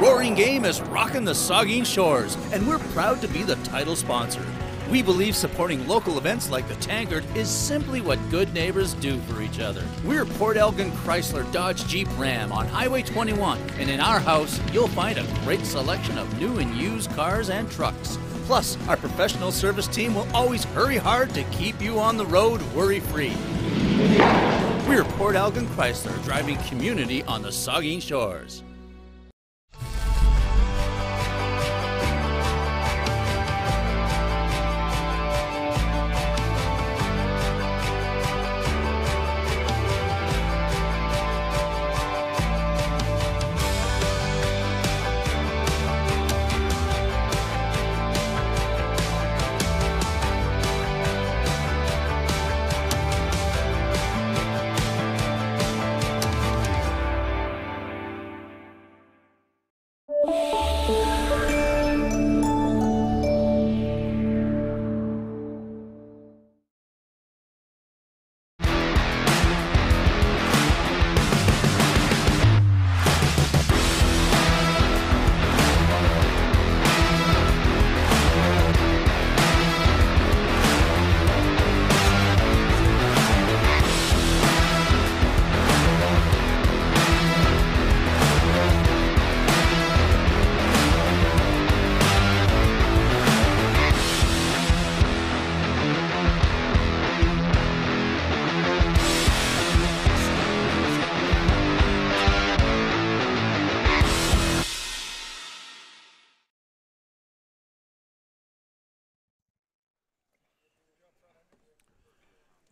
roaring game is rocking the Saugeen Shores, and we're proud to be the title sponsor. We believe supporting local events like the Tankard is simply what good neighbors do for each other. We're Port Elgin Chrysler Dodge Jeep Ram on Highway 21, and in our house, you'll find a great selection of new and used cars and trucks. Plus, our professional service team will always hurry hard to keep you on the road worry free. We're Port Elgin Chrysler, driving community on the Saugeen Shores.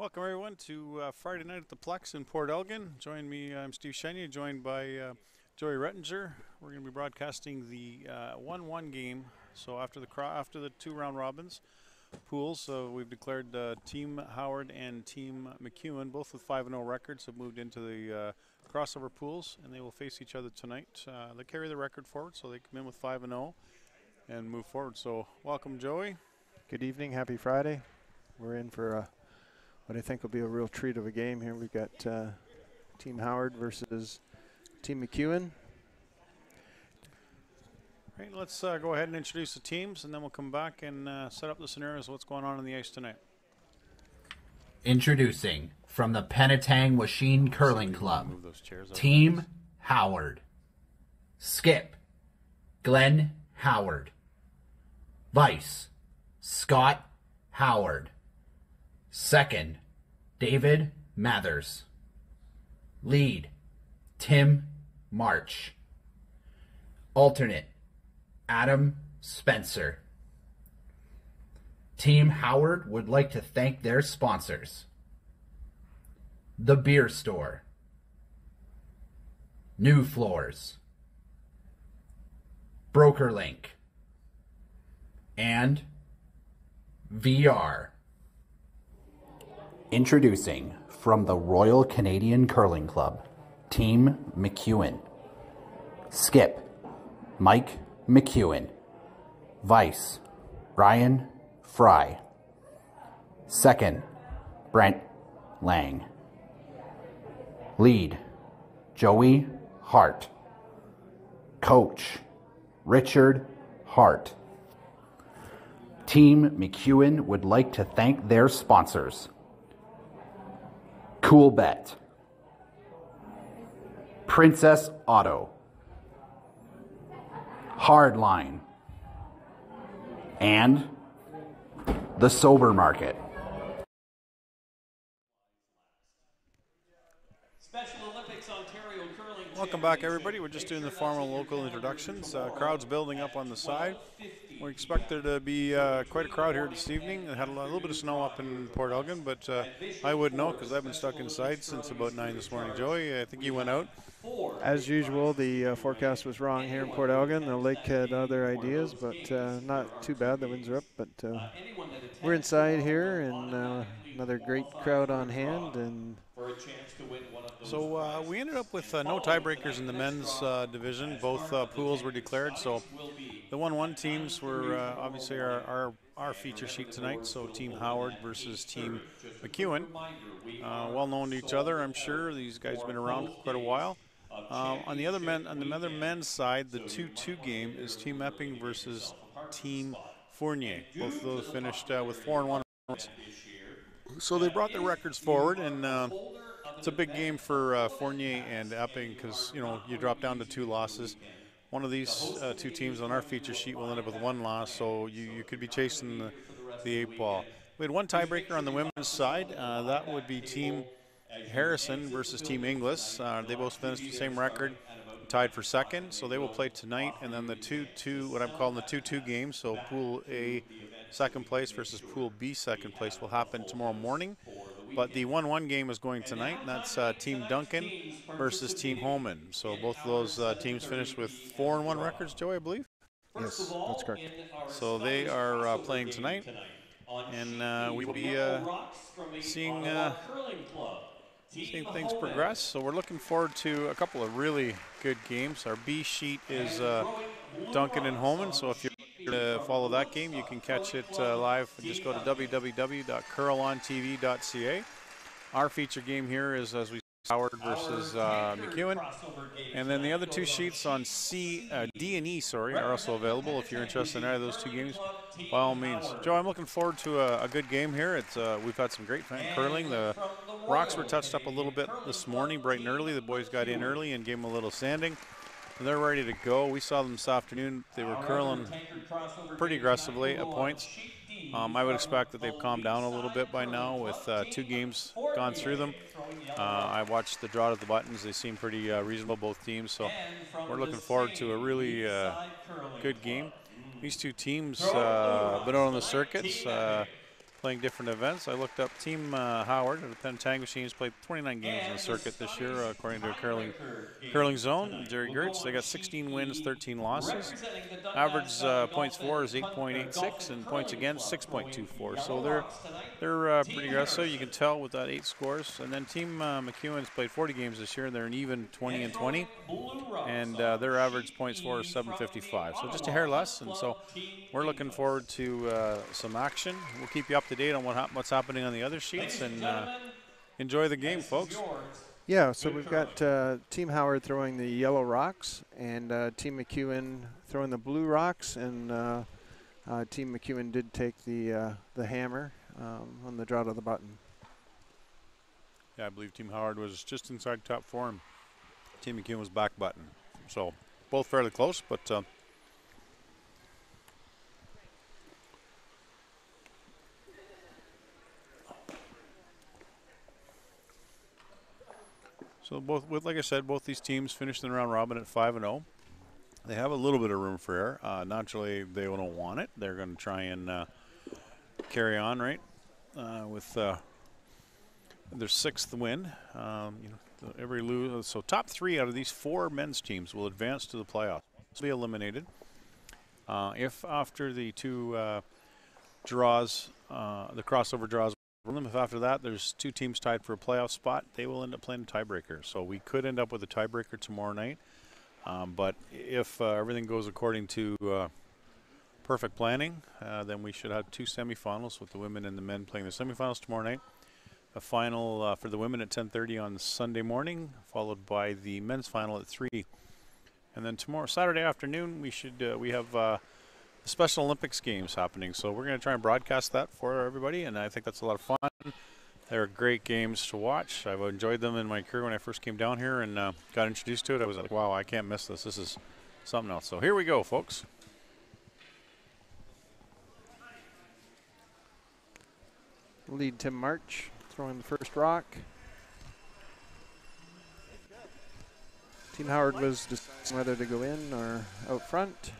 Welcome everyone to uh, Friday night at the Plex in Port Elgin. Join me, I'm Steve Shenya, joined by uh, Joey Rettinger. We're going to be broadcasting the 1-1 uh, game. So after the after the two round robins pools, so we've declared uh, Team Howard and Team McEwen, both with 5-0 records, have moved into the uh, crossover pools, and they will face each other tonight. Uh, they carry the record forward, so they come in with 5-0 and move forward. So welcome, Joey. Good evening. Happy Friday. We're in for a what I think will be a real treat of a game here. We've got uh, Team Howard versus Team McEwen. All right, let's uh, go ahead and introduce the teams, and then we'll come back and uh, set up the scenarios of what's going on on the ice tonight. Introducing from the Penetanguishene Curling Club, Team Howard. Skip, Glenn Howard. Vice, Scott Howard. Second, David Mathers. Lead, Tim March. Alternate, Adam Spencer. Team Howard would like to thank their sponsors The Beer Store, New Floors, BrokerLink, and VR. Introducing from the Royal Canadian Curling Club, Team McEwen. Skip, Mike McEwen. Vice, Ryan Fry. Second, Brent Laing. Lead, Joey Hart. Coach, Richard Hart. Team McEwen would like to thank their sponsors. Cool Bet, Princess Auto, Hardline, and the Sober Market. Welcome back, everybody. We're just doing the formal local introductions. Uh, crowd's building up on the side. We expect there to be uh, quite a crowd here this evening. It had a little bit of snow up in Port Elgin, but uh, I wouldn't know because I've been stuck inside since about 9 this morning. Joey, I think you went out. As usual, the uh, forecast was wrong here in Port Elgin. The lake had other ideas, but uh, not too bad. The winds are up, but uh, we're inside here, and another great crowd on hand, and so uh, we ended up with uh, no tiebreakers in the men's uh, division. Both uh, pools were declared. So the 1-1 teams were uh, obviously our, our, our, feature sheet tonight. So Team Howard versus Team McEwen, Uh, well known to each other, I'm sure. These guys have been around for quite a while. Um, on the other men, on the other men's side, the 2-2 game is Team Epping versus Team Fournier. Both of those finished uh, with four and one. So they brought their records forward, and uh, it's a big game for uh, Fournier and Epping because you know you drop down to two losses. One of these uh, two teams on our feature sheet will end up with one loss, so you, you could be chasing the, the eight ball. We had one tiebreaker on the women's side. Uh, that would be Team Harrison versus Team Inglis. Uh, they both finished the same record, tied for second, so they will play tonight. And then the 2-2, what I'm calling the 2-2 game, so Pool A second place versus Pool B second place will happen tomorrow morning. But the 1-1 game is going tonight, and that's uh, Team Duncan versus Team Homan. So both of those uh, teams finished with 4 and 1 records, Joey, I believe. Yes, that's correct. So they are uh, playing tonight, and uh, we will be uh, seeing uh, seeing things progress. So we're looking forward to a couple of really good games. Our B sheet is uh, Duncan and Homan. So if you uh, follow that game, you can catch it uh, live. Just go to www.curlontv.ca. Our feature game here is as we Howard versus uh, McEwen. And then the other two sheets on C, uh, D and E, sorry, are also available. If you're interested in either of those two games, by all means. Joe, I'm looking forward to a, a good game here. It's uh, we've had some great fan curling. The rocks were touched up a little bit this morning, bright and early. The boys got in early and gave them a little sanding. They're ready to go. We saw them this afternoon. They were curling pretty aggressively at points. Um, I would expect that they've calmed down a little bit by now with uh, two games gone through them. Uh, I watched the draw of the buttons. They seem pretty uh, reasonable, both teams. So we're looking forward to a really uh, good game. These two teams uh, been on the circuits, uh, playing different events. I looked up Team uh, Howard, the Penn Tang Machines, played 29 games in the circuit this year, uh, according to curling curling zone. Gerry Geurts, they got 16 wins, 13 losses. Average uh, points for is 8.86, and points against 6.24. So they're they're uh, pretty aggressive. You can tell with that eight scores. And then Team uh, McEwen's played 40 games this year, and they're an even 20 and 20, and uh, their average points for is 755. So just a hair less, and so we're looking forward to some action. We'll keep you up to date on what hap- what's happening on the other sheets, and uh, enjoy the game, folks. Yeah, so we've got uh, Team Howard throwing the yellow rocks and uh, Team McEwen throwing the blue rocks, and uh, uh, Team McEwen did take the uh, the hammer um, on the draw to the button. Yeah, I believe Team Howard was just inside top form. Team McEwen was back button. So both fairly close, but so both, with like I said, both these teams finished in the round robin at five and zero. They have a little bit of room for error. Uh, naturally, they don't want it. They're going to try and uh, carry on, right, uh, with uh, their sixth win. Um, you know, every lose. So top three out of these four men's teams will advance to the playoffs. Be eliminated. Uh, if after the two uh, draws, the crossover draws, if after that there's two teams tied for a playoff spot, they will end up playing a tiebreaker. So we could end up with a tiebreaker tomorrow night. Um, but if uh, everything goes according to uh, perfect planning, uh, then we should have two semifinals with the women and the men playing the semifinals tomorrow night. A final uh, for the women at 10:30 on Sunday morning, followed by the men's final at three. And then tomorrow, Saturday afternoon, we should uh, we have uh, Special Olympics games happening. So we're going to try and broadcast that for everybody, and I think that's a lot of fun. They're great games to watch. I've enjoyed them in my career when I first came down here and uh, got introduced to it. I was like, wow, I can't miss this. This is something else. So here we go, folks. Lead Tim March throwing the first rock. Team Howard was deciding whether to go in or out front.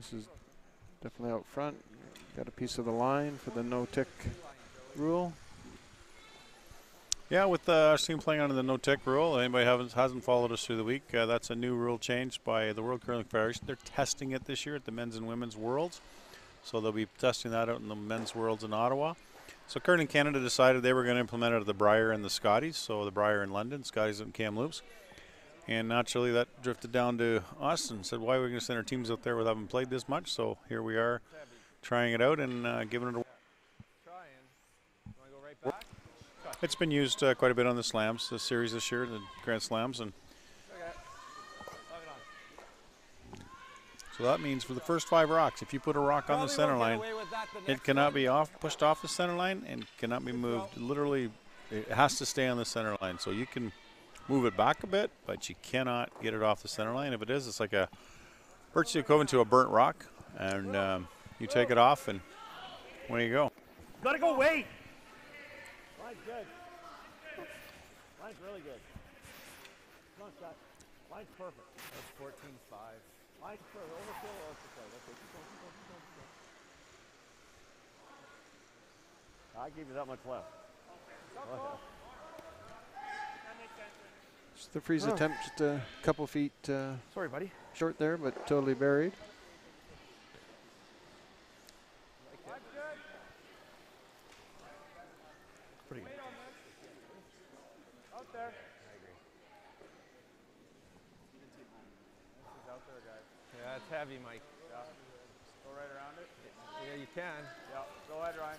This is definitely out front. Got a piece of the line for the no tick rule. Yeah, with uh, our team playing under the no tick rule, anybody hasn't followed us through the week, uh, that's a new rule change by the World Curling Federation. They're testing it this year at the men's and women's worlds, so they'll be testing that out in the men's worlds in Ottawa. So Curling Canada decided they were going to implement it at the Brier and the Scotties. So the Brier in London, Scotties in Kamloops, and naturally that drifted down to us and said, why are we going to send our teams out there without having played this much? So here we are, trying it out and uh, giving it a It's been used uh, quite a bit on the slams, the series this year, the Grand Slams, and so that means for the first five rocks, if you put a rock on the center line, it cannot be off, pushed off the center line, and cannot be moved. Literally, it has to stay on the center line. So you can move it back a bit, but you cannot get it off the center line. If it is, it's like a virtually equivalent to a burnt rock, and um, you take it off, and away you go. Gotta go wait. Line's good. Line's really good. Come on, Scott. Line's perfect. That's 14-5. Line's perfect. Overkill, overkill. Okay, keep going, keep going, keep going, keep going. I gave you that much left. Go ahead. Just the freeze attempt just a couple feet uh, Sorry, buddy. short there, but totally buried. Pretty good. Out there. Yeah, it's heavy, Mike. Go right around it. Yeah, you can. Yeah. Go ahead, Ryan.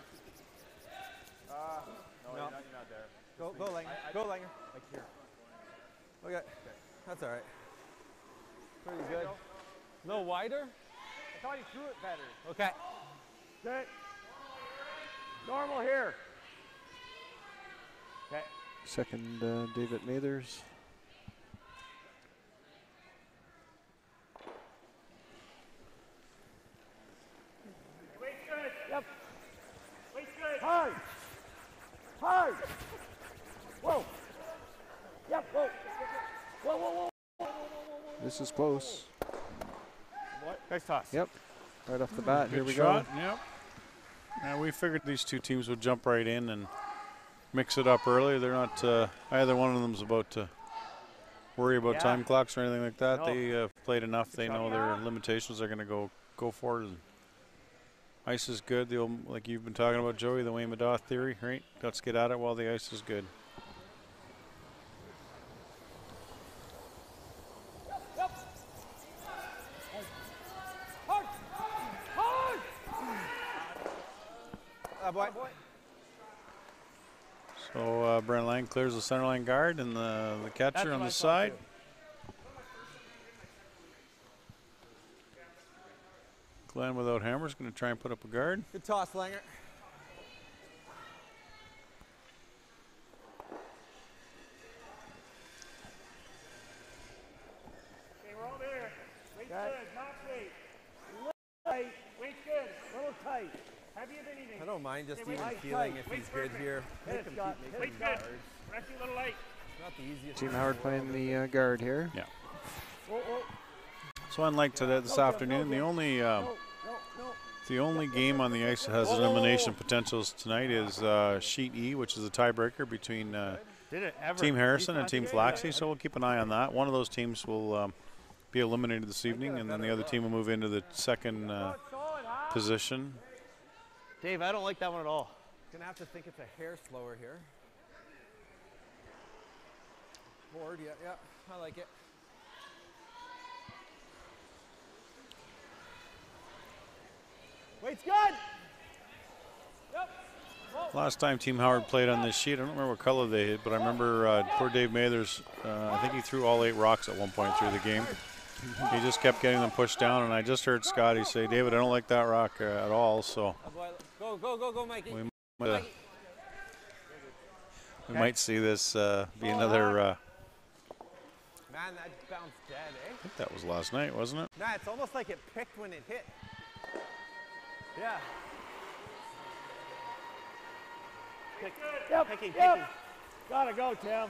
Uh, no, No. You're, not, you're not there. Go, go, Langer. I- I- go, Langer. Like here. Okay. That's all right. Pretty good. go. A little wider. I thought you threw it better. Okay. Good. Normal here. Okay. Second, uh, David Mathers. Yep. Hard. Hard. Whoa. Yep. Whoa. Whoa, whoa, whoa. This is close. Nice toss. Yep. Right off the bat, here we shot. go. Yep. Yeah, we figured these two teams would jump right in and mix it up early. They're not uh, either one of them's about to worry about Yeah. time clocks or anything like that. No. They uh, played enough. They know their limitations. They're going to go go for it. Ice is good. The old, like you've been talking about, Joey, the Wayne Middaugh theory, right? Let's get at it while the ice is good. Hard. Hard. Uh, boy. So uh, Brent Laing clears the center line guard and the, the catcher That's on the side. too. Glenn without hammers going to try and put up a guard. Good toss, Langer. Okay, we're all there. Weight's good, not weight. Little tight. Weight's good. Little tight. Heavier than anything. I don't mind just even wait, feeling if he's good here. Hit it, Scott. Hit it, Weight's Scott. good. Press you a little light. Not the easiest. Team Howard playing the uh, guard here. Oh. So unlike today, this afternoon, the only uh, the only game on the ice that has elimination potentials tonight is uh, Sheet E, which is a tiebreaker between uh, Did it ever. Team Harrison and Team game. Flaxey. So we'll keep an eye on that. One of those teams will um, be eliminated this evening, and then the other team will move into the second uh, position. Dave, I don't like that one at all. Gonna have to think it's a hair slower here. Board, yeah, yeah, I like it. Weight's good. Last time Team Howard played on this sheet, I don't remember what color they hit, but I remember uh, poor Dave Mathers. Uh, I think he threw all eight rocks at one point through the game. He just kept getting them pushed down, and I just heard Scotty say, "David, I don't like that rock uh, at all." So go, go, go, go, Mikey. we might, uh, we might see this uh, be another. Man, that bounced dead, eh? I think that was last night, wasn't it? Nah, it's almost like it picked when it hit. Yeah. Yep, yep. Gotta go, Tim.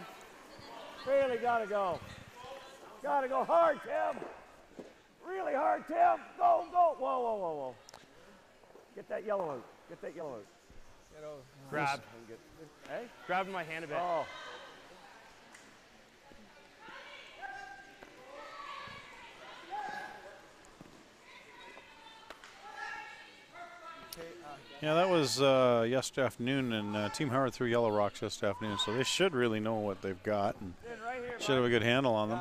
Really gotta go. Gotta go hard, Tim. Really hard, Tim. Go, go. Whoa, whoa, whoa, whoa. Get that yellow out. Get that yellow out. You know, Grab. Hey? Grabbing my hand a bit. Oh. Yeah, that was uh, yesterday afternoon, and uh, Team Howard threw Yellow Rocks yesterday afternoon, so they should really know what they've got and right here, should have a good handle on them.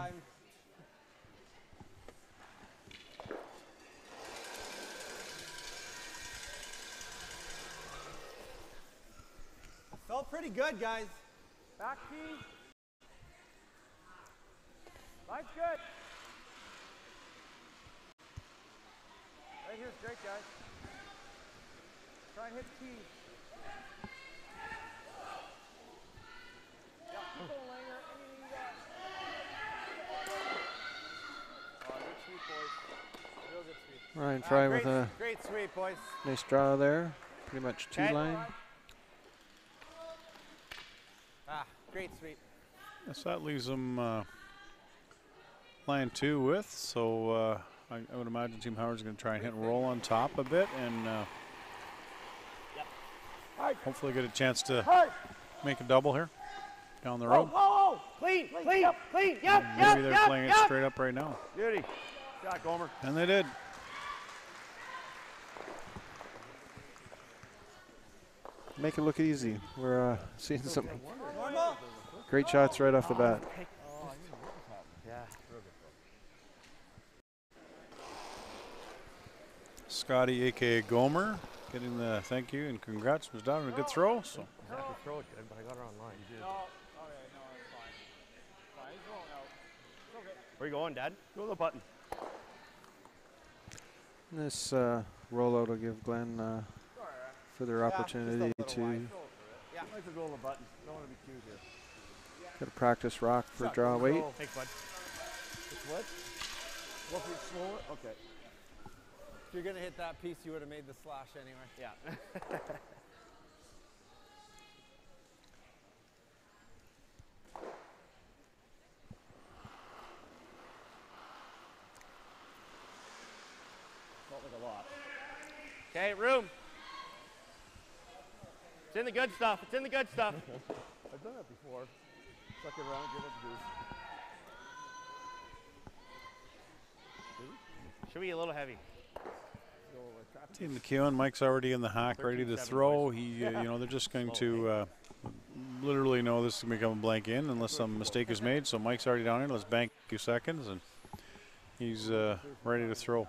Felt pretty good, guys. Back key. Line's good. Right here, straight, guys. Try and hit the key. Yeah, keep going, Langer. Anything you got. Oh, good sweep, boys. Real good sweep. Ryan Fry great, with a great sweep, boys. nice draw there. Pretty much two Okay. line. Ah, great sweep. Yes, that leaves them uh, line two with. So uh, I, I would imagine Team Howard's going to try and hit and roll on top a bit and uh, hopefully get a chance to make a double here down the Oh, road. whoa, whoa. Clean, clean, yep, clean. Yep, Maybe they're yep, playing yep. it straight up right now. Beauty. Shot, Gomer. And they did. Make it look easy. We're uh, seeing some great shots right off the bat. Scotty, aka Gomer, getting the thank you and congrats. Was down a good throw. So Exactly throw it good, but I got her online. You did. Where you going, Dad? Go to the button. This uh, rollout will give Glenn uh, further opportunity to Yeah. I like to go the button. Don't want to be cute here. get a practice rock for draw weight. Thanks, bud. It's what? What if we? Okay. If you're gonna hit that piece, you would have made the slash anyway. Yeah. Felt like a lot. Okay, room. It's in the good stuff. It's in the good stuff. I've done that before. Suck it around, give it a goose. Should be a little heavy. Team McEwen, Mike's already in the hack, ready to throw. He, uh, you know, they're just going to uh, literally know this is going to become a blank in unless some mistake is made. So Mike's already down here. Let's bank a few seconds, and he's uh, ready to throw.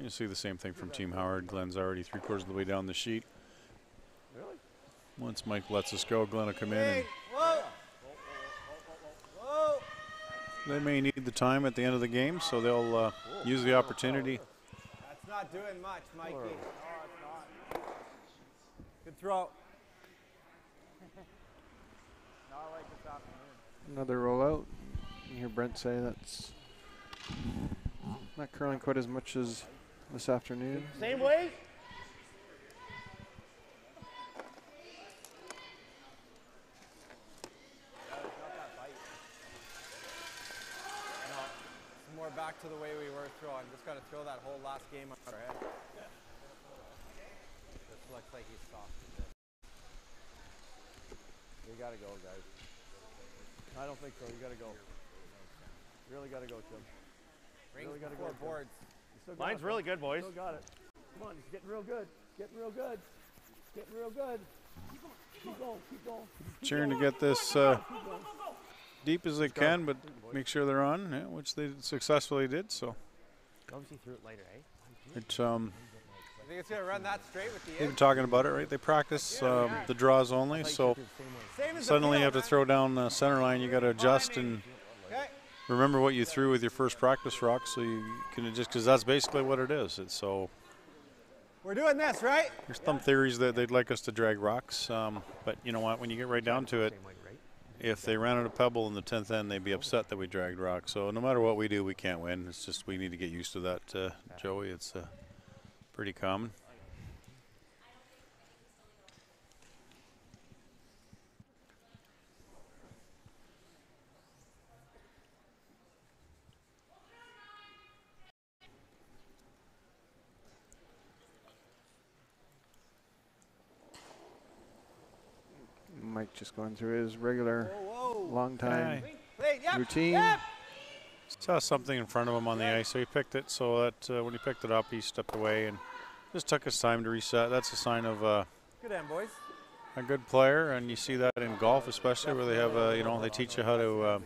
You see the same thing from Team Howard. Glenn's already three quarters of the way down the sheet. Really? Once Mike lets us go, Glenn will come in. And Whoa! Whoa! They may need the time at the end of the game, so they'll uh, use the opportunity. That's not doing much, Mikey. Good throw. Another rollout. You hear Brent say that's not curling quite as much as this afternoon. Same way? Back to the way we were throwing. Just got to throw that whole last game out our head. This looks like he's soft. a bit. You gotta go, guys. I don't think so. You gotta go. Really gotta go, Tim. Rings Really gotta go, Tim. boards. Still Mine's really good, boys. Still got it. Come on, it's getting real good. It's getting real good. It's getting real good. Keep going, keep going. keep going Cheering to get this uh, deep as they can, but make sure they're on, yeah, which they successfully did. So Obviously threw it later, eh? it, um, You think it's going to run that straight with the they've been talking about it, right? They practice um, the draws only, so Same as the suddenly you have to throw down the center line. You got to adjust and remember what you threw with your first practice rock, so you can adjust because that's basically what it is. It's so We're doing this, right? there's some theories that they'd like us to drag rocks, um, but you know what? When you get right down to it, Same weight, right? If they ran out of pebble in the 10th end, they'd be upset that we dragged rock. So no matter what we do, we can't win. It's just we need to get used to that, uh, Joey. It's uh, pretty common. Mike just going through his regular Whoa, whoa. long time Aye. Wait, yep, routine. Saw something in front of him on the ice, so he picked it. So that uh, when he picked it up, he stepped away and just took his time to reset. That's a sign of uh, Good end, boys. a good player, and you see that in golf, especially where they have a, you know, they teach you how to uh,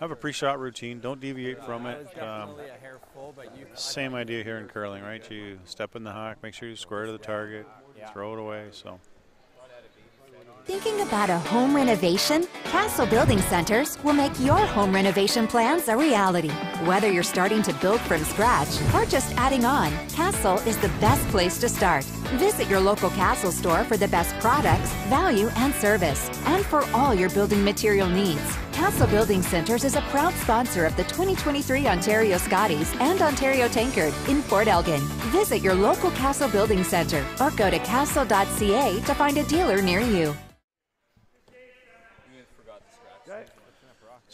have a pre-shot routine. Don't deviate from it. Um, definitely a hair full, but you. same idea here in curling, right? You step in the hack, make sure you square to the target. Throw it away. So Thinking about a home renovation? Castle Building Centers will make your home renovation plans a reality. Whether you're starting to build from scratch or just adding on, Castle is the best place to start. Visit your local Castle store for the best products, value, and service, and for all your building material needs. Castle Building Centers is a proud sponsor of the 2023 Ontario Scotties and Ontario Tankard in Port Elgin. Visit your local Castle Building Center or go to castle.ca to find a dealer near you.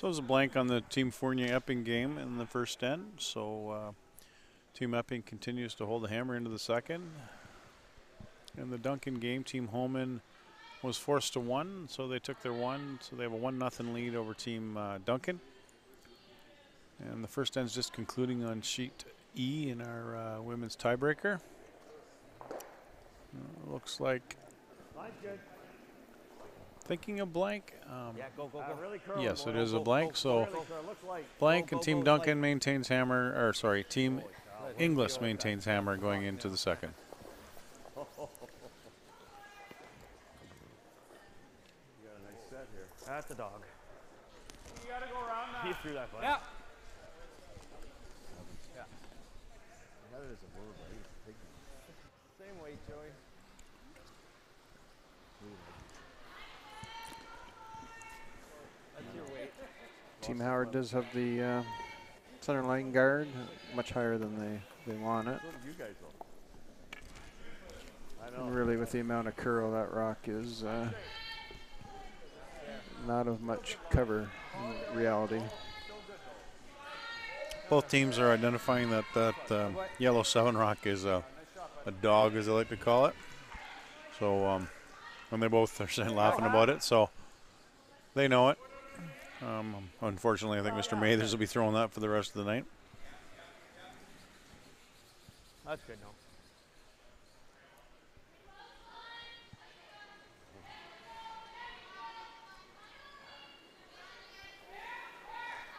So there's a blank on the Team Fournier Epping game in the first end. So uh, Team Epping continues to hold the hammer into the second. In the Duncan game, Team Homan was forced to one, so they took their one. So they have a one nothing lead over Team uh, Duncan. And the first end's just concluding on sheet E in our uh, women's tiebreaker. Looks like. Thinking of blank. Um, Yeah, go, go, Uh, go. really curl. Yes, Go, it a blank, so really curl. Looks like Blank and Team Duncan maintains hammer, or sorry, Team Inglis maintains hammer going into the second. That's a dog. You gotta go around now. He threw that one. Yeah. Same weight, Joey. That's your weight. Team Howard does have the uh, center line guard, much higher than they, they want it. And really, with the amount of curl, that rock is uh, not of much cover in reality. Both teams are identifying that that um, yellow seven rock is a, a dog, as they like to call it. So, um, and they both are laughing about it, so they know it. Um, unfortunately, I think Mr. Mathers will be throwing that for the rest of the night. That's good, no.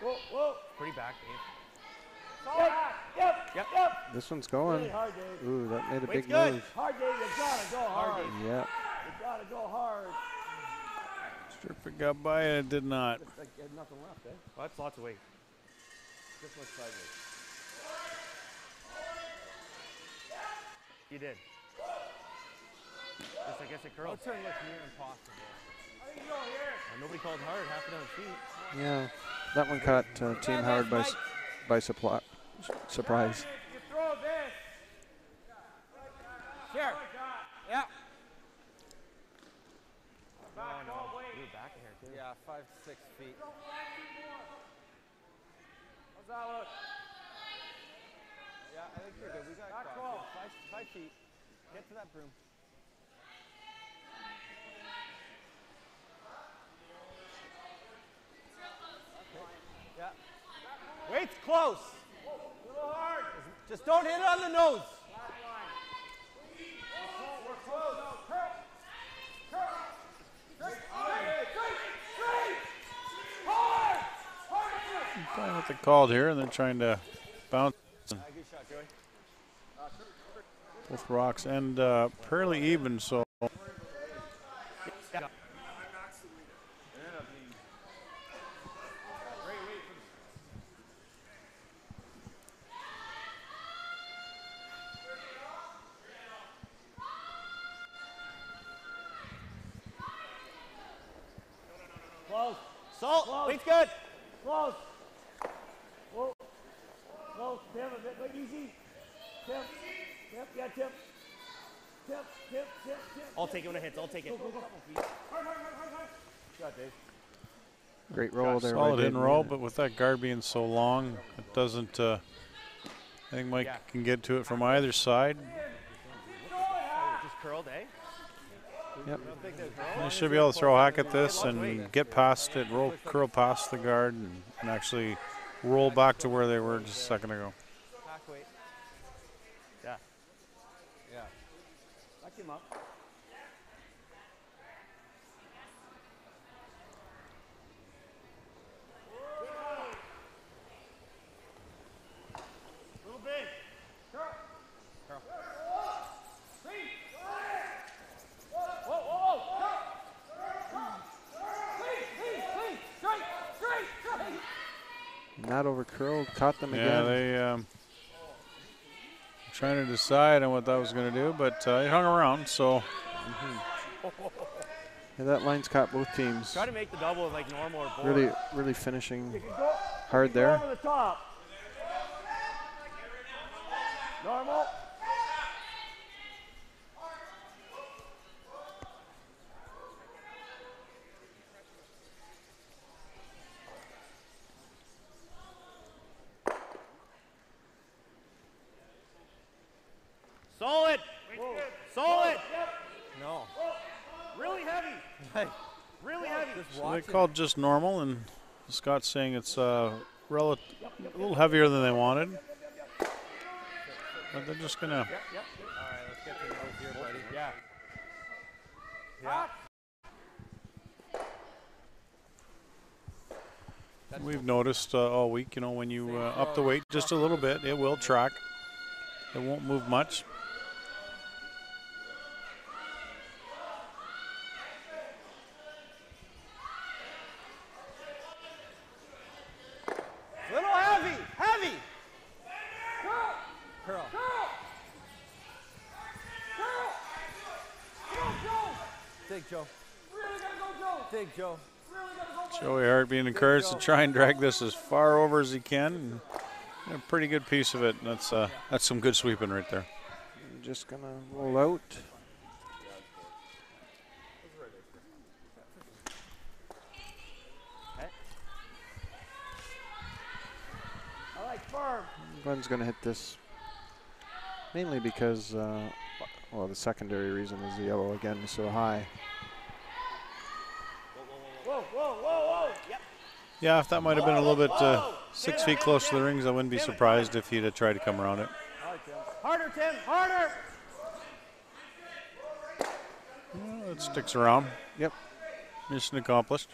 Whoa, whoa. Pretty back, Dave. Yep, yep, Yep. yep. This one's going. Really hard, Ooh, that made a Wait's big good. move. Hard, Dave. You gotta go hard. Yeah. You gotta go hard. Stripper got by it, it did not. Like, there's nothing left, eh? Well, that's lots of weight. Just went sideways. You did. Just, I guess it curled. turn looks near impossible. Uh, nobody called hard, half it on feet. Yeah. That one caught uh, Team Howard by, by supply, surprise. You throw this. Here. Yeah. No, no. You were back in here, too. Yeah, five, to six feet. How's that look? Yeah, I think you're good. We got Not. Five, five feet. Get to that broom. Yeah. Weight's close. Just don't hit it on the nose. Playing what they called here, and they're trying to bounce both rocks and uh, fairly even. So Close. Salt. Close. Weight's good. Close. Whoa. Close. Tim, a bit. Wait, easy. Tim. Tim. Yeah, Tim. Tim. Tim. Tim. Tim. I'll take it when it hits. I'll take it. Shot, Dave. Great roll there. by solid in Dayton. roll, but with that guard being so long, it doesn't. Uh, I think Mike Yeah. can get to it from either side. Just curled, eh? Yep. He should be able to throw a hack at this and get past it, roll, curl past the guard, and, and actually roll back to where they were just a second ago. Yeah. Yeah. Back him up. Little big. Curl caught Yeah, they um, trying to decide on what that was going to do, but uh, he hung around. So Yeah, that line's caught both teams. Try to make the double like normal or board. Really, really finishing You can go, hard you can go there. the. Normal. Solid. Solid. No. Really heavy. Really heavy. Just So they watch it. Called just normal, and Scott's saying it's uh, a little heavier than they wanted. But they're just gonna. All right, let's get the nose here, buddy. Yeah. Yeah. We've noticed uh, all week, you know, when you uh, up the weight just a little bit, it will track. It won't move much. Little heavy. Heavy. Curl. Dig, Joe. Dig, Joe. Joey Hart being encouraged to try and drag this as far over as he can. A pretty good piece of it. and That's uh, that's some good sweeping right there. I'm Just gonna roll out. Like. Glenn's gonna hit this mainly because, uh, well, the secondary reason is the yellow again is so high. Whoa, whoa, whoa, whoa. Yep. Yeah, if that might have been a little bit uh, six feet close to the rings, I wouldn't be surprised if he'd have tried to come around it. Harder, Tim. Harder. Well, it sticks around. Yep. Mission accomplished.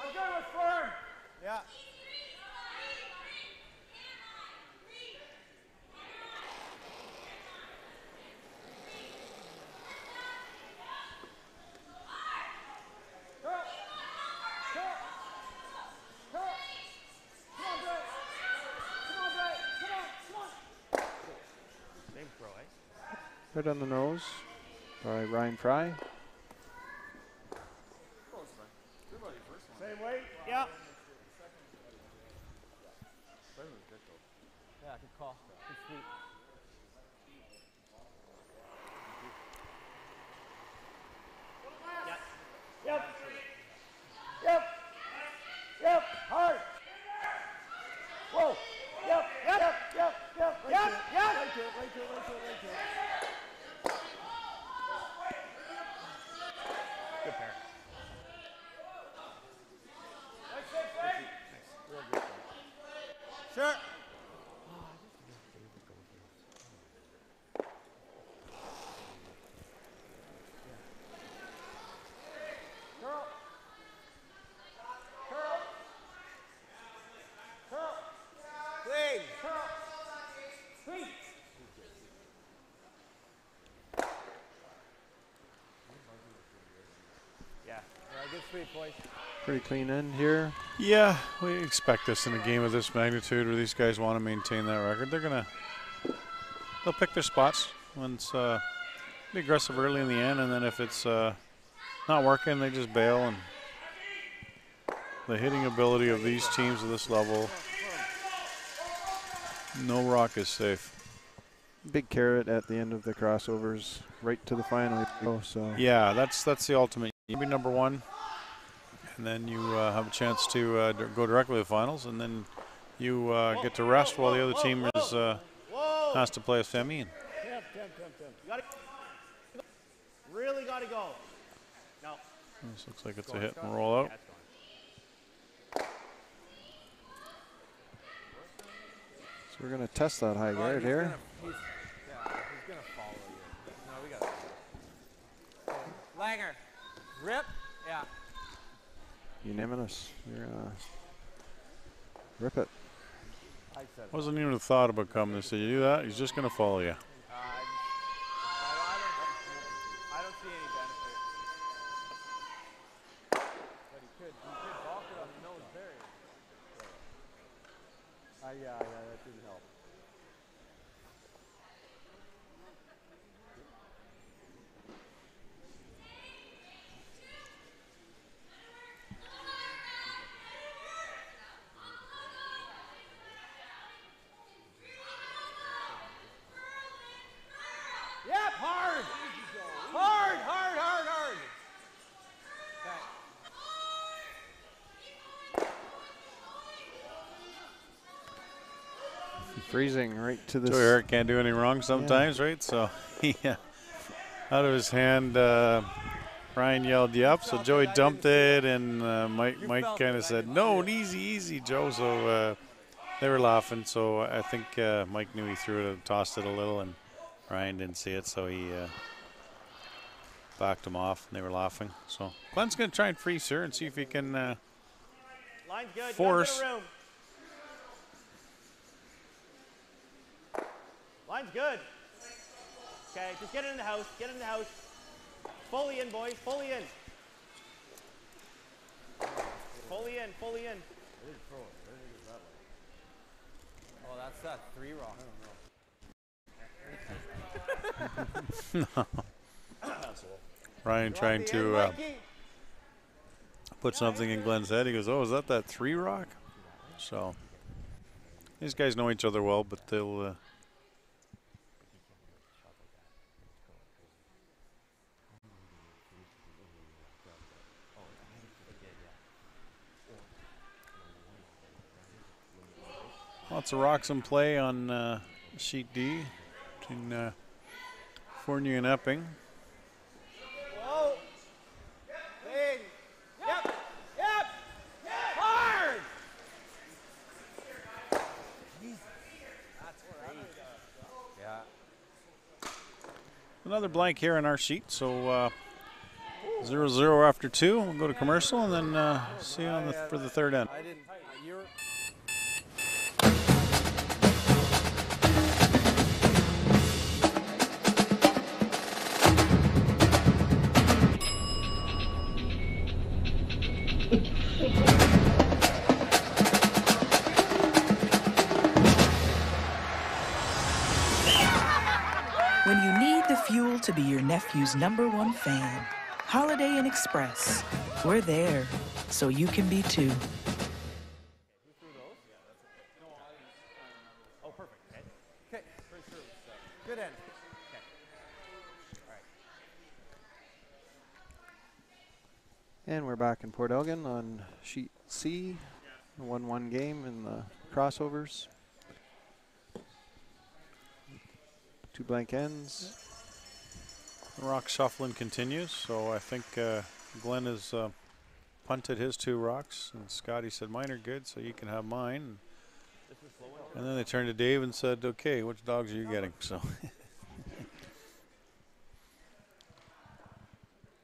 I'm good with firm. Yeah. Same throw, eh? Right on the nose by Ryan Fry. Same weight. Yeah. Yeah, good call. Good sweep. Yep. Yep. Yep. Hard. Whoa. Yep. Yep. Yep. Yep. Yep. Right Yep, to it. yep. Right to it. Right to it. Right to it. Right to it. Good pair. Sure. Clean. Yeah. Yeah, boys. Pretty clean end here. Yeah, we expect this in a game of this magnitude where these guys want to maintain that record. They're gonna they'll pick their spots when it's uh, be aggressive early in the end, and then if it's uh, not working, they just bail. And the hitting ability of these teams at this level, no rock is safe. Big carrot at the end of the crossovers, right to the final. Oh, so Yeah, that's that's the ultimate. You be number one, and then you uh, have a chance to uh, d- go directly to the finals, and then you uh, get to rest while the other team is uh, has to play a semi. And Tim. Tim. Tim. Tim. You gotta really gotta go. No. this looks like it's a hit and roll out. That's so we're gonna test that high guard he's here. Gonna, he's, gonna follow. No, we got. Langer. Rip. Yeah. Unanimous. You're gonna rip it. I. Wasn't even a thought about coming. They said you do that, he's just to follow you. Uh, I, I, don't, I don't see any benefit. yeah, yeah, that didn't help. Yep, hard! Hard, hard, hard, hard! Freezing right to this. Joey Hart can't do any wrong sometimes, right? So, yeah, out of his hand, uh, Ryan yelled "Yep!" So Joey dumped it, and uh, Mike Mike kind of said, "No, easy, easy, Joe." So uh, they were laughing. So I think uh, Mike knew he threw it, tossed it a little, and Ryan didn't see it, so he uh, backed him off, and they were laughing. So Glenn's going to try and freeze her and see if he can. Uh, Line's good. Force. Guns in a room. Line's good. Okay, just get it in the house. Get it in the house. Fully in, boys. Fully in. Fully in. Fully in. Oh, that's that three rock. Ryan trying At the to end, uh, put something in Glenn's head. He goes, "Oh, is that that three rock?" So these guys know each other well, but they'll. Uh, Lots of rocks in play on uh, sheet D between uh, Fournier and Epping. Another blank here on our sheet, so uh, zero zero after two. We'll go to commercial and then uh, see you on the, for the third end. To be your nephew's number one fan, Holiday Inn Express. We're there, so you can be too. And we're back in Port Elgin on sheet C, a 1-1 game in the crossovers. Two blank ends. Rock shuffling continues, so I think uh, Glenn has uh, punted his two rocks, and Scotty said mine are good, so you can have mine. And then they turned to Dave and said, "Okay, which dogs are you getting?" So.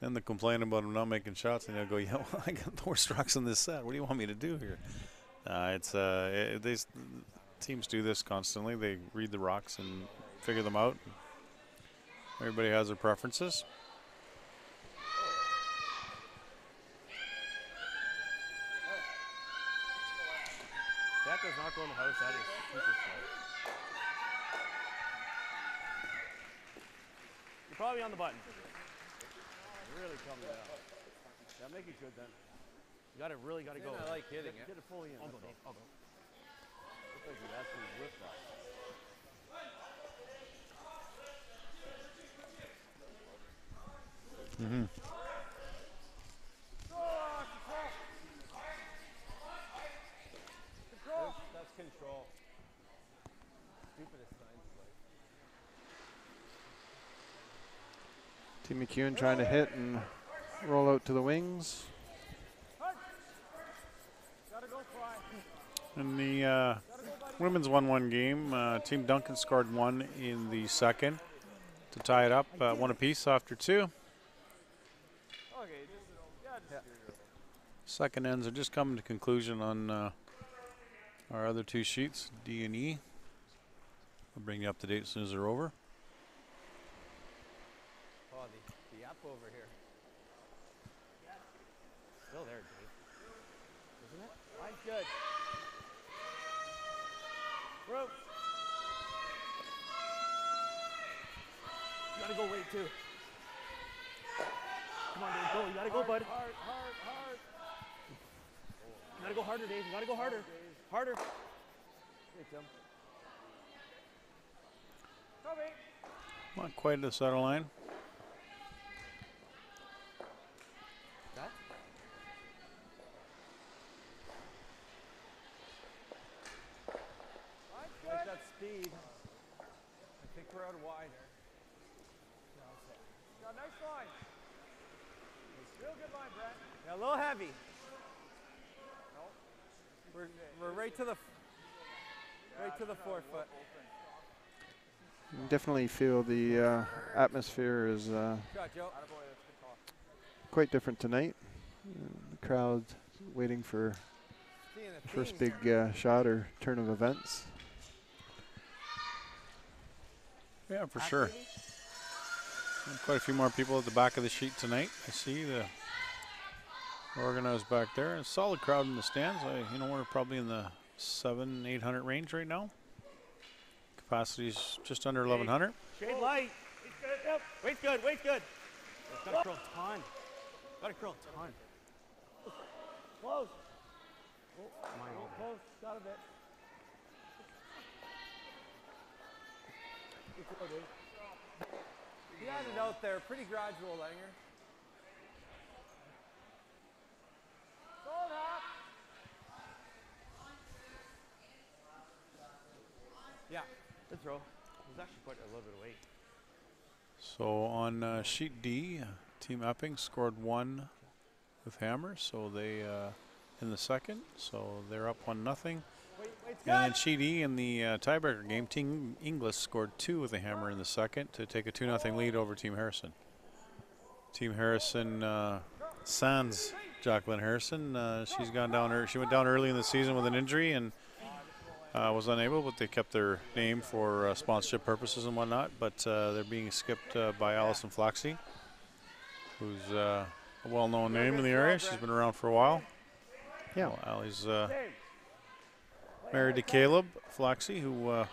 Then the complaint about him not making shots, and they'll go, "Yeah, well, I got the worst rocks in this set. What do you want me to do here?" Uh, it's uh, it, these teams do this constantly. They read the rocks and figure them out. Everybody has their preferences. That does not go in the house. That is super slow. You're probably on the button. Really coming down. Yeah, make it good then. You got to really got to go. I like hitting get, it. Get it fully in. I'll go, I'll go. Looks like you actually whipped that. Mm-hmm. McEwen trying to hit and roll out to the wings. In the uh, women's 1-1 game, uh, Team Duncan scored one in the second to tie it up, uh, one apiece after two. Second ends are just coming to conclusion on uh, our other two sheets, D and E. We'll bring you up to date as soon as they're over. Oh, the, the app over here. Still there, Dave. Isn't it? Mine's good. Broke. You gotta go wait too. Come on, Dave, go. You gotta go, bud. Hard, hard, hard. You gotta go harder, Dave. You gotta go harder. Harder. Hey, Tim. Not quite at the center line. That? Like that speed. I think we're out wider. Got a nice line. Real good line, Brett. Yeah, a little heavy. We're, we're right to the right to the forefoot. You can definitely feel the uh, atmosphere is uh, quite different tonight. The crowd waiting for the first big uh, shot or turn of events. Yeah, for sure. And quite a few more people at the back of the sheet tonight. I see the organized back there. A solid crowd in the stands. I, you know, we're probably in the seven, eight hundred range right now. Capacity's just under eleven hundred. Shade light. Yep. Weight's good. Weight's good. Gotta curl a ton. Gotta curl a ton. Close. Oh, my oh, close. Got bit. Good throw, He had it out there, pretty gradual, Langer. Solid half. Yeah. Good throw. There's actually quite a little bit of weight. So on uh, sheet D, Team Epping scored one with hammer, so they uh, in the second, so they're up one nothing. Wait, And then sheet E in the uh, tiebreaker game, Team Inglis scored two with a hammer in the second to take a two nothing lead over Team Harrison. Team Harrison uh, sans Jacqueline Harrison. Uh, she's gone down. ear- She went down early in the season with an injury and uh, was unable, but they kept their name for uh, sponsorship purposes and whatnot. But uh, they're being skipped uh, by Allison Flaxey, who's uh, a well-known name in the area. She's been around for a while. Yeah. Well, Allie's uh, married to Caleb Flaxey, who uh,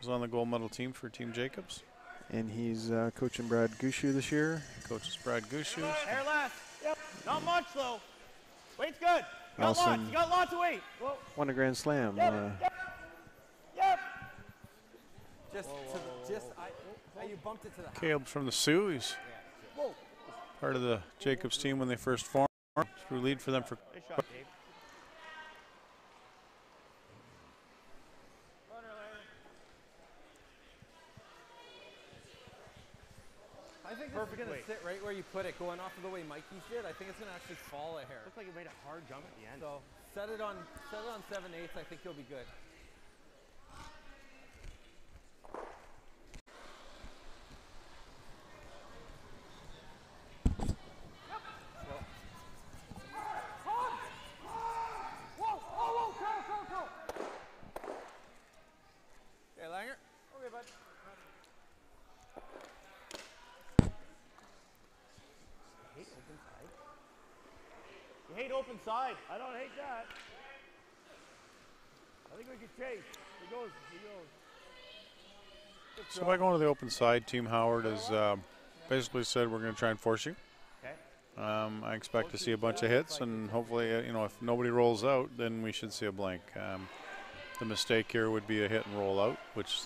was on the gold medal team for Team Jacobs. And he's uh, coaching Brad Gushue this year. Coaches Brad Gushue. Hair left. Yep. Not much though. Weight's good. You got lots. You got lots of weight. Won a Grand Slam. Yep. Uh, Yep. Yep. Just to the, just I, you bumped it to the half. Caleb's from the Soo. He's Whoa. part of the Jacobs team when they first formed. Through lead for them for Nice shot, Dave. I think Perfect it's gonna sit right where you put it, going off of the way Mikey's did. I think it's gonna actually fall a hair. Looks like it made a hard jump at the end. So set it on set it on seven eighths. I think you'll be good. Whoa, whoa, whoa, curl, curl, curl. Okay, Langer. Okay, bud. hate open side. You hate open side. I don't hate that. I think we can chase. He goes, he goes. Good So throw. by going to the open side, Team Howard has um, basically said we're going to try and force you. Um, I expect to see a bunch of hits, and hopefully, uh, you know, if nobody rolls out, then we should see a blank. Um, the mistake here would be a hit and roll out, which.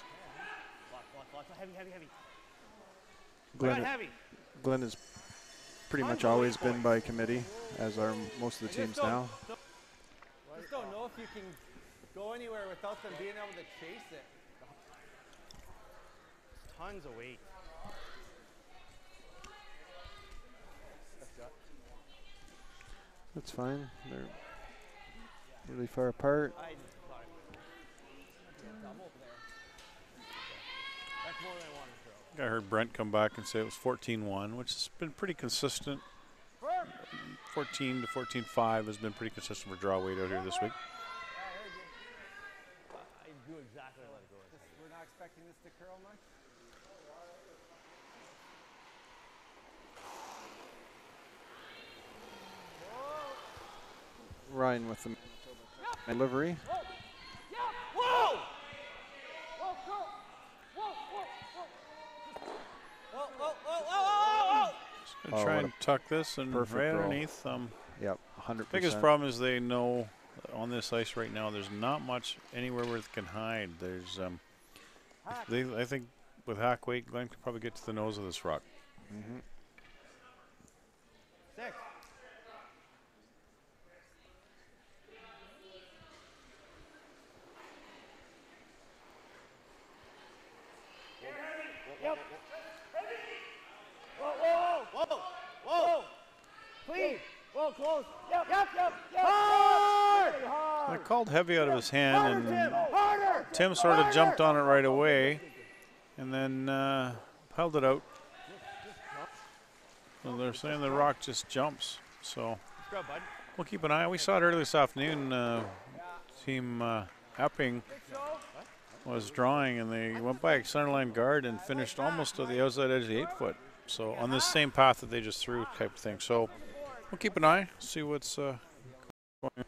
Glenn, Glenn, heavy. Pretty much always been by committee, as are most of the teams now. Just don't know if you can go anywhere without them being able to chase it. Tons of weight. That's fine. They're really far apart. I thought I Double there. That's more than I wanted to throw. I heard Brent come back and say it was 14-1, which has been pretty consistent. 14 to 14-5 has been pretty consistent for draw weight out here this week. I do exactly what I let it go. Just, we're not expecting this to curl much. Ryan with the delivery. Whoa! Whoa, curl. Whoa, whoa, whoa. Well, Gonna Oh, try and tuck this and right roll. underneath. Um, Yep, 100%. biggest problem is they know on this ice right now. There's not much anywhere where they can hide. There's um, they I think with hack weight, Glenn could probably get to the nose of this rock. Mhm. Six. Yep. Whoa, whoa, whoa, whoa. Clean. Whoa, close. Yep, yep, yep, yep. Hard. Really They hard. Called heavy out of his hand, and Tim. Sort of jumped on it right away, and then uh, held it out. So they're saying the rock just jumps. So we'll keep an eye. We saw it earlier this afternoon. Uh, team uh, Epping was drawing, and they went by a centerline guard and finished almost to the outside edge of the eight foot. So on this same path that they just threw, type of thing. So we'll keep an eye, see what's uh, going.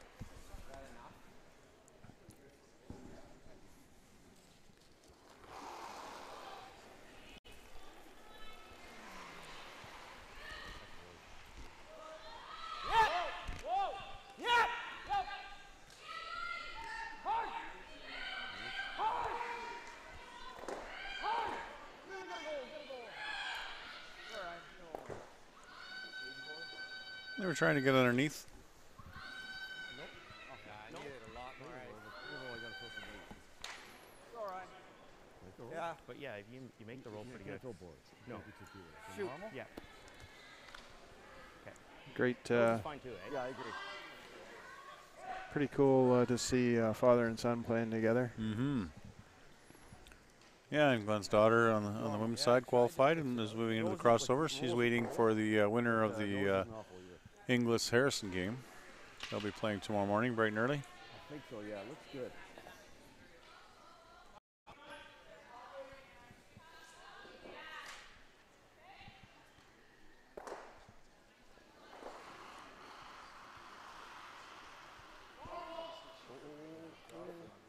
Yep. Whoa. Yep. Yep. Hard. Hard. Hard. Really gotta go, gotta go. All right. They were trying to get underneath. All right. Yeah. But yeah, if you, you make the roll pretty good. No. Shoot. Yeah. Okay. Great, uh, is fine too, eh? Yeah, I agree. pretty cool uh, to see uh, father and son playing together. Mm-hmm. Yeah, and Glenn's daughter on the on the women's side qualified and is moving into the crossovers. She's waiting for the uh, winner of the uh, Inglis Harrison game. They'll be playing tomorrow morning, bright and early. I think so, yeah. Looks good.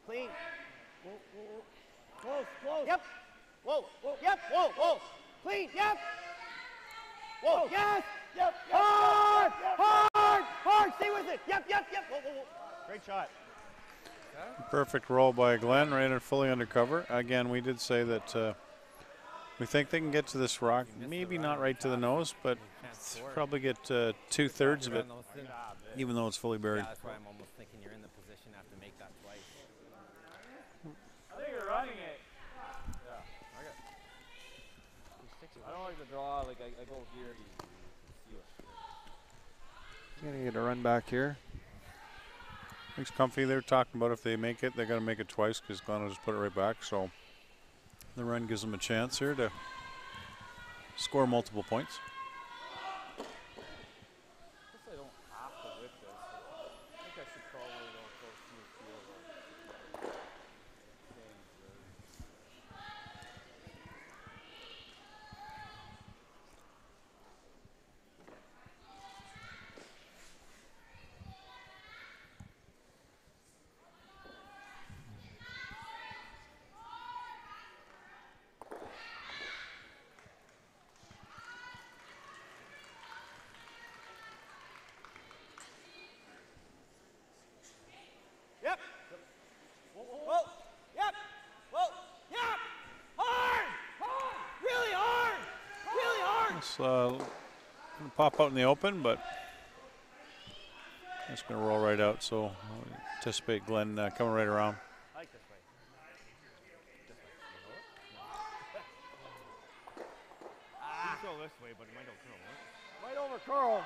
Clean. Whoa, whoa, whoa. Close, close. Yep. Whoa, whoa, yep, whoa, whoa. Clean, yep. Whoa, yes. Yep, yep, hard, yep, hard, hard. Stay with it. Yep, yep, yep. Whoa, whoa, whoa. Great shot. Perfect roll by Glenn, right at fully undercover. Again, we did say that uh, we think they can get to this rock, maybe not right to the nose, but probably get uh, two thirds of it, even though it's fully buried. why I'm almost thinking you're in the position to make that twice. I think you're running it. Yeah. I got. I don't like to draw. Like I, I go here. Gonna get a run back here. Looks comfy. They're talking about if they make it, they got to make it twice because Glenn will just put it right back. So the run gives them a chance here to score multiple points. Guess I don't have to whip this. I think I should probably go close to the field. Yep. Whoa, whoa, whoa. Yep. Whoa. Yep. Hard. Hard. Really hard. Really hard. It's uh, pop out in the open, but it's going to roll right out. So anticipate Glenn uh, coming right around. I like this way. Ah. You go this way, but it might not curl, right? Might over curl.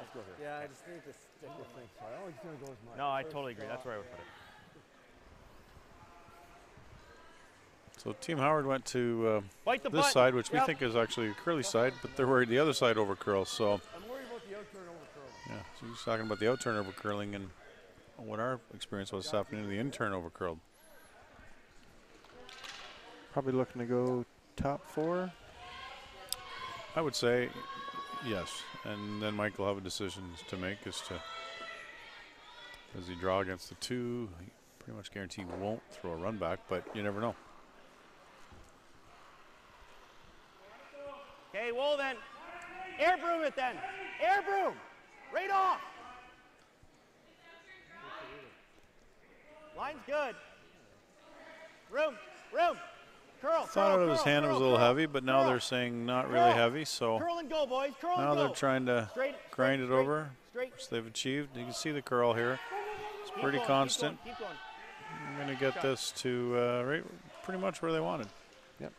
Let's go here. Yeah, I just need to stick with things. So I always gonna go as much. No, I totally agree. That's where I would put it. So Team Howard went to Bite the uh, this button. side, which we think is actually a curly side, but they're worried the other side over curls. So I'm worried about the outturn over curl. yeah, so he's talking about the outturn over curling and what our experience was this afternoon, the intern over curled. Probably looking to go top four. I would say yes, and then Mike will have a decision to make as to does he draw against the two. He pretty much guarantee he won't throw a run back, but you never know. Okay, well then. Air broom. Right off. Line's good. Room, room. Curl, Thought curl, out of his curl, hand it was a little curl. heavy, but now Curl. they're saying not really Curl. heavy. So Curl and go, boys. Curl now and go. they're trying to Straight, grind straight, it over, Straight. which they've achieved. You can see the curl here. It's Keep pretty going, constant. Keep going. Keep going. I'm going to get this to uh, right, pretty much where they wanted. Good,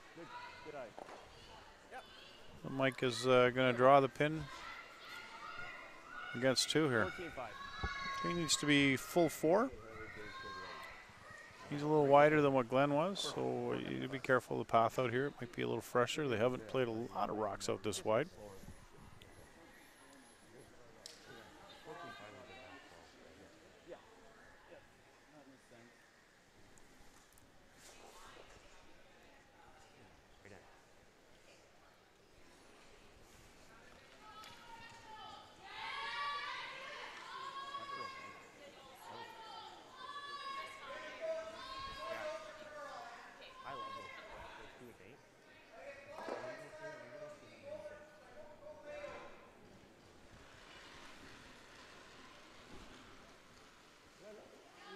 good eye. So Mike is uh, going to draw the pin against two here. He needs to be full four. He's a little wider than what Glenn was, so you need to be careful of the path out here. It might be a little fresher. They haven't played a lot of rocks out this wide. I love those. Those two with eight.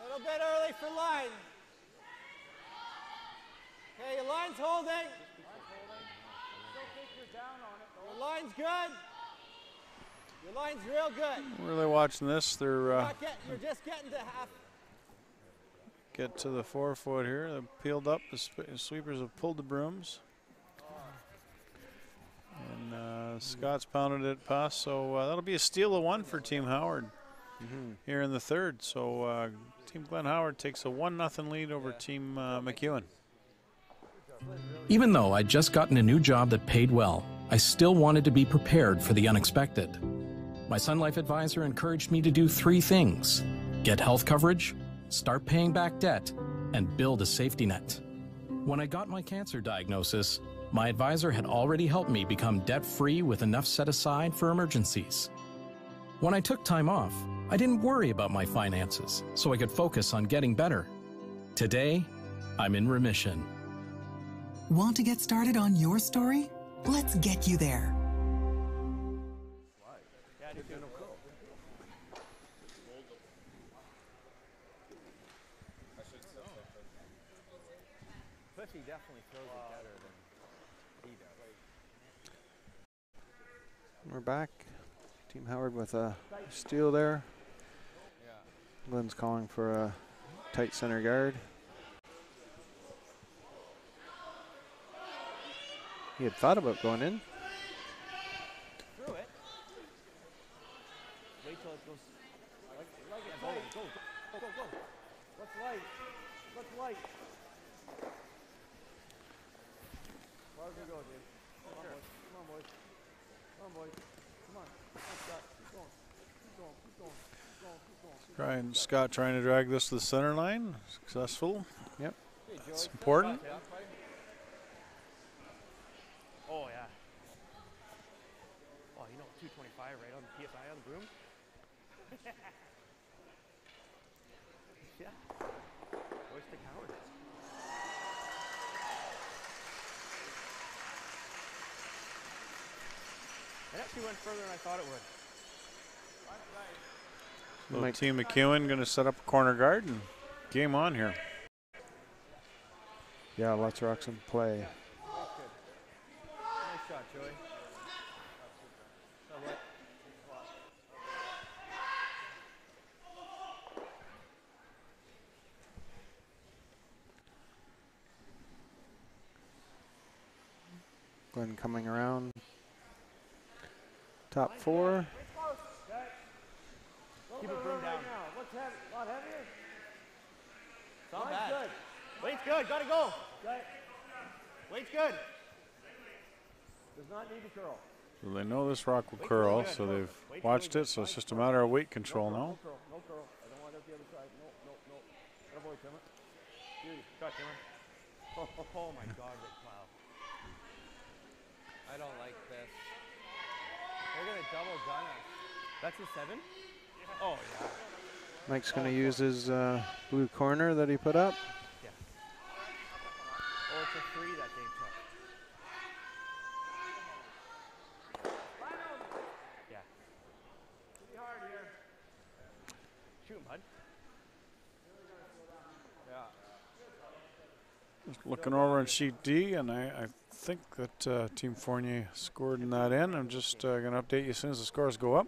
little bit early for line. Okay, your line's holding. Your line's good. Your real good. Really watching this. They're You're, uh, not get, you're just getting to half. get to the forefoot here. They're peeled up. The sp- sweepers have pulled the brooms. And uh, Scott's pounded it past, so uh, that'll be a steal of one for Team Howard here in the third. So uh, Team Glenn Howard takes a one nothing lead over Team uh, McEwen. Even though I'd just gotten a new job that paid well, I still wanted to be prepared for the unexpected. My Sun Life advisor encouraged me to do three things get health coverage, start paying back debt, and build a safety net. When I got my cancer diagnosis, my advisor had already helped me become debt free with enough set aside for emergencies. When I took time off, I didn't worry about my finances, so I could focus on getting better. Today, I'm in remission. Want to get started on your story? Let's get you there. Cliffy definitely throws it better than he does. We're back. Team Howard with a steal there. Glenn's calling for a tight center guard. He had thought about going in. Through it. Wait till it goes. Like, like it. Go, go, go, go, go. What's light? What's light? Far as we go, dude. Come on, boys. Come on, boys. Come on, boys. Come on. Come on, Scott. Keep going. Keep going. Keep going. Keep going. Keep going. Keep Trying Scott trying to drag this to the center line. Successful. Yep. That's important. Oh, yeah. Oh, you know, 225 right on the PSI on the broom? yeah. Voice to Howard. It actually went further than I thought it would. So Mike. Team McEwen going to set up a corner guard and game on here. Yeah, let's rock some play. Nice shot, Joey. Glenn coming around. Top four. Keep it broom down. What's heavy? A lot heavier? It's not bad. good. Weight's good. Gotta go. Weight's good. Does not need to curl. So they know this rock will curl, so they've watched it. So it's just a matter of weight control now. No curl. No curl. I don't want it the other side. No, no, no. Good boy, Timmer. Beauty. Got Timmer. Oh, oh my God, Rick Plow. I don't like this. They're going to double gun us. That's a seven? Oh, yeah. Mike's going to use his uh, blue corner that he put up. Yeah. Oh, it's a three that they took. Yeah. Shoot, bud. Yeah. Just looking over and see D, and I, I think that uh, Team Fournier scored in that end. I'm just uh, going to update you as soon as the scores go up.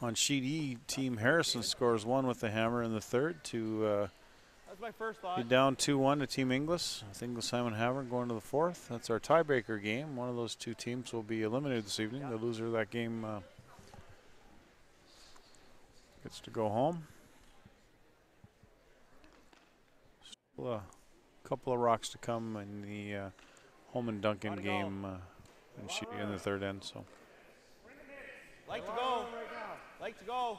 on sheet E, Team Harrison scores one with the hammer in the third to uh, That's my first be thought. down 2 1 to Team Inglis. With Inglis Simon Hammer going to the fourth. That's our tiebreaker game. One of those two teams will be eliminated this evening. The loser of that game uh, gets to go home. Still a couple of rocks to come in the uh, home and Duncan game uh, in, she- in the third end. So Like to go. Like to go.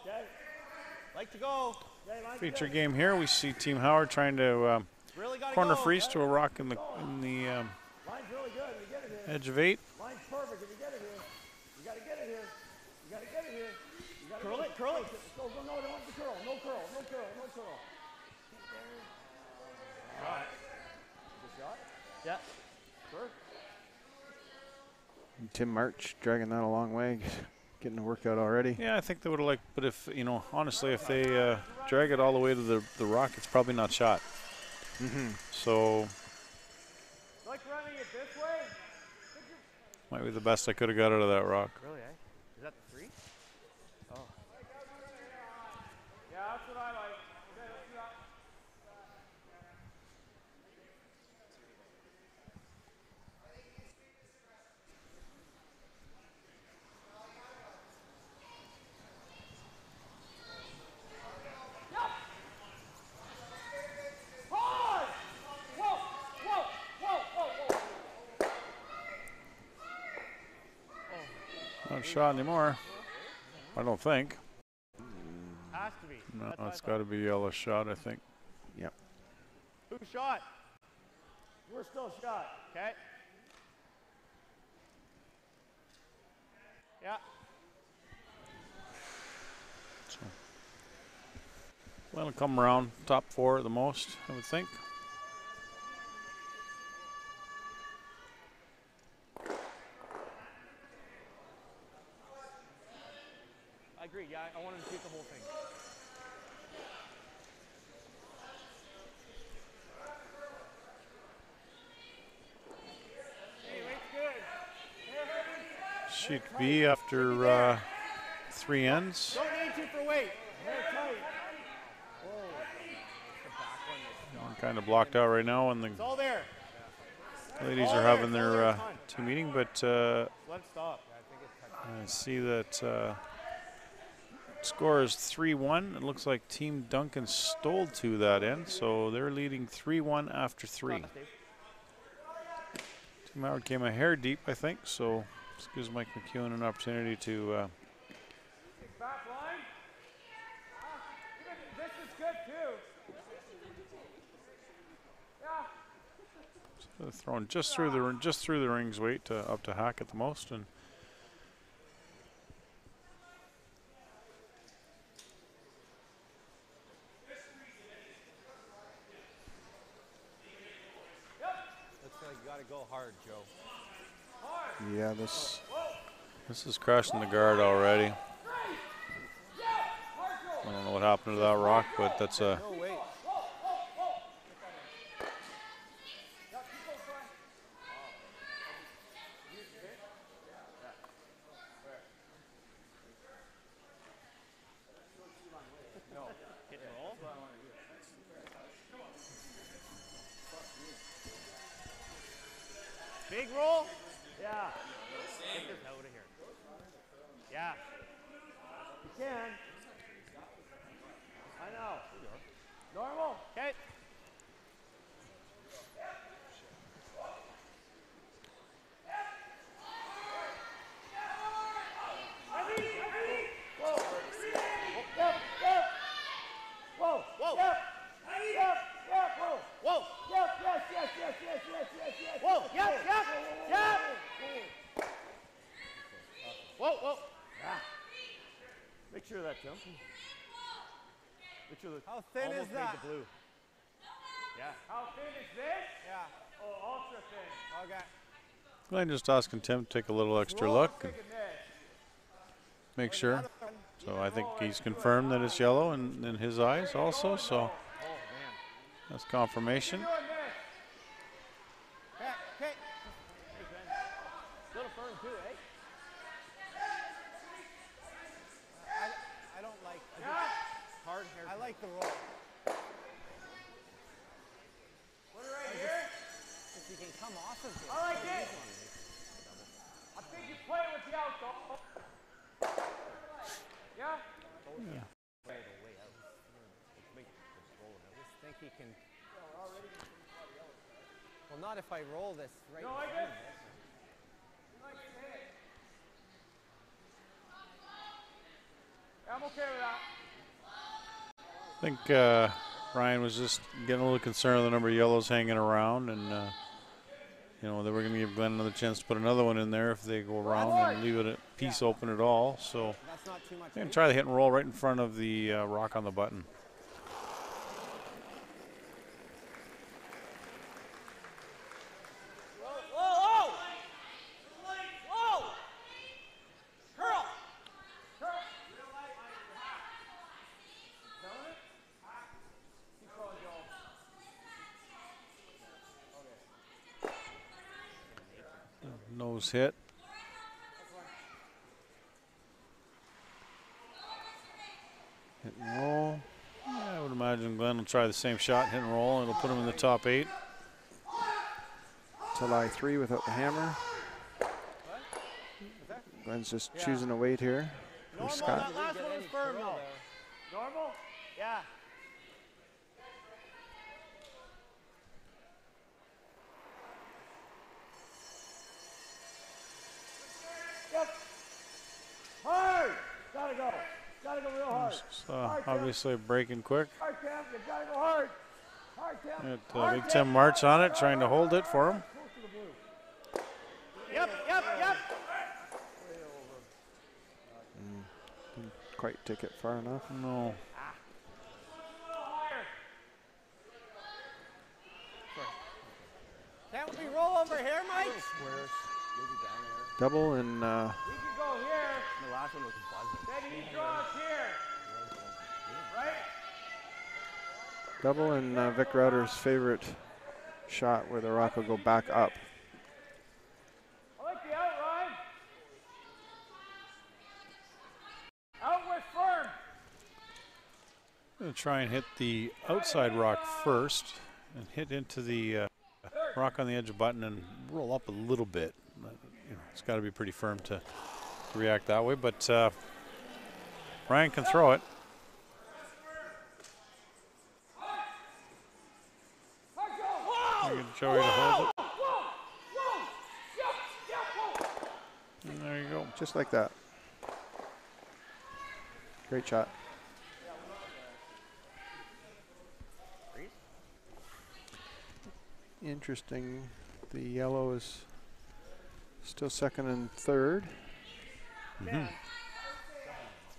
Like to go. feature game here. We see Team Howard trying to um, Really corner go. freeze to a rock in the in the um, Line's really good get it here. edge of eight. Line's perfect if you get it here. You gotta get it here. You gotta get it here. You gotta Curl go. it, curl it. Go, go, no, don't want the curl. No curl, no curl, no curl. Shot. Good shot? Yeah. Sure. Tim March dragging that a long way, getting the workout already. Yeah, I think they would have liked, but if you know, honestly, if they uh, drag it all the way to the the rock, it's probably not shot. Mm-hmm. So Like running it this way? might be the best I could have got out of that rock. Really, eh? Is that the three? Oh. Yeah, that's what I like. Okay, let's do that. Hard! Whoa, whoa, whoa, whoa, whoa. Not shot anymore. I don't think. Has to be. No, That's what I got to be yellow shot. I think. Yep. Who shot? We're still shot. Okay. Yeah. So. Well, it'll come around top four at the most, I would think. I agree. Yeah, I wanted to shoot the whole thing. Hey, weight's good. Sheet B after uh, three ends. Don't need to for weight. Hold tight. Kind of blocked out right now, and the ladies are having their uh, team meeting, but. Uh, Let it stop. I see that uh, score is 3-1. It looks like Team Duncan stole to that end, so they're leading 3-1 after three. Team Howard came a hair deep, I think, so this gives Mike McEwen an opportunity to uh, Back line. Even this is good too. Yeah. throw just through the just through the rings weight uh, up to hack at the most, and Looks like you got to go hard, Joe. Yeah, this this is crashing the guard already. I don't know what happened to that rock, but that's a No, wait. Hit and roll. Big roll. Yeah. Get this out of here. Yeah. You can. I know. Normal. Okay. Whoa. Yep, yep. Whoa. Whoa. Yep. Yep, yep, whoa. Whoa. Yep, yes, yes, yes, yes, yes, yes, yes. Whoa, yep, yep, yep. Whoa, whoa. Ah. Make sure of that, Tim. Make sure that. How thin is made that? the blue. Yeah. How thin is this? Yeah. Oh, ultra thin. Okay. I'm just asking Tim to take a little extra look and and make sure. So I think oh, he's confirmed that it's yellow in, in his eyes also. So oh, that's confirmation. Okay, okay. Little firm too, eh? I, I don't like hard hair. I like the roll. Put it right here. If you can come off of it. I like it. I think you play with the out though. Yeah? Yeah. Right away. I was, I just think he can. Well, not if I roll this right. No, I behind get- it. I'm okay with that. I think uh, Ryan was just getting a little concerned with the number of yellows hanging around, and uh, you know they were going to give Glenn another chance to put another one in there if they go around and leave it a piece open at all. So That's not too much. they're going to try the hit and roll right in front of the uh, rock on the button. Whoa, whoa! Whoa! Curl! Curl! Nose hit. Hit and roll. Yeah, I would imagine Glenn will try the same shot, hit and roll, and it'll put him in the top eight. July 3 without the hammer. Glenn's just choosing a weight here for Normal, Scott. that last one was firm though. Normal? Yeah. Yep. Hard! Gotta go. Gotta go real hard. So Hard, Tim. Obviously breaking quick. Hard, Tim. You gotta go hard. Hard, Tim. Got uh, Big Tim March on it, trying to hold it for him. Yep, yep, yep. Didn't quite take it far enough. No. Can't we roll over here, Mike? Double and uh, We can go here. The last one was buzzing. Then he draws here. Right? double and uh, Vic Rauter's favorite shot where the rock will go back up. I like the out, Ryan. Out with firm. Gonna try and hit the outside rock first and hit into the uh, rock on the edge of button and roll up a little bit. You know, it's got to be pretty firm to, to react that way, but uh, Ryan can throw it. Whoa! You get Joey to hold it. Whoa! Whoa! Yep! Yep! Whoa! And there you go. Just like that. Great shot. Interesting. The yellow is still second and third. Mhm.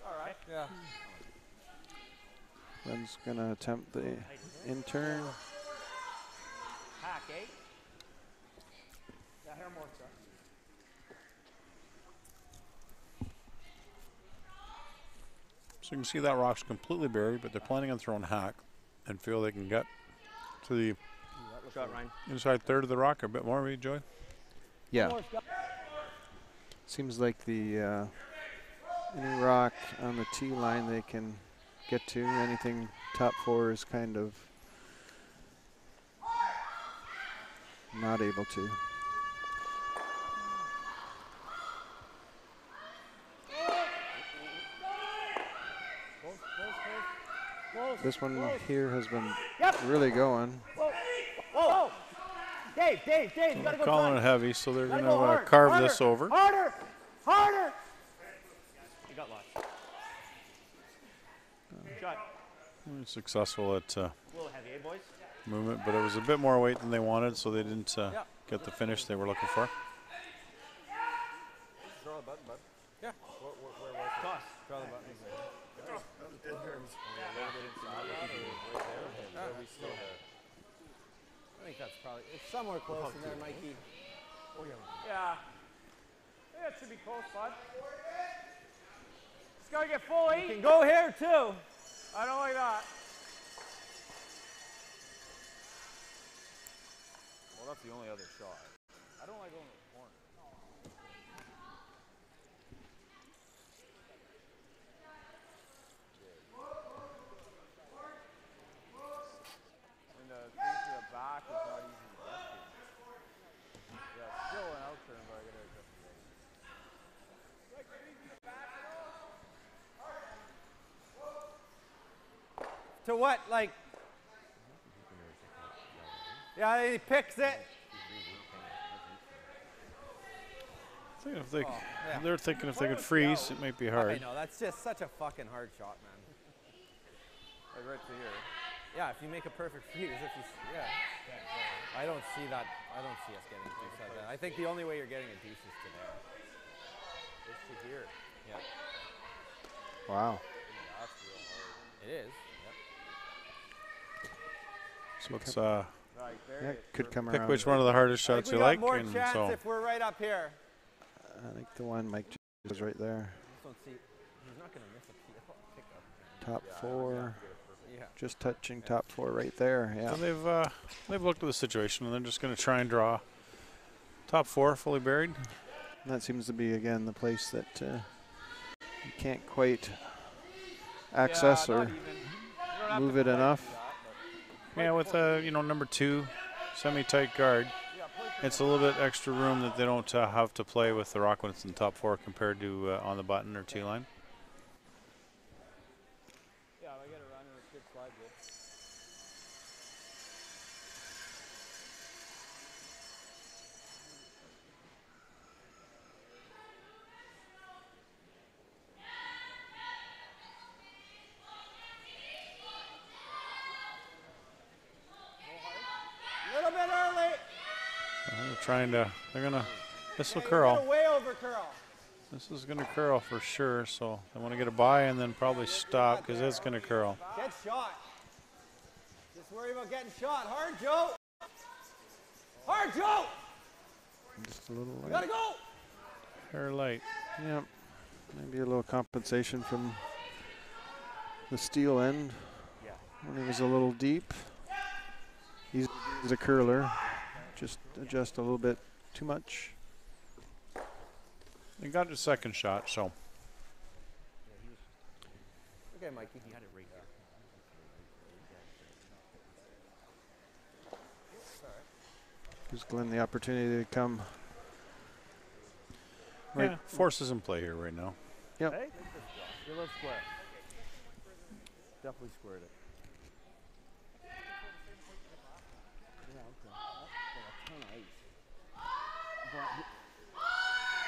All right. Yeah. Glenn's going to attempt the in-turn. Hack, eh? Yeah, hair more, sir. So you can see that rock's completely buried, but they're planning on throwing hack and feel they can get to the Shot, Ryan. inside third of the rock a bit more, maybe, Joey? Yeah. Seems like the uh, any rock on the tee line they can get to. Anything top four is kind of not able to. This one here has been Yep. really going. Whoa. Whoa. Dave, Dave, Dave, you gotta go Calling try. it heavy, so they're going to go uh, carve harder, this over. Harder! Harder! You got lost. Shot. Successful at uh, A little heavy, eh, boys? Movement, but it was a bit more weight than they wanted, so they didn't uh, Yeah. get the finish they were looking for. Draw the button, bud. Yeah. Where, where, where was it? Toss. Draw the button. I think that's probably, it's somewhere close in there, Mikey. Yeah. Yeah, it should be close, bud. It's gotta get full eight. You can go here too. I don't like that. Well, that's the only other shot. I don't like going to the corner. And uh, the thing to the back is not easy to get to. Yeah, still an out turn, but I gotta adjust the weight. To what? Like. Yeah, he picks it. Thinking if they, Oh, yeah. They're thinking if they could freeze, it might be hard. I know that's just such a fucking hard shot, man. Like right to here. Yeah, if you make a perfect freeze, if you, yeah. I don't see that. I don't see us getting deuce at that. I think the only way you're getting a deuce is to there. It's to here. Yeah. Wow. That's real hard. It is. Yep. So let's uh, Right there. Yeah, could come pick around. which one of the hardest I think shots you got like, more and chance so if we're right up here. I think the one Mike is right there. Just don't see. He's not gonna miss a Top four. Yeah. Just touching top four right there. Yeah. So they've uh, they've looked at the situation and they're just going to try and draw top four fully buried. And that seems to be again the place that uh, you can't quite access or move it enough. Yeah, with a you know number two, semi-tight guard, it's a little bit extra room that they don't uh, have to play with the Rockwood's in the top four compared to uh, on the button or T line. Yeah, I get a run and a good slide good. A little bit early. Uh, they're trying to. They're gonna. This will curl. Curl. This is gonna curl for sure. So they want to get a buy and then probably stop because it's gonna curl. Get shot. Just worry about getting shot. Hard, Joe. Hard, Joe. Just a little. You gotta go. Hair light. Yeah. Maybe a little compensation from the steel end Yeah. when he was a little deep. He's, he's a curler. Just adjust a little bit too much. They got a second shot, so Okay, Mikey. You had it right there. Gives Glenn the opportunity to come. Right. yeah, force is in play here right now. Yep. Hey, you love square. Definitely squared it. Yeah, okay. That's a ton of ice. But,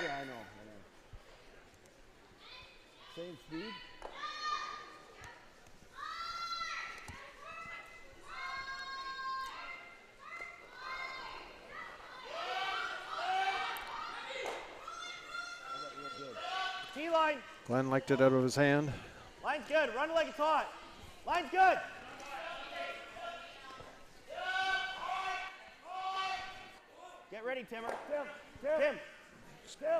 yeah, I know, I know. Same speed? T-line. Glenn liked it out of his hand. Line's good. Run it like it's hot. Line's good. Get ready, Timmer. Tim. Tim. Tim.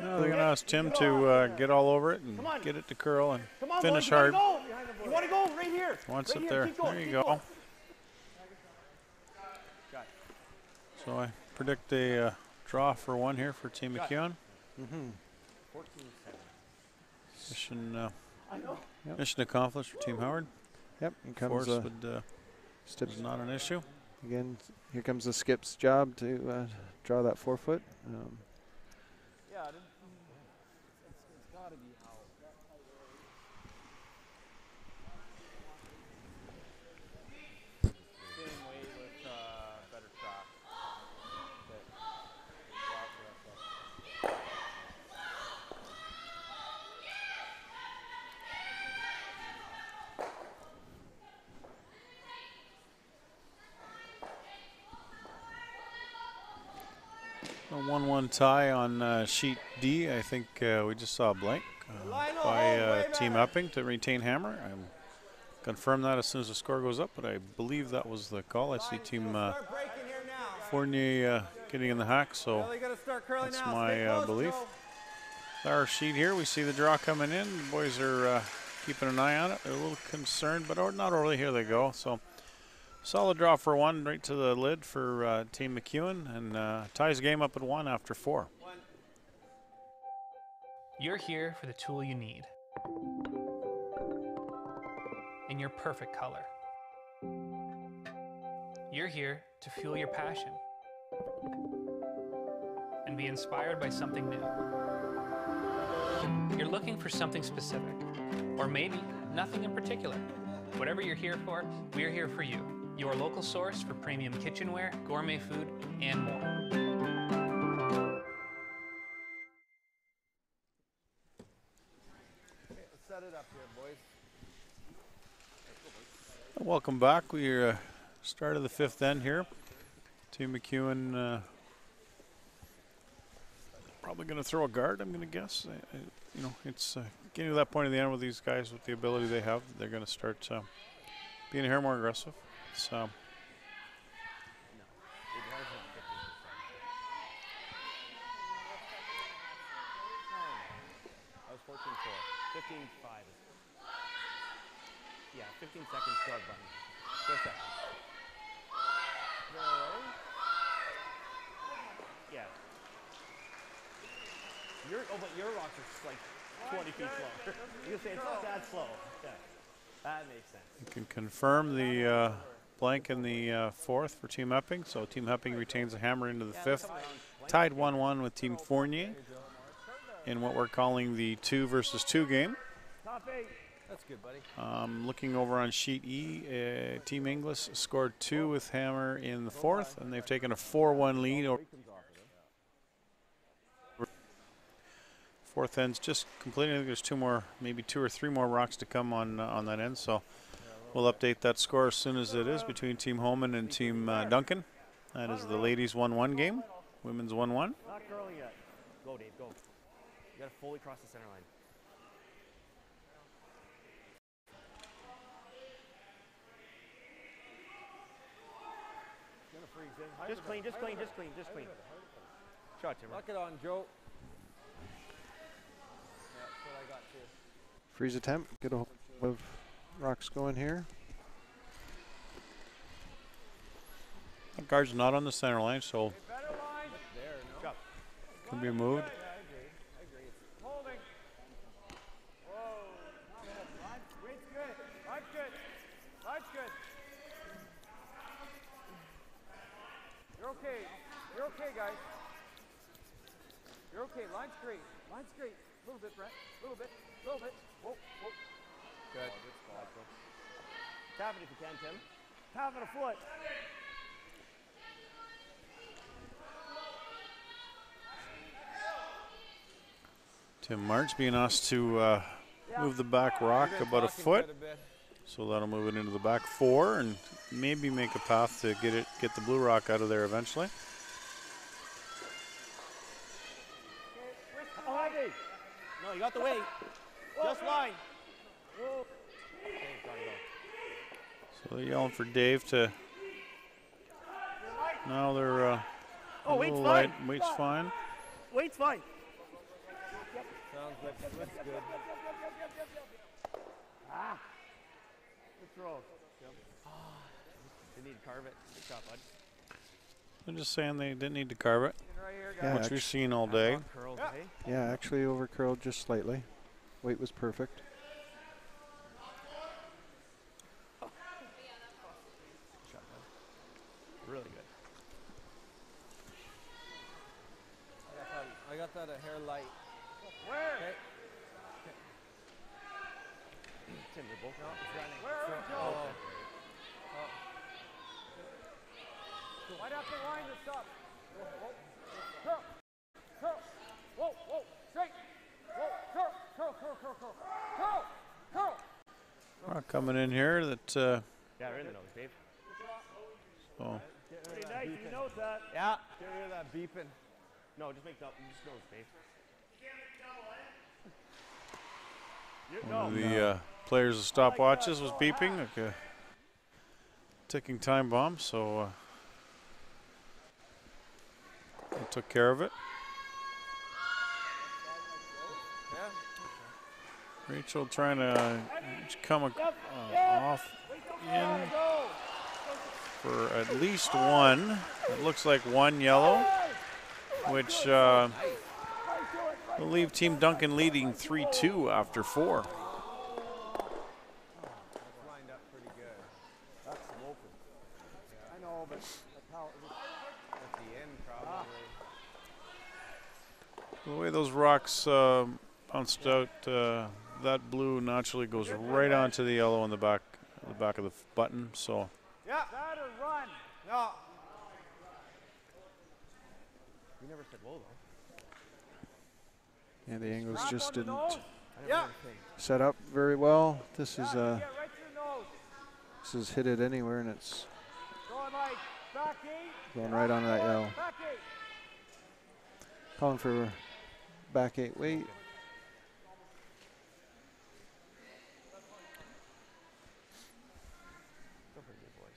No, they're gonna ask Tim to uh, get all over it and on. get it to curl and on, finish hard. You wanna go. You want to go right here. Once right it here. there, going. there you go. going. So I predict a uh, draw for one here for Team McEwen. Mm-hmm. Mission, uh, Yep. mission accomplished for Team Howard. Yep. Here comes Force uh, would uh, Stips. is not an issue. Again, here comes the skip's job to uh, draw that four foot. Um, Yeah, I didn't, it's, it's, it's gotta be out. Same way with uh, better track. Okay. Wow, for that stuff. A 1-1 tie on uh, sheet D. I think uh, we just saw a blank uh, by uh, Team. Epping to retain Hammer. I'm confirm that as soon as the score goes up, but I believe that was the call. I see Team uh, Start breaking here now. Fournier uh, getting in the hack, so Well, you gotta start curling that's my uh, belief. Our sheet here, we see the draw coming in. The boys are uh, keeping an eye on it. They're a little concerned, but or not really. Here they go. So solid draw for one, right to the lid for uh, Team McEwen, and uh, ties game up at one after four. You're here for the tool you need. In your perfect color. You're here to fuel your passion and be inspired by something new. You're looking for something specific, or maybe nothing in particular. Whatever you're here for, we're here for you. Your local source for premium kitchenware, gourmet food, and more. Here. Welcome back. We're uh, start of the fifth end here. Team McEwen uh, probably going to throw a guard. I'm going to guess. I, I, you know, it's uh, getting to that point in the end with these guys with the ability they have. They're going to start uh, being hair more aggressive. So. 14 4. 15 5. Yeah, 15 seconds start button. Four seconds. Yeah. Your, oh, but your rocks are like 20 feet slower. you can say it's not that slow. Okay. That makes sense. You can confirm the uh, blank in the uh, fourth for Team Epping. So Team Epping retains a hammer into the fifth. Tied 1-1 with Team Fournier in what we're calling the two versus two game. That's good, buddy. Um, looking over on sheet E, uh, Team Inglis scored two with hammer in the fourth, and they've taken a 4-1 lead. Over fourth end's just completing. I think there's two more, maybe two or three more rocks to come on uh, on that end. So we'll update that score as soon as it is between Team Homan and Team uh, Duncan. That is the ladies 1-1 game, women's 1-1. Not curling yet. Go, Dave, go. You gotta fully cross the center line. Just clean, just clean, just clean, just clean. Shot, Timber. Lock it on, Joe. That's what I. Freeze attempt. Get a hold of rocks going here. The guard's not on the center line, so can be moved. You're okay. Line's great. Line's great. A little bit, Brett. A little bit. A little bit. Whoa, whoa. Good. Tap it if you can, Tim. Tap it a foot. Tim March being asked to uh, move the back rock about a foot. So that'll move it into the back four and maybe make a path to get it get the blue rock out of there eventually. Oh, heavy. No, you got the weight. Just line. Okay, gotta go. So they're yelling for Dave to. Now they're uh, Oh, a weight's little fine. light. Weight's fine. Weight's fine. Sounds like that's good. Ah. Good throw. They need to carve it. Good shot, bud. I'm just saying they didn't need to carve it, Right here, Yeah, which actu- we've seen all day. Curls, Yeah. eh? Yeah, actually over curled just slightly. Weight was perfect. Shot, bud. Really good. I got that, I got that a hair light. Where? Okay. Tim, you're both. No, it's running. Where are we, It's Joe? run- Okay. Oh. Why'd have to line this up? Whoa, whoa. Curl. Curl. Whoa, whoa. Straight. Whoa. Curl. Curl, curl, curl, curl. Curl. Curl. Rock coming in here that. Uh, Yeah, right in the nose, Dave. so Pretty nice. You know that. Yeah. Can you hear that beeping? No, just make that. Just Dave. You, one no. of the uh, players' stopwatches was beeping, like a ticking time bomb. So uh, they took care of it. Rachel trying to come ac- uh, off in for at least one. It looks like one yellow, which uh, will leave Team Duncan leading 3 2 after four. the way those rocks um bounced out, uh, that blue naturally goes right onto the yellow on the back, the back of the button. So Yeah. That or run. No. You never said whoa though. Yeah, the angles just didn't Yeah. set up very well. This is uh, this is hit it anywhere, and it's Going like back eight. going right on that yellow. Calling for back eight weight. Still pretty good, boys.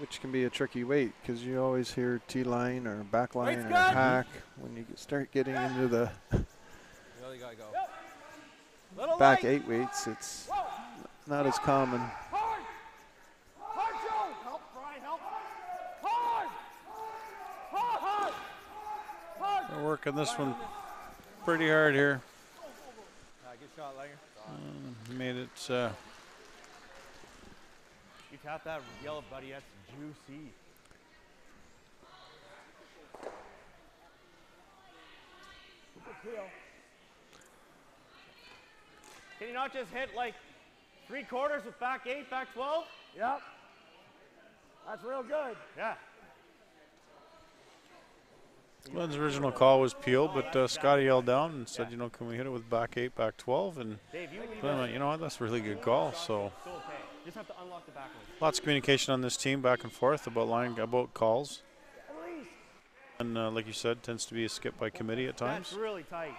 Which can be a tricky weight because you always hear T line or back line Weight's or good. hack when you start getting into the go. Back eight weights. It's not as common. We're working this one pretty hard here. Good shot, Langer. Uh, made it. Uh, You tap that yellow, buddy. That's juicy. Can you not just hit like three quarters with back eight, back 12? Yep. That's real good. Yeah. Glenn's original call was Peel, but uh, Scotty yelled down and said, you know, can we hit it with back eight, back 12? And Dave, you Glenn went, you know what, that's a really good call. So okay. Just have to unlock the back one. lots of communication on this team back and forth about line about calls. And uh, like you said, tends to be a skip by committee at times. That's really tight.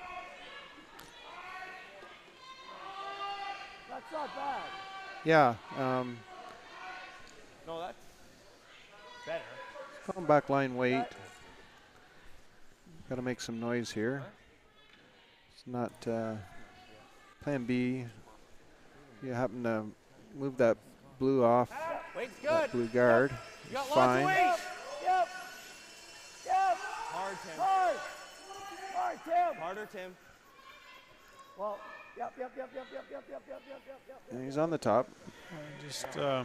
That's not bad. Yeah, um, No, that's better. calling back line weight. Got to make some noise here. It's not uh, plan B. You happen to move that blue off. Weight's that blue guard. You got fine. of. Yep. Yep. Hard, Tim. Hard. Hard, Tim. Harder, Tim. Well, yep, yep, yep, yep, yep, yep, yep, yep, yep, yep, yep. And he's on the top, Just uh,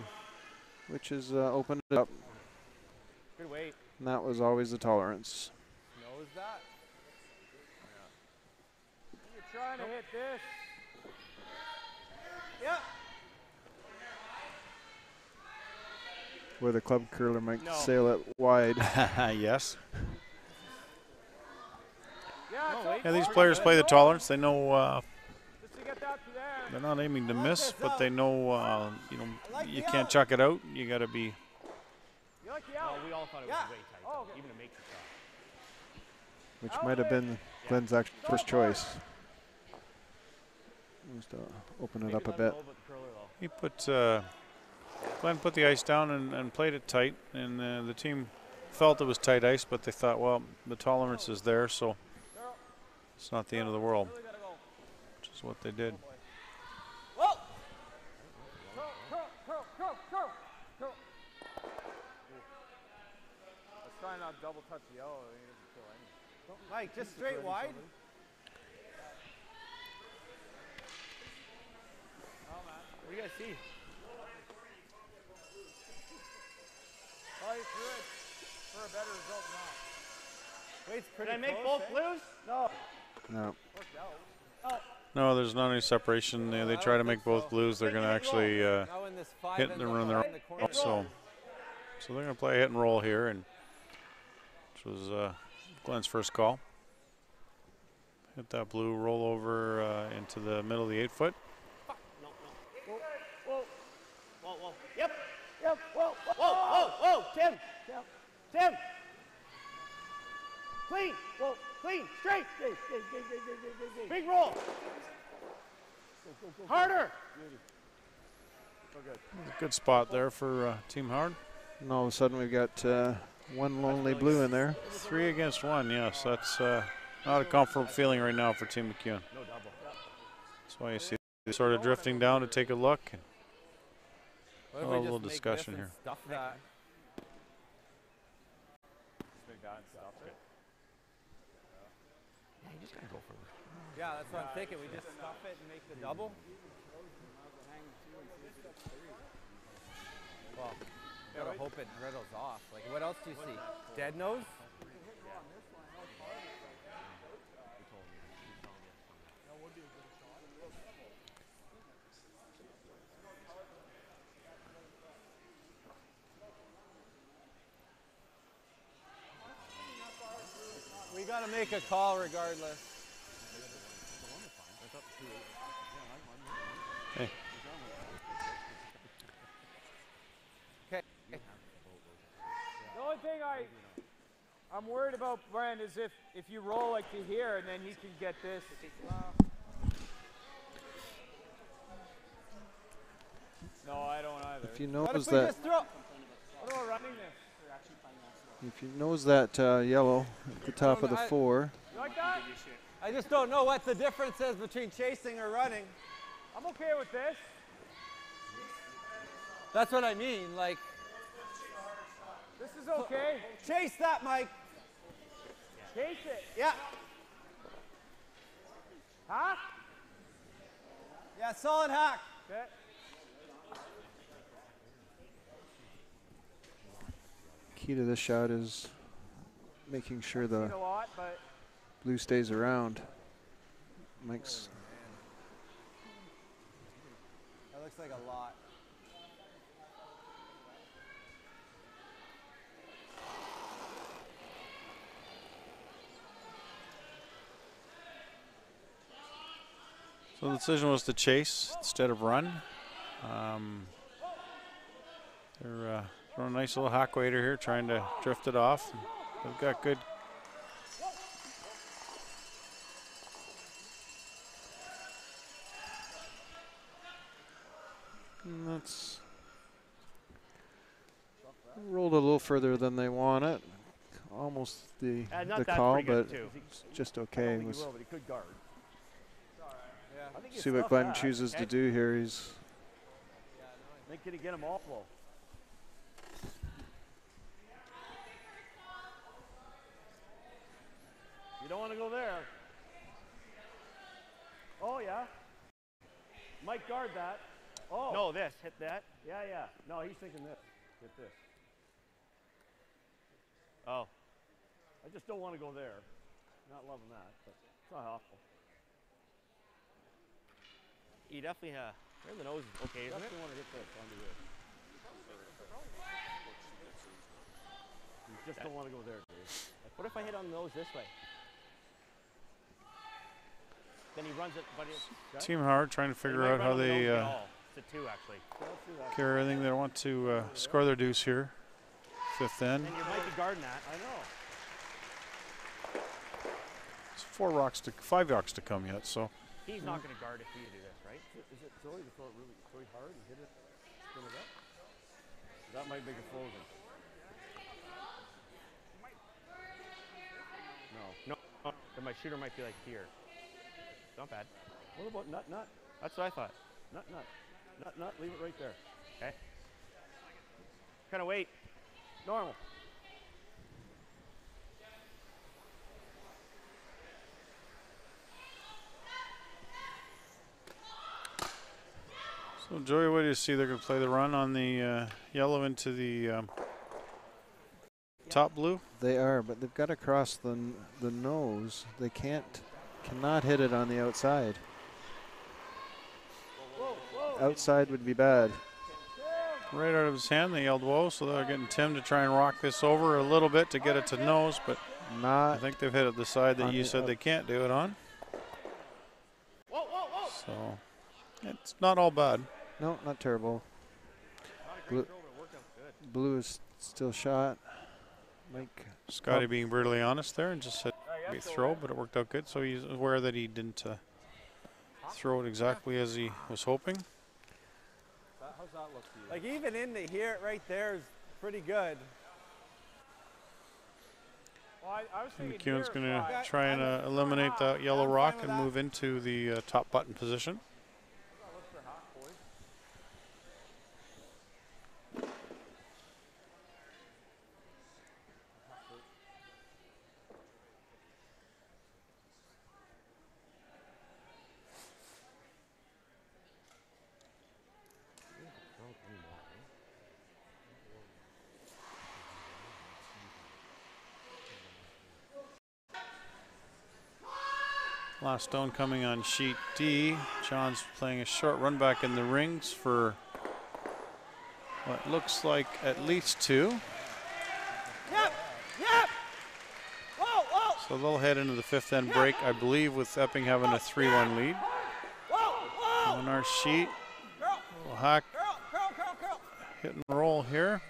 which is uh, opened it up. Good weight. And that was always the tolerance. Knows that. You're trying to hit this. Yeah. Where the club curler might No. sail it wide. yes. Yeah, No, it's wait. Yeah, these players play the tolerance. They know uh, Just to get that to there. they're not aiming to miss, but they know uh, you know you can't chuck it out. You got to be. You like the No, out? we all thought it was way tight. Oh, though. Even to make the shot. which might have been Glenn's act- first choice. Just to open it up a bit. know about the curler, though. He put uh, Glenn put the ice down and, and played it tight, and uh, the team felt it was tight ice, but they thought, well, the tolerance is there, so it's not the end of the world, which is what they did. Not double touch yellow. Mike, just straight wide. What do you guys see? Probably through it for a better result now. Wait's Did pretty I make close, both eh? blues? No. No. No, there's not any separation. They, they try to make both blues. They're going to actually uh, Now in this five hit and run their behind the corner. so so they're going to play a hit and roll here, and which was uh, Glenn's first call. Hit that blue roll over uh, into the middle of the eight foot. Tim, Tim, 10. Clean, well, clean, straight. Big roll. Harder. Good spot there for uh, Team Hard. And all of a sudden we've got uh, one lonely blue in there. Three against one, yes. That's uh, not a comfortable feeling right now for Team McEwen. That's why you see sort of drifting down to take a look. a little discussion here. Yeah, that's what I'm thinking. We just stuff it and make the double. Well, gotta hope it riddles off. Like, what else do you see? Dead nose? We gotta make a call regardless. Hey. Okay. The only thing I, I'm worried about, Brand, is if, if you roll like to here and then he can get this. No, I don't either. If you What notice that- throw, running this? If you nose that uh, yellow at the top of the four, You like that? I just don't know what the difference is between chasing or running. I'm okay with this. That's what I mean. Like, This is okay. chase that, Mike. Chase it. Yeah. Huh? Yeah, solid hack. Okay. key to this shot is making sure the a lot, but blue stays around. Mike's That looks like a lot. So the decision was to chase instead of run. Um, they're uh, throwing a nice little hack waiter here, trying to drift it off. They've got good. And rolled a little further than they want it. Almost the Uh, the call, but too. just okay. don't It was will, but he could guard. I think you see what Glenn chooses to do here. He's I think can he get them awful? You don't want to go there. Oh yeah. Might guard that. Oh. No, this hit that. Yeah, yeah. No, he's thinking this. Hit this. Oh. I just don't want to go there. Not loving that, but it's not awful. You definitely, uh, where the nose is okay, isn't it? Definitely want to hit this onto this. You just don't want to go there, Dave. What if I hit on the nose this way? Then he runs it, but it's. Team Howard trying to figure out how they uh, It's a two, actually. carry everything. They want to uh, score their deuce here. Fifth end. And you might be guarding that. I know. It's four rocks to five rocks to come yet. So He's not going to guard if you do this, right? Is it silly to throw it really, really hard and hit it, spin it up? That might make it frozen. No. No, then my shooter might be like here. Not bad. What about nut nut? That's what I thought. Nut nut. Nut nut. Leave it right there. Okay. Kind of wait. Normal. So Joey, what do you see? They're going to play the run on the uh, yellow into the um, top blue. They are, but they've got to cross the n- the nose. They can't, cannot hit it on the outside. Outside would be bad. Right out of his hand, they yelled whoa, so they're getting Tim to try and rock this over a little bit to get it to nose, but Not I think they've hit it the side that you the said out- they can't do it on. Whoa, whoa, whoa! So it's not all bad. no, not terrible. Blue, blue is still shot. Mike Scotty being brutally honest there and just said we throw, but it worked out good. So he's aware that he didn't uh, throw it exactly as he was hoping that look to you? Like even into here, right there is pretty good. Well, I, I McEwen's going to uh, try and uh, eliminate that yellow rock and move into the uh, top button position. Last stone coming on sheet D. John's playing a short run back in the rings for what looks like at least two. Yep, yep. Whoa, whoa, So they'll head into the fifth end break, I believe, with Epping having a 3 1 lead. whoa, whoa. On our sheet, hack, Girl, girl, girl, girl. hit and roll here.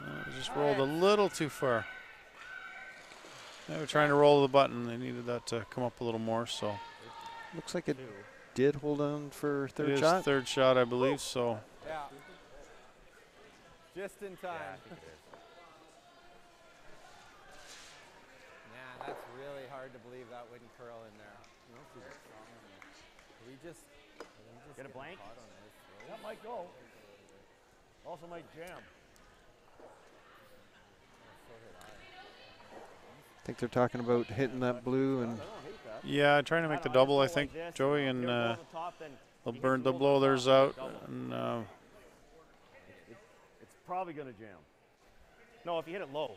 Uh, just rolled a little too far. They were trying to roll the button. They needed that to come up a little more. So Looks like it did hold on for third it is shot. third shot, I believe. So Yeah. Just in time. Man, that's really hard to believe that wouldn't curl in there. We just, we just Get a blank? on. That might go. Also might jam. Think they're talking about hitting that blue and yeah, trying to make the double. I think Joey and uh, they'll burn. They'll blow theirs out. And uh, It's probably gonna jam. No, if you hit it low.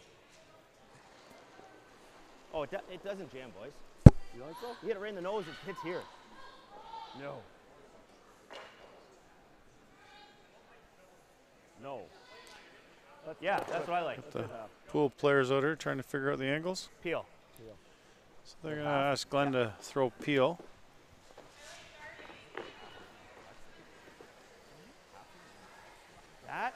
Oh, it, do, it doesn't jam, boys. You think so? You hit it right in the nose, it hits here. No. No. Yeah, that's what I like. the pool players out here trying to figure out the angles. Peel. So they're going to ask Glenn to throw peel. That.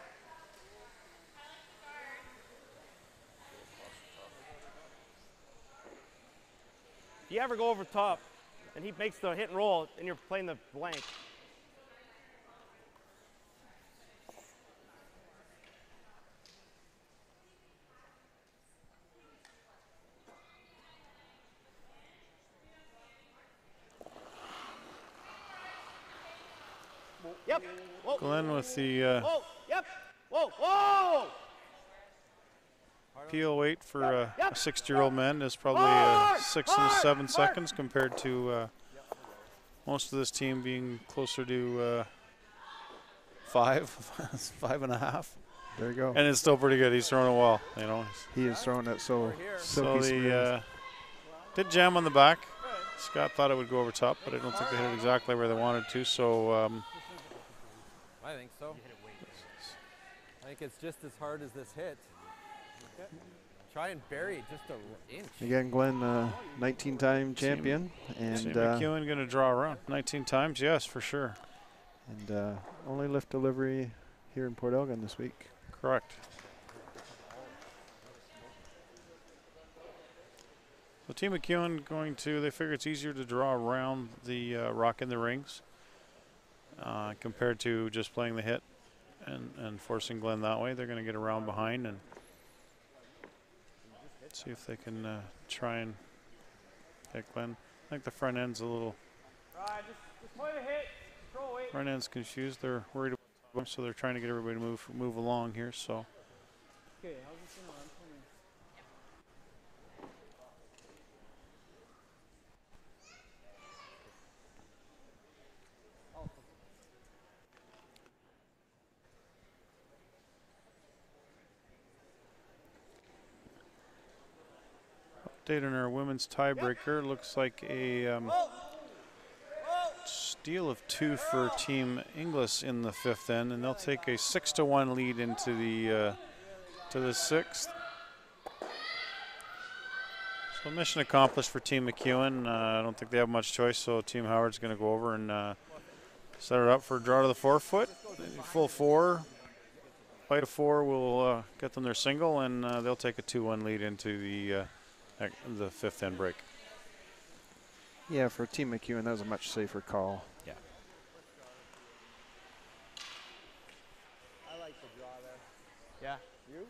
If you ever go over top and he makes the hit and roll and you're playing the blank, Yep. Whoa. Glenn with the uh, Whoa. Yep. Whoa. Whoa. peel weight for uh, a 60 year old man is probably uh, six and seven seconds compared to uh, most of this team being closer to uh, five, five and a half. There you go. And it's still pretty good. He's throwing it well, you know. he is throwing it so So the uh, did jam on the back. Scott thought it would go over top, but I don't think they hit it exactly where they wanted to. So um, I think so. I think it's just as hard as this hit. Try and bury it just a inch. Again, Glenn, uh, 19-time champion, and St. uh, McEwen going to draw around 19 times. Yes, for sure. and uh, only lift delivery here in Port Elgin this week. Correct. So Team McEwen going to, they figure it's easier to draw around the uh, rock in the rings uh, compared to just playing the hit and, and forcing Glenn that way. They're going to get around behind and see if they can uh, try and hit Glenn. I think the front end's a little, just, just. Front end's confused. They're worried about so they're trying to get everybody to move move along here. So Okay, how's this going on? Come here. On our women's tiebreaker. Looks like a um, steal of two for Team Inglis in the fifth end, and they'll take a six to one lead into the uh, to the sixth. So mission accomplished for Team McEwen. Uh, I don't think they have much choice, so Team Howard's going to go over and uh, set it up for a draw to the four foot. Full four. Fight of four will uh, get them their single, and uh, they'll take a 2-1 lead into the uh, the fifth end break. Yeah, for Team McEwen, that was a much safer call. Yeah. I like the draw there. Yeah. You?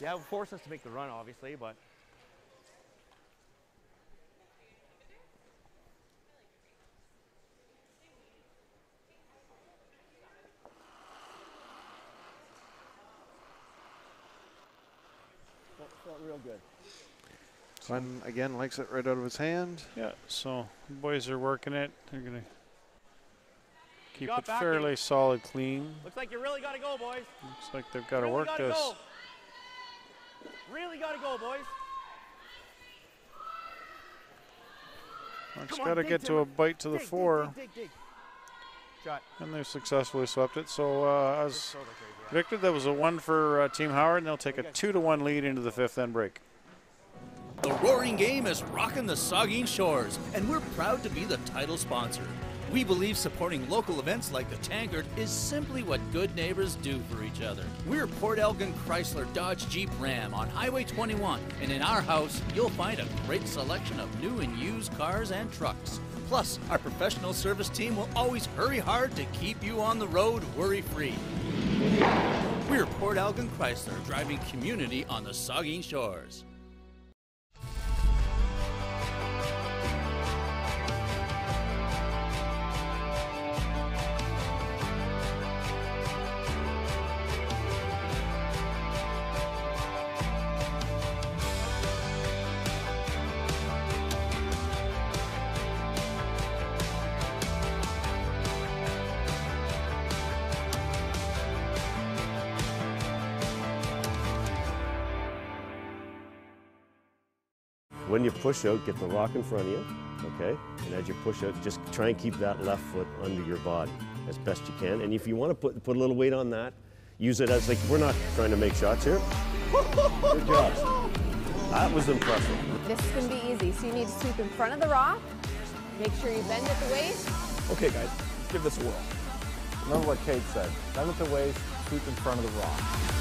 Yeah, it would force us to make the run, obviously, but felt, felt real good. Glenn again likes it right out of his hand. Yeah, so the boys are working it. They're gonna keep it fairly in. solid, clean. Looks like you really got to go, boys. Looks like they've got to really work gotta this. Go. Really got to go, boys. It's Come on, got to dig, get to a bite to the Dig, dig, four, dig, dig, dig. Shot. and they've successfully swept it. So uh, as so like crazy, yeah. predicted, that was a one for uh, Team Howard, and they'll take a two to one lead into the fifth end break. The Roaring Game is rocking the Saugeen Shores, and we're proud to be the title sponsor. We believe supporting local events like the Tankard is simply what good neighbors do for each other. We're Port Elgin Chrysler Dodge Jeep Ram on Highway 21, and in our house, you'll find a great selection of new and used cars and trucks. Plus, our professional service team will always hurry hard to keep you on the road worry free. We're Port Elgin Chrysler, driving community on the Saugeen Shores. Push out, get the rock in front of you, okay? And as you push out, just try and keep that left foot under your body as best you can. And if you want to put, put a little weight on that, use it as like, we're not trying to make shots here. Good job. That was impressive. This is going to be easy. So you need to sweep in front of the rock. Make sure you bend at the waist. Okay, guys, let's give this a whirl. Remember what Kate said. Bend at the waist, sweep in front of the rock.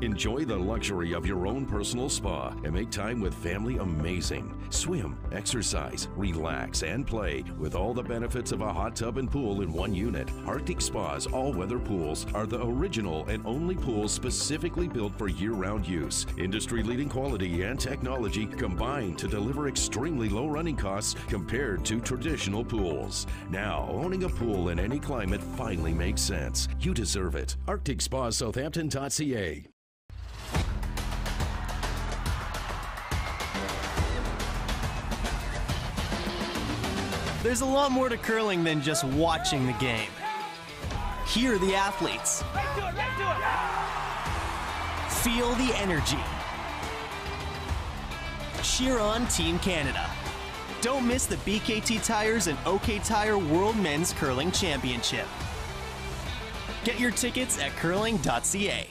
Enjoy the luxury of your own personal spa and make time with family amazing. Swim, exercise, relax, and play with all the benefits of a hot tub and pool in one unit. Arctic Spa's all weather pools are the original and only pools specifically built for year round use. Industry leading quality and technology combined to deliver extremely low running costs compared to traditional pools. Now, owning a pool in any climate finally makes sense. You deserve it. Arctic Spa Southampton.ca. There's a lot more to curling than just watching the game. Hear the athletes. Feel the energy. Cheer on Team Canada. Don't miss the BKT Tires and OK Tire World Men's Curling Championship. Get your tickets at curling.ca.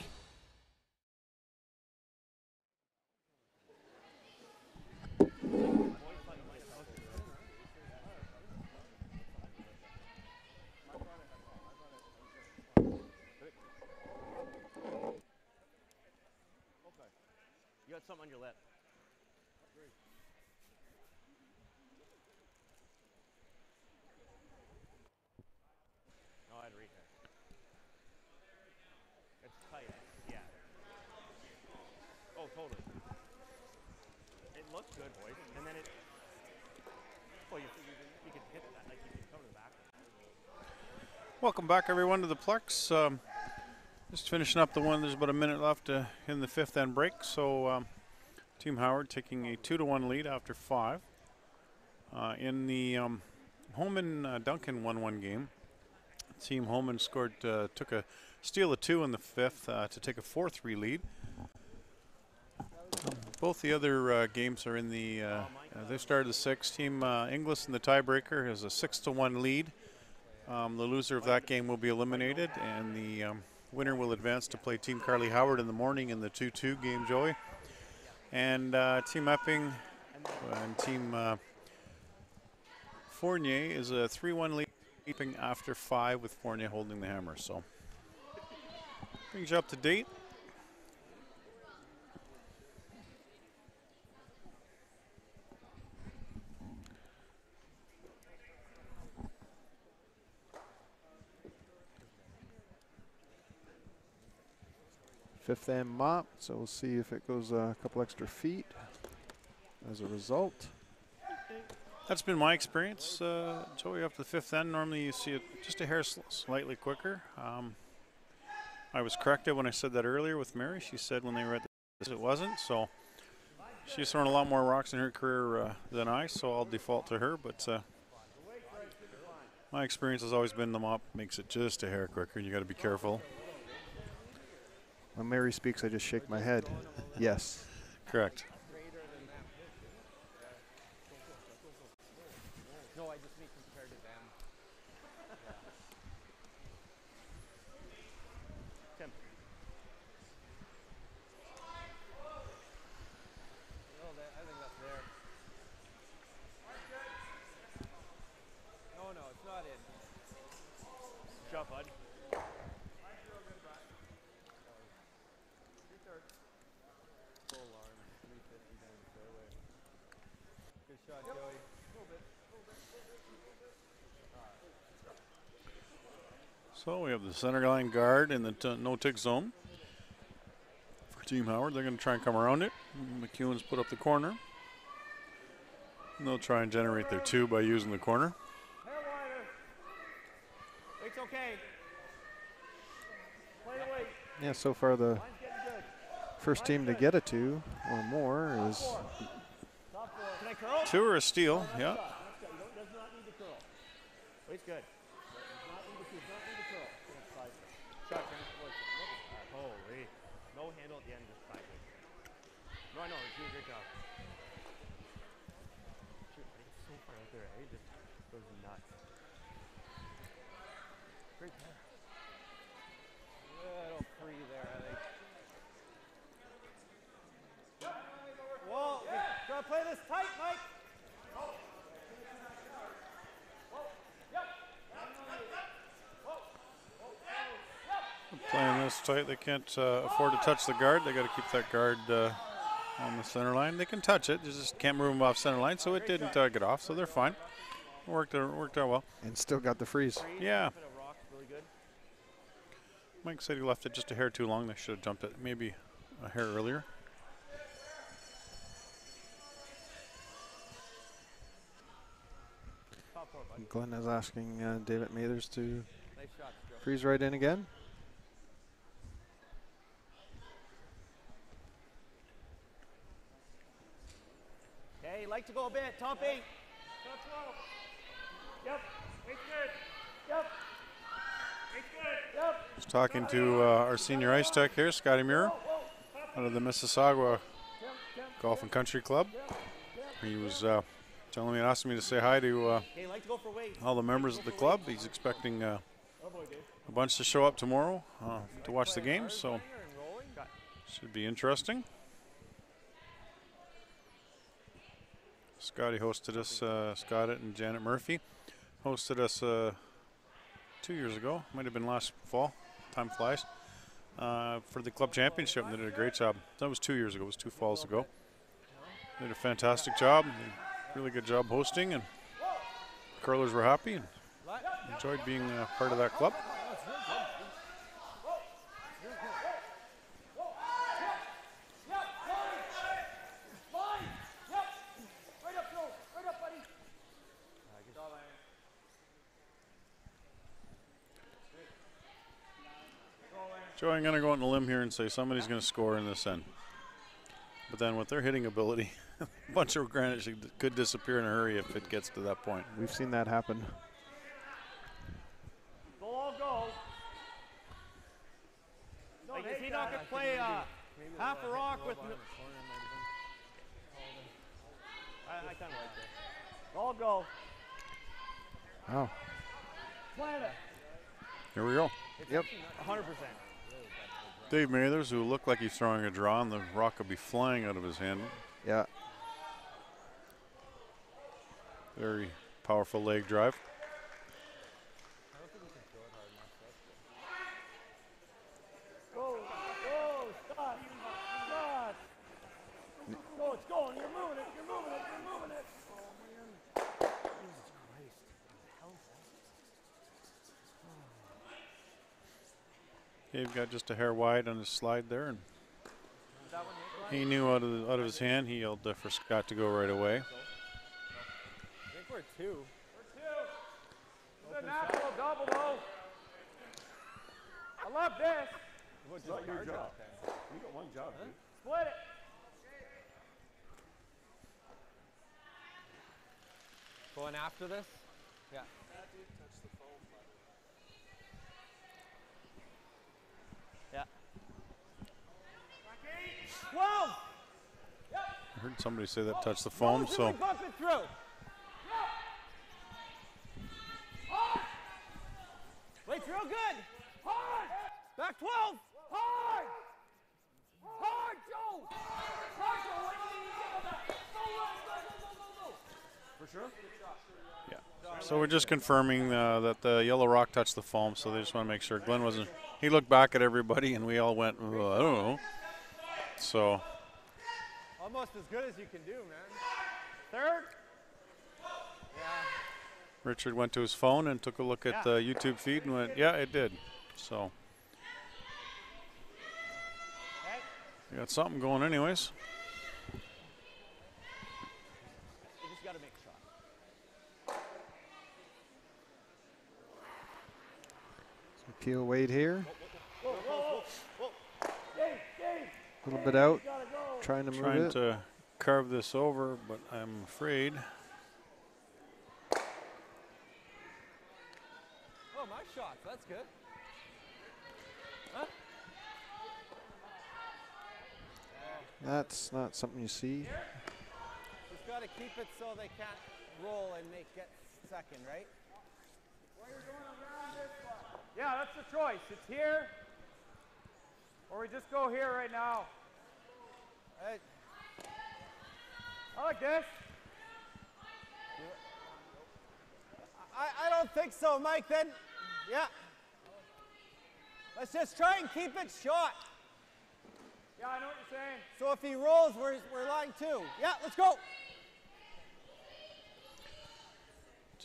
You got something on your lip. No, I'd read it. It's tight. Yeah. Oh, totally. It looks good, boys. And then it. Well, you, you, you can hit that. Like, you can come to the back. Welcome back, everyone, to the Plex. Um, Just finishing up the one. There's about a minute left uh, in the fifth end break. So um, Team Howard taking a two to one lead after five. Uh, in the um, Homan uh, Duncan one one game, Team Homan scored uh, took a steal of two in the fifth uh, to take a four three lead. Both the other games are in the. They started the sixth. Team Inglis in the tiebreaker has a six to one lead. Um, the loser of that game will be eliminated, and the um, winner will advance to play Team Carly Howard in the morning in the 2-2 game, Joey. And uh, Team Epping and Team uh, Fournier is a 3-1 lead, after five with Fournier holding the hammer. So brings you up to date. Fifth end mop, so we'll see if it goes a couple extra feet as a result. That's been my experience, uh, Joey. Up to the fifth end, normally you see it just a hair sl- slightly quicker. Um, I was corrected when I said that earlier with Mary. She said when they were at the it wasn't. So she's thrown a lot more rocks in her career uh, than I, so I'll default to her. But uh, my experience has always been the mop makes it just a hair quicker, and you got to be careful. When Mary speaks, I just shake my head. Yes. Correct. No, I just mean compared to them. Tim. No, that, I think that's there. No, no, it's not in. Shot, bud. Full arm, 350 down the fairway. Good shot, Joey. So we have the center line guard in the t- no tick zone for Team Howard. They're going to try and come around it. McEwen's put up the corner. And they'll try and generate their two by using the corner. It's okay. Play the. Yeah, so far the first team to get a two or more is Can I? Two or a steal, yeah. Does not need to curl. Weight's good. Does not need to, does not need to curl. Shot, Tim. Holy. No handle at the end, just sideways. No, I know. You're doing a great job. Shoot, buddy. It's so far out there, eh? Just goes nuts. Great pair. Little free there, I think. Whoa, we gotta play this tight, Mike. Playing this tight, they can't uh, afford to touch the guard. They got to keep that guard uh, on the center line. They can touch it, they just can't move them off center line. So it didn't uh, get off, so they're fine. Worked out, worked out well. and still got the freeze. Yeah. Rock, really good. Mike said he left it just a hair too long. They should have jumped it maybe a hair earlier. Top four, bud. Glenn is asking uh, David Mathers to Nice shots, Joe. freeze right in again. Okay, like to go a bit. Top eight. Top 12. Yep. Weight's good. Yep. Weight's good. Yep. Just talking to uh, our senior ice tech here, Scotty Muir, out of the Mississauga Golf and Country Club. He was uh, telling me and asking me to say hi to uh, Okay, like to go for weight. all the members of the club. He's expecting uh, a bunch to show up tomorrow uh, to watch the games, so should be interesting. Scotty hosted us, uh, Scott and Janet Murphy hosted us uh, two years ago, might have been last fall, time flies, uh, for the club championship, and they did a great job. That was two years ago, it was two falls ago. They did a fantastic job, really good job hosting, and curlers were happy and enjoyed being part of that club. Right up, Joe. Right up, buddy. Joey, I'm going to go on a limb here and say somebody's going to score in this end. But then with their hitting ability, a bunch of granite should, could disappear in a hurry if it gets to that point. We've seen that happen. Go all go. Like, is he not going to play uh, half a rock with? No I, I kind of like that. All go. Oh. Plant it. Here we go. Yep. 100%. Dave Mathers, who looked like he's throwing a draw, and the rock will be flying out of his hand. Yeah. Very powerful leg drive. Go, go, stop, stop. Go, it's going. You're moving it. You're moving it. You're moving it. Oh man. Jesus Christ. Just a hair wide on his slide there, and he knew out of out of his hand. He yelled for Scott to go right away. I think we're two. It's a natural double, though. I love this. It's not your job. You got one job, dude. Split it. Going after this? Yeah. Yeah. 12. I heard somebody say that touched the Really so bump through. Wait, real good. Hard. Back 12. Hard. Hard, Joe. Hard, Joe. What do you need to get on that? Go, run, go, go, go, go, go. For sure? Yeah. So we're just confirming uh, that the yellow rock touched the foam, so they just want to make sure. Glenn wasn't. He looked back at everybody, and we all went, "Well, I don't know. So Almost as good as you can do, man. Third. Yeah. Richard went to his phone and took a look at the YouTube feed and went, "Yeah, it did." So we got something going, anyways. You just got to make a shot. Keel Wade here. A little bit out. Trying to move Trying it. to carve this over, but I'm afraid. Oh, my shots. That's good. Huh? That's not something you see. Just got to keep it so they can't roll and make get second, right? Yeah, that's the choice. It's here, or we just go here right now. Hey. I like this. I, I don't think so, Mike. Then, yeah. Let's just try and keep it short. Yeah, I know what you're saying. So if he rolls, we're, we're line two. Yeah, let's go.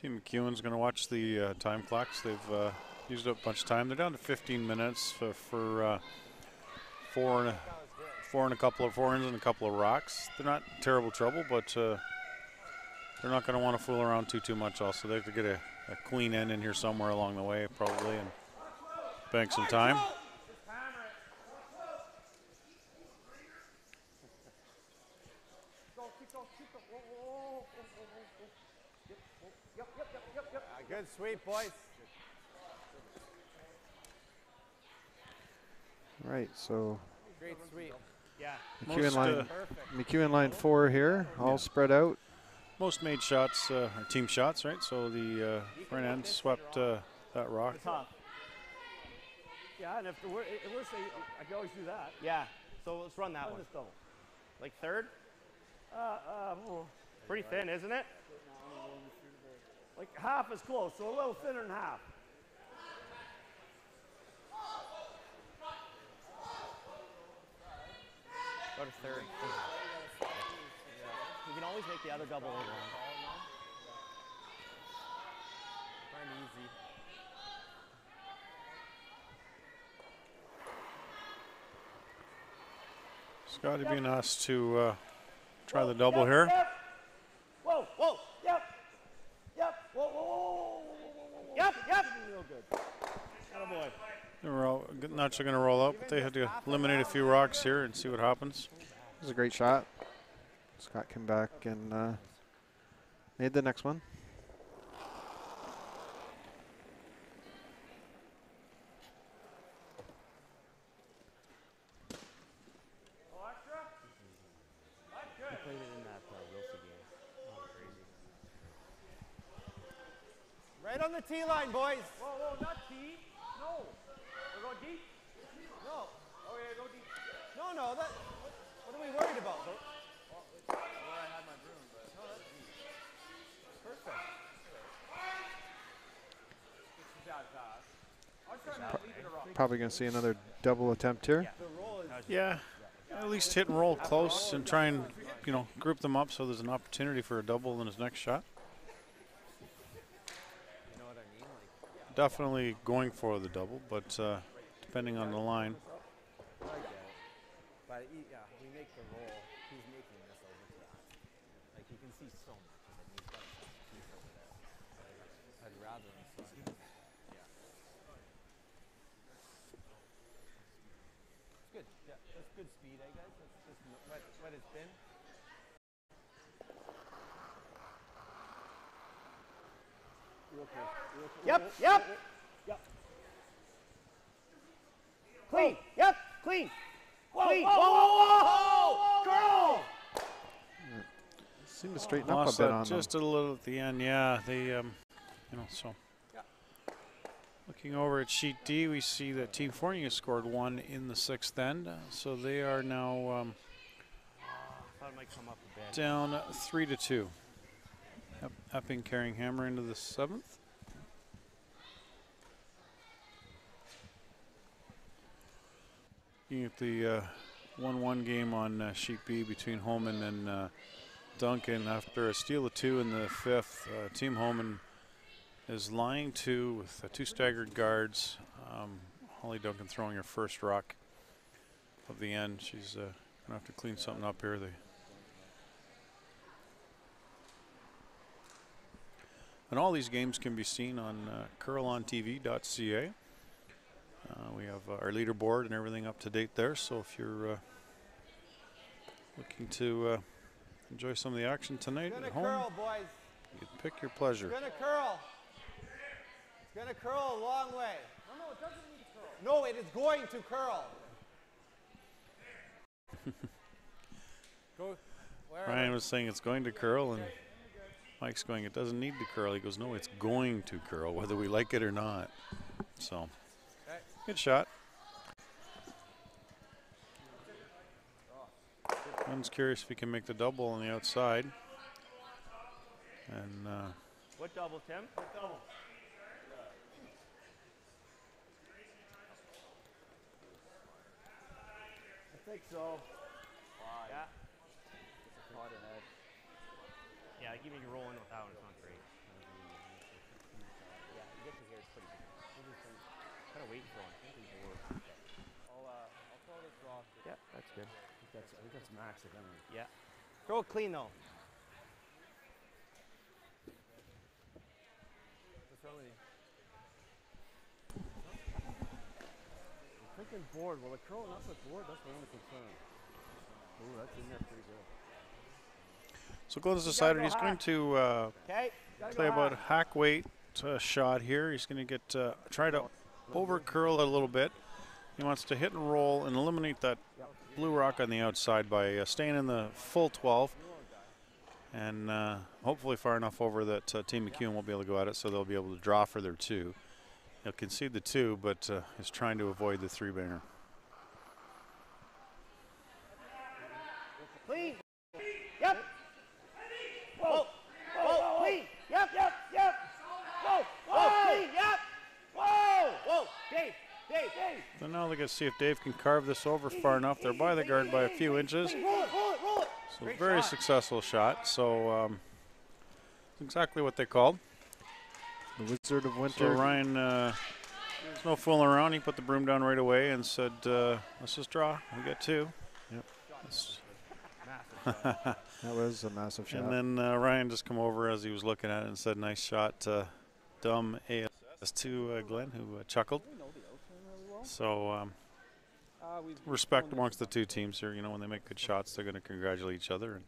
Team McEwen's going to watch the uh, time clocks. They've uh, used up a bunch of time. They're down to 15 minutes for, for uh, four and a, four and a couple of ins and a couple of rocks. They're not terrible trouble, but uh, they're not going to want to fool around too too much. Also, they have to get a, a clean end in here somewhere along the way, probably, and bank some time. Go, keep going, keep going. Whoa, whoa, whoa, whoa, whoa, whoa, whoa. Yep, whoa, yep, yep, yep, yep, yep. Ah, good sweep, boys. Right, so Great sweep. Yeah. McEwen Most, line, uh, McEwen line four here, all spread out. Most made shots uh, are team shots, right? So the uh, front end swept uh, that rock. Tough. Yeah, and if the wor- if worst, thing, I can always do that. Yeah. So let's run that Run one. double. Like third? Uh, uh, oh, Pretty thin, isn't it? like half is close, so a little thinner than half. Go to third. You can always make the other double later on. Find easy. Scotty being asked to uh, try the double here. Yep. Whoa, whoa, yep. Yep. Whoa, whoa, whoa, whoa, whoa, whoa, whoa, whoa. Yep, yep. Real good. Attaboy. They were all not going to roll out, but they had to eliminate a few rocks here and see what happens. It was a great shot. Scott came back and uh, made the next one. I played it in that uh, Wilson game. Oh, crazy. Right on the tee line, boys. Whoa, whoa, not deep. No. We're going deep. No. Oh yeah, go deep. No, no. That. What, what are we worried about? Where I had my broom, but no, that's deep. Perfect. That fast. I was trying to leave it around. Probably going to see another double attempt here. Yeah, at least hit and roll close and try and you know group them up so there's an opportunity for a double in his next shot. Definitely going for the double, but uh, depending on the line. I get it. But he, yeah, we make the roll. He's making this over to that. Like you can see so much of it. and He's got a piece over there. I'd rather him slide. Yeah. It's good. Yeah, that's good speed, eh, guys? That's just n- what, what it's been. Yep, yep. Yep. Clean. Yep, clean. Clean. Whoa, whoa, whoa, Girl. Seemed to straighten up a bit that on them. just a little at the end. Yeah, they, um, you know, so. Looking over at sheet D, we see that Team Fournier scored one in the sixth end, so they are now um, Thought it might come up a bit. Down three to two. Ep- Epping carrying Hammer into the seventh. Looking at the uh, 1-1 game on uh, sheet B between Homan and uh, Duncan. After a steal of two in the fifth, uh, Team Homan is lying two with uh, two staggered guards. Um, Hollie Duncan throwing her first rock of the end. She's uh, gonna have to clean something up here. They and all these games can be seen on uh, curlontv.ca. Uh, we have uh, our leaderboard and everything up to date there. So if you're uh, looking to uh, enjoy some of the action tonight at home, curl, boys. you can pick your pleasure. It's gonna curl. It's gonna curl a long way. No, no, it doesn't need to curl. No, it is going to curl. Go. Ryan was saying it's going to curl, and Mike's going, it doesn't need to curl. He goes, no, it's going to curl, whether we like it or not. So, good shot. One's curious if he can make the double on the outside. And uh, What double, Tim? What double? I think so. Yeah. Yeah, give me a roll in with that one. It's not great. Yeah, you get to here, it's pretty good. Kind of waiting for him. I think he's bored. I'll, uh, I'll throw this raw. Yeah, that's good. I think that's, I think that's max again. Yeah. Throw it clean though. What's wrong with you? I'm thinking board. Well, the curling up at board, that's my only concern. Ooh, that's in there pretty good. So Glenn's decided he's going to uh, play about high. hack weight uh, shot here. He's going to get uh, try to over curl it a little bit. He wants to hit and roll and eliminate that blue rock on the outside by uh, staying in the full 12 and uh, hopefully far enough over that uh, Team McEwen won't be able to go at it, so they'll be able to draw for their two. He'll concede the two, but uh, is trying to avoid the three banger. Clean. Yep. Whoa. Whoa. Clean. Yep. Yep. Yep. Whoa. Whoa. Clean. Yep. Whoa. Whoa. Dave. Dave. Dave. So now they got to see if Dave can carve this over far enough. They're by the guard by a few inches. So very successful shot. So um, exactly what they called. The Wizard of Winter. So. Ryan, uh, there's no fooling around. He put the broom down right away and said, uh, "Let's just draw. We got two. Yep. That was a massive shot. and then uh, Ryan just come over as he was looking at it and said, "Nice shot, uh, dumb ASS to uh, Glenn, who uh, chuckled." So um, respect amongst the two teams here. You know, when they make good shots, they're going to congratulate each other. And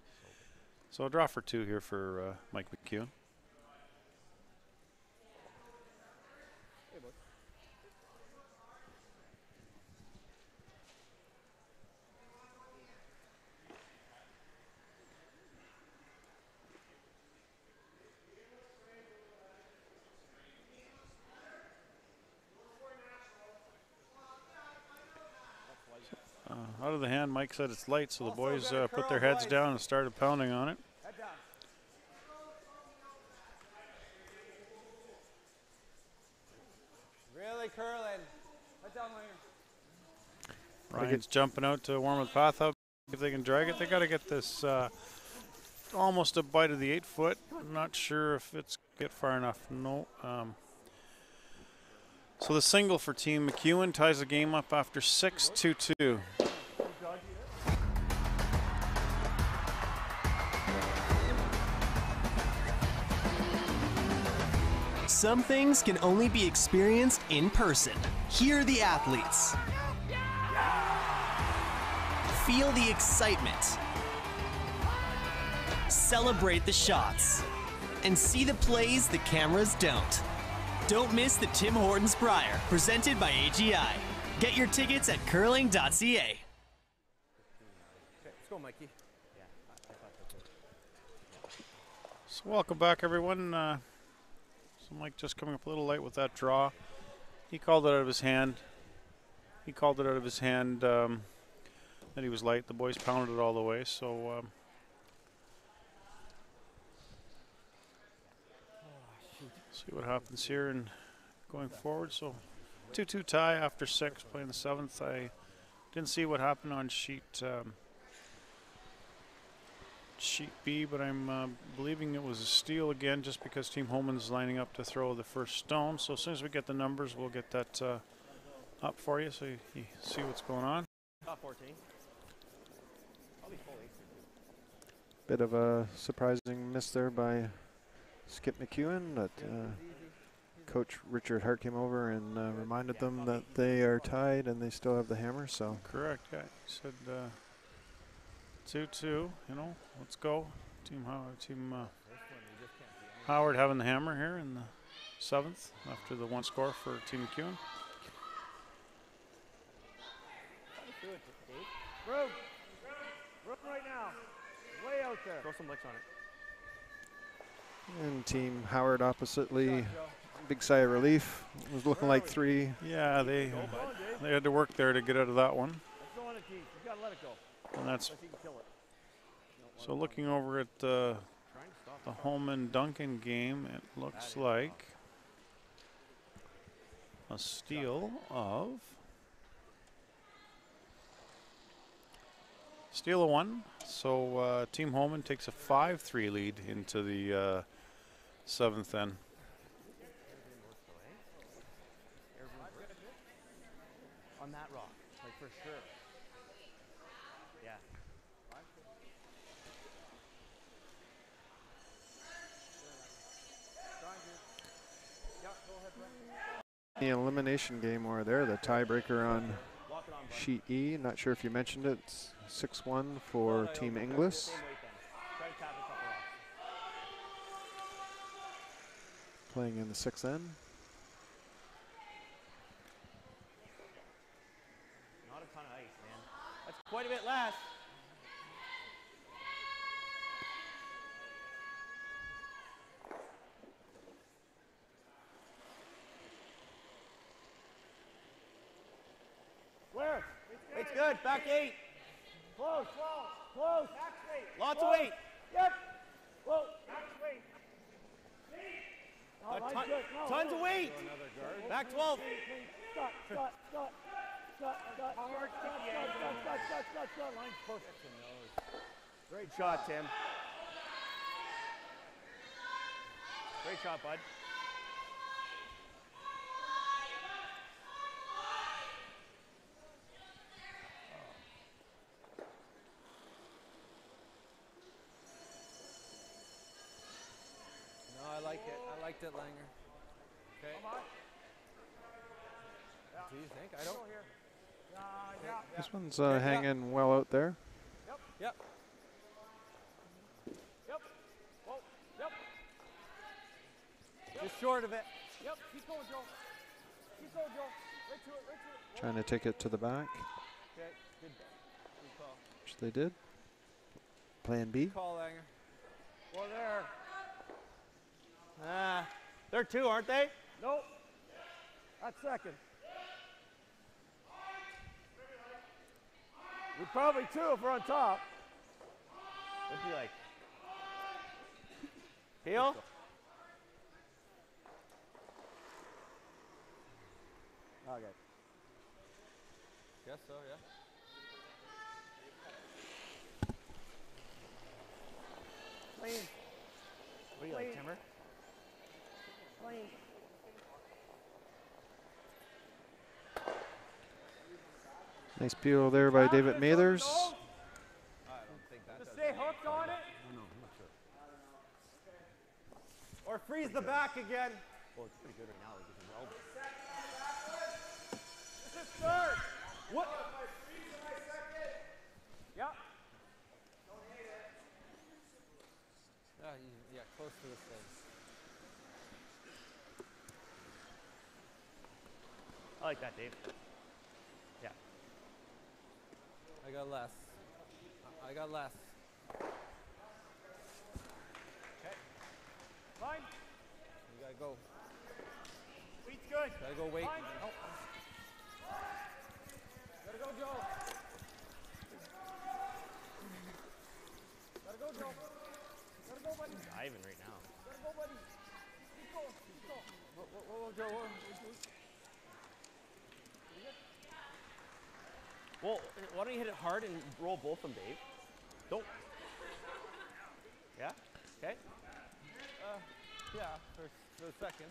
so a draw for two here for uh, Mike McEwen. Mike said it's light, so the boys uh, put their heads down and started pounding on it. Really curling. Head down, Langer. Ryan's jumping out to warm the path up. If they can drag it, they got to get this uh, almost a bite of the eight foot. I'm not sure if it's get far enough. No. Um, so the single for Team McEwen ties the game up after 6 Some things can only be experienced in person. Hear the athletes. Feel the excitement. Celebrate the shots. And see the plays the cameras don't. Don't miss the Tim Hortons Brier, presented by AGI. Get your tickets at curling.ca. Let's go, Mikey. So welcome back, everyone. Uh, so Mike just coming up a little late with that draw. He called it out of his hand. He called it out of his hand um, that he was light. The boys pounded it all the way. So um, see what happens here and going forward. So 2-2 tie after six, playing the seventh. I didn't see what happened on sheet. Um, sheet B, but I'm uh, believing it was a steal again just because Team Homan's lining up to throw the first stone. So as soon as we get the numbers, we'll get that uh, up for you so you, you see what's going on. Top 14. Probably full eight. Bit of a surprising miss there by Skip McEwen, but uh, Coach Richard Hart came over and uh, reminded them that they are tied and they still have the hammer. So Correct, yeah. He said uh, 2-2, you know, let's go. Team Howard, Team uh, Howard having the hammer here in the seventh after the one score for Team McEwen. Room. Room right now. Way out there. Throw some licks on it. and Team Howard oppositely, big sigh of relief. It was looking like three. Yeah, they they had to work there to get out of that one. Let's go on it, Keith. You gotta let it go. And that's so looking over at uh, the Homan Duncan game, it looks like a steal of steal of one. So uh, Team Homan takes a 5-3 lead into the uh, seventh end. On that rock, like for sure. Yeah. The elimination game over there, the tiebreaker on sheet E. Not sure if you mentioned it. 6-1 for Team Inglis. Playing in the sixth end. Not a ton of ice, man. That's quite a bit less. Where? It's good. Back eight. Close. Close. close. Back eight. Lots of Close. weight. Yep. Whoa. No, A line's ton- No, tons no. of weight. Back 12. Scott, Scott, Scott. Scott, Scott, Scott, Scott, Scott, Scott, Scott, Scott, Scott, Scott. Line's perfect. Great shot, Tim. Great shot, bud. No, I like it. I liked it, Langer. Okay. Yeah. Do you think? I don't. This one's uh, hanging well out there. Yep. Yep. Yep. Whoa. Yep. Just short of it. Yep. Keep going, Joe. Keep going, Joe. Right to it. Right to it. Trying to take it to the back, Okay. Good. Good call. which they did. Plan B. Good call, Langer. Well, there. Ah, they're two, aren't they? Nope. That's second. We're probably two if we're on top. It'd be like. Heel? Okay. Guess so, yeah. Clean. What do you like, Clean. Timber? Clean. Nice peel there by David Mathers. I don't think that Just stay hooked on it. Or freeze the back again. Well, it's pretty good right now. Because well. This is third. What? Yeah. Yeah, you, yeah, close to this thing. I like that, Dave. Yeah. I got less. I- got less. Fine. You gotta go. Wheat's good. Gotta go wait. Fine. Oh. Gotta go, Joe. Gotta go, Joe. Gotta go, buddy. Diving right now. Gotta go, buddy. Keep going. Keep going. Whoa, whoa, whoa, Joe. Whoa. Well, why don't you hit it hard and roll both of them, Dave? Don't. Yeah? Okay. Uh, yeah, for, for a second.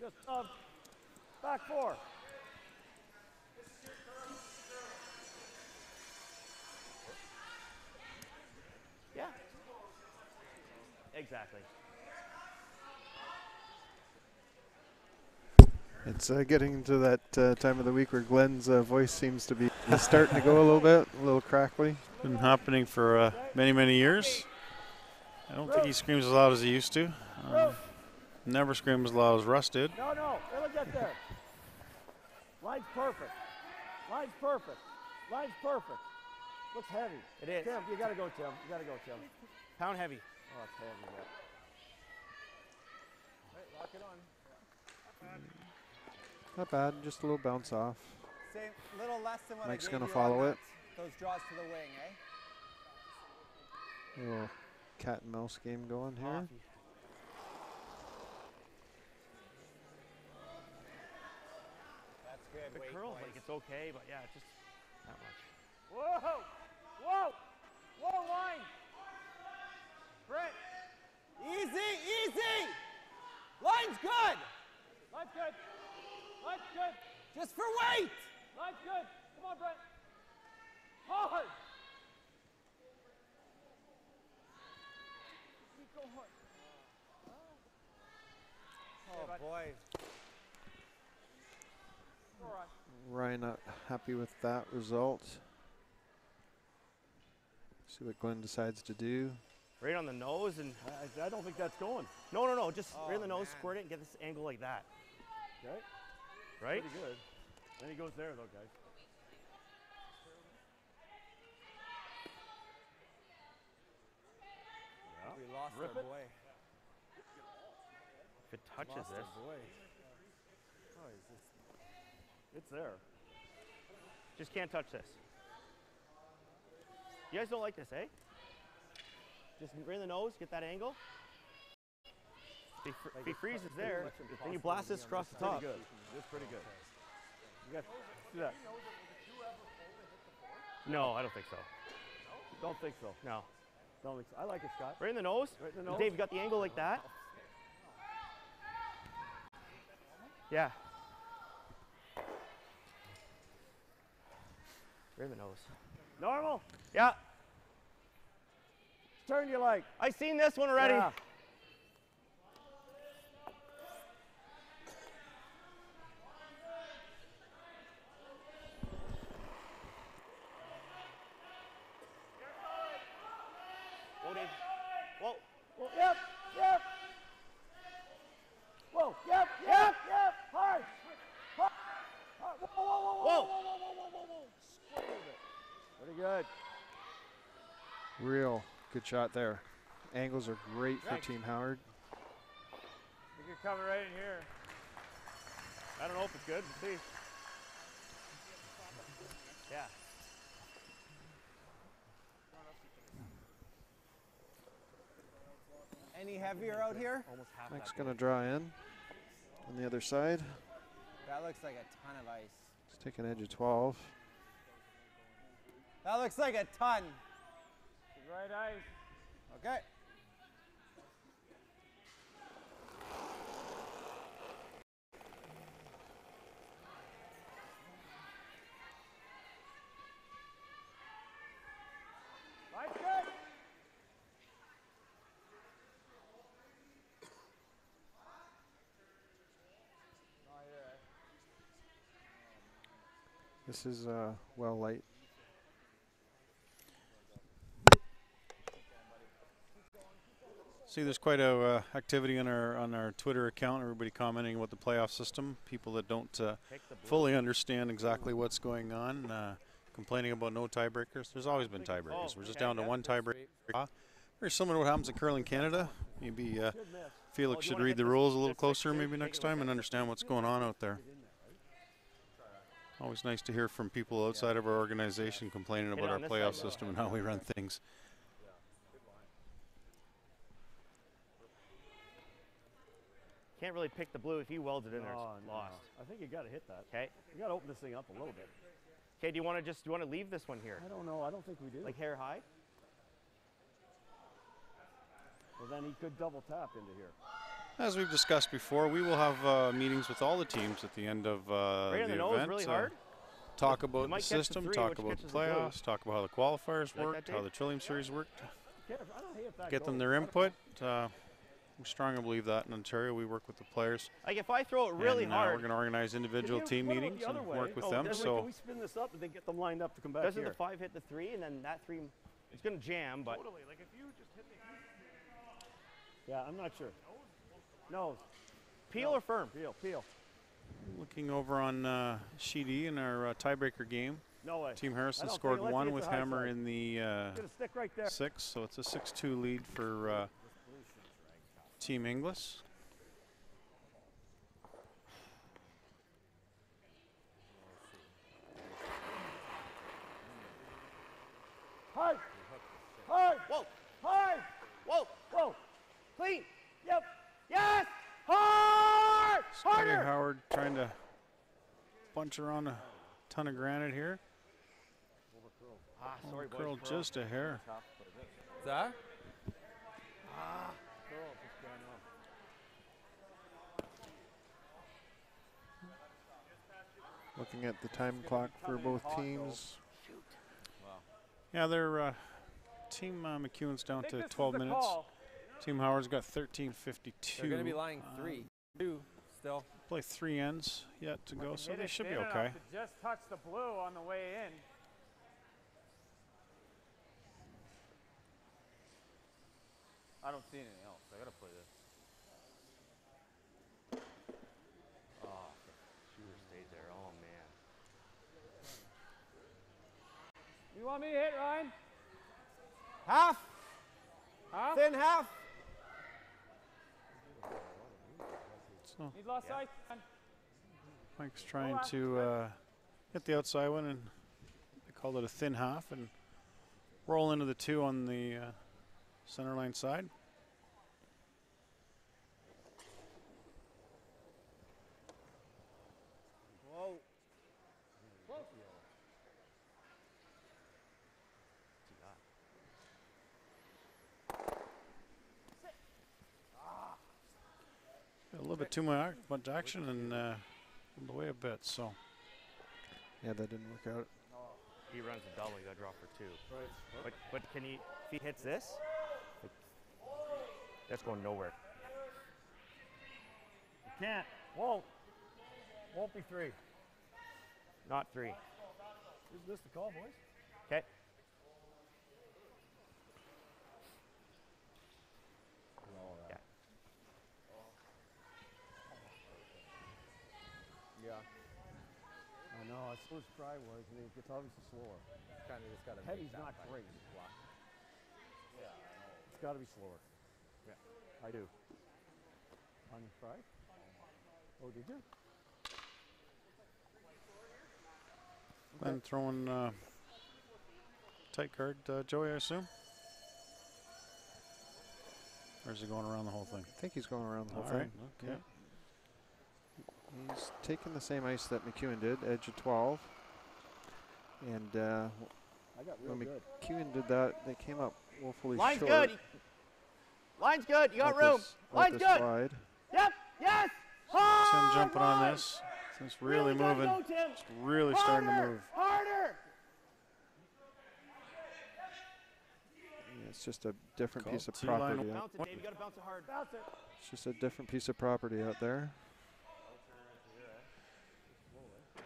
Just um, back four. Yeah. Exactly. It's uh, getting to that uh, time of the week where Glenn's uh, voice seems to be starting to go a little bit, a little crackly. Been happening for uh, many, many years. I don't think he screams as loud as he used to. Um, never screams as loud as Russ did. No, no. It'll get there. Line's perfect. Line's perfect. Line's perfect. Looks heavy. It is. Tim, you gotta go, Tim. You gotta go, Tim. Pound heavy. Oh, it's heavy. Yeah. Right, lock it on. Not bad, just a little bounce off. Same, little less than what Mike's gonna follow it. Those draws to the wing, eh? Little cat and mouse game going here. That's good. The Wait, curl, like it's okay, but yeah, just not much. Whoa! Whoa! Whoa, line! Brent! Easy, easy! Line's good! Line's good. Line's good. Just for weight! Line's good. Come on, Brent. Hard! Keep going hard. Oh, boy. All right. Ryan not happy with that result. See what Glenn decides to do. Right on the nose and I, I don't think that's going. no, no, no, just oh, right on Oh, the nose, man. squirt it, and get this angle like that. Okay. Right? Pretty good. Then he goes there, though, guys. Yeah. We lost Rip our it. boy. If it touches Lost this, boy. Oh, he's just, it's there. just can't touch this. You guys don't like this, eh? Just right in the nose, get that angle. If he, fr- if he freezes there, then you blast this across the top. Pretty good. It's pretty good. You got see that? No, I don't think so. Don't think so. No. Don't think so. I like it, Scott. Right in the nose. Right in the nose. Dave, you got the angle like that? Yeah. Right in the nose. Normal. Yeah. Turn you like. I seen this one already. Yeah. good. Real good shot there. Angles are great for Thanks. Team Howard. You can cover right in here. I don't know if it's good. We'll see. Yeah. Any heavier out here? Almost half Mike's going to draw in on the other side. That looks like a ton of ice. Let's take an edge of 12. That looks like a ton. Right ice. Okay. Right good. This is uh, well light. See, there's quite a uh, activity on our on our Twitter account. Everybody commenting about the playoff system. People that don't uh, fully understand exactly what's going on, uh, complaining about no tiebreakers. There's always been tiebreakers. We're just down to one tiebreaker. Very similar to what happens in curling Canada. Maybe uh, Felix should read the rules a little closer maybe next time and understand what's going on out there. Always nice to hear from people outside of our organization complaining about our playoff system and how we run things. Can't really pick the blue if you weld it in there. No, It's no. lost. I think you got to hit that. Okay. You got to open this thing up a little bit. Okay. Do you want to just do you want to leave this one here? I don't know. I don't think we do. Like hair high? Well, then he could double tap into here. As we've discussed before, we will have uh, meetings with all the teams at the end of uh, Right on the, the nose, event. really uh, hard? Talk about the catch the system, three, talk about the catches the playoffs, talk about how the qualifiers Like worked, that, how the Trillium Series worked, Yeah, I don't hate if that get them their input. Uh, we strongly believe that in Ontario. We work with the players. Like if I throw it really and, uh, hard, we're going to organize individual team meetings and way? work with Oh, them. doesn't- So Can we spin this up and then get them lined up to come back doesn't here? the five hit the three and then that three? It's gonna jam, but Totally. Like if you just hit the Yeah, I'm not sure. No. peel no. or firm? Peel, peel. looking over on uh, Sheet E in our uh, tiebreaker game. No way. Team Harrison scored one with Hammer side. in the uh, stick right there. six, so it's a 6-2 lead for uh, Team Inglis. Hard. Hard. Whoa. Hard. Whoa. Whoa. Clean. Yep. Yes. Hard. Scotty Harder. Howard trying to bunch around a ton of granite here. Ah, sorry, boys. Curled Curl. just a hair. What's that? Ah. Looking at the time clock for both teams. Yeah, they're uh, Team uh, McEwen's down to 12 minutes. call. Team Howard's got 13:52. They're going to be lying Uh, three, two still. Play three ends yet to go, so they should be okay. to Just touch the blue on the way in. I don't see anything else. I got to play this. Oh, shooter stayed there. Oh man. You want me to hit, Ryan? Half. Huh? Thin half. So Need lost sight? Mike's trying to uh, hit the outside one, and they called it a thin half, and roll into the two on the uh, center line side. Whoa. A little bit too much, much action and uh, pulled away a bit. So Yeah, that didn't work out. He runs a double. You got to draw for two. Right. But but can he? If he hits this, that's going nowhere. You can't. Won't. Won't be three. Not three. Isn't this the call, boys? Okay. Yeah. Yeah. I know. I slow stride was, and it gets obviously slower. Kind of just got to Heavy's not great. Yeah, It's got to be slower. Yeah. I do. On stride? Oh, did you? Then throwing uh, tight guard, uh, Joey, I assume. Or is he going around the whole thing? I think he's going around the whole All thing. right, okay. Yeah. He's taking the same ice that McEwen did, edge of 12. And uh, I got when real good. McEwen did that, they came up woefully Line's short. good. Line's good. You got Out room. this- Line's this good. wide. Yep. Yes. Tim Hard jumping on this. It's really, gotta moving. go, Tim. It's really starting to move. Harder. Yeah, It's just a different Called piece of T-line property. Bounce it, Dave. You got to bounce it hard. Bounce it. It's just a different piece of property out there.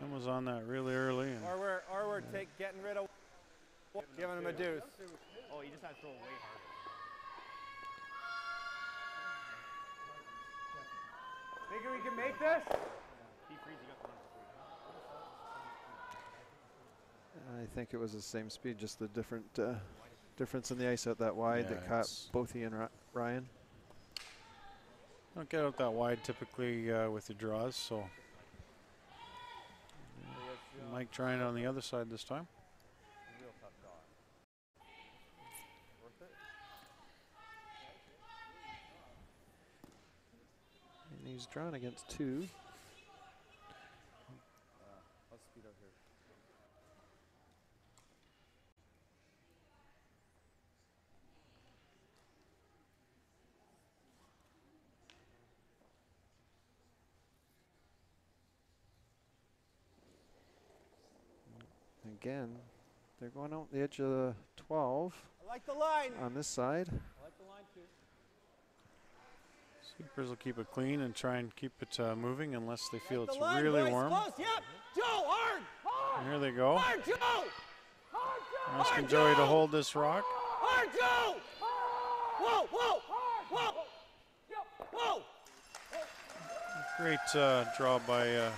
Tim was on that really early. And Or we're, or we're take, getting rid of, giving him a deuce. Oh, you just had to throw way hard. Think we can make this? He frees. You got the I think it was the same speed, just the different uh, difference in the ice out that wide that caught both he and Ryan. don't get out that wide typically uh, with the draws, so Mike trying on the other side this time. And he's drawn against two. Again, they're going out the edge of the 12 I like the line. on this side. I like the line too. Sweepers will keep it clean and try and keep it uh, moving unless they feel The it's line, really boys. warm. Close. Yep. Joe, hard. And here they go. Hard, Joe. Hard, Joe. Asking Hard, Joey to hold this rock. Hard, Joe. Whoa, whoa, whoa, whoa. Great uh, draw by uh,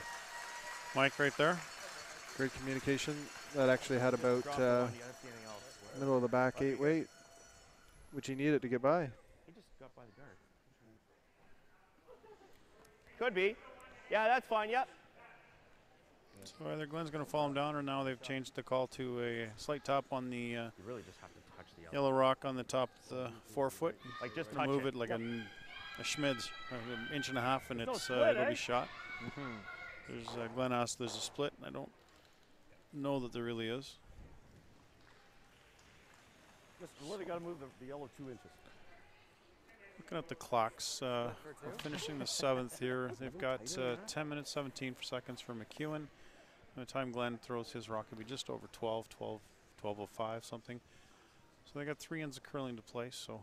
Mike right there. Great communication. That actually had about uh, one, you gotta see anything else. middle of the back eight weight, which he needed to get by. He just got by the guard. Could be. Yeah, that's fine. Yep. So either Glenn's going to fall him down, or now they've changed the call to a slight top on the uh, You really just have to touch the yellow rock on the top of the four foot. Like, just Gonna touch move it. it, like Yep. a, n- a schmids, uh, an inch and a half, and There's no it's split, uh, it'll eh? be shot. Mm-hmm. There's uh, Glenn asked, there's a split, and I don't know that there really is. Got to move the, the yellow two inches. Looking at the clocks, uh, we're finishing the seventh here. They've got uh, 10 minutes 17 seconds for McEwen. By the time Glenn throws his rock, it'll be just over 12, 12, 12:05 something. So they got three ends of curling to play. So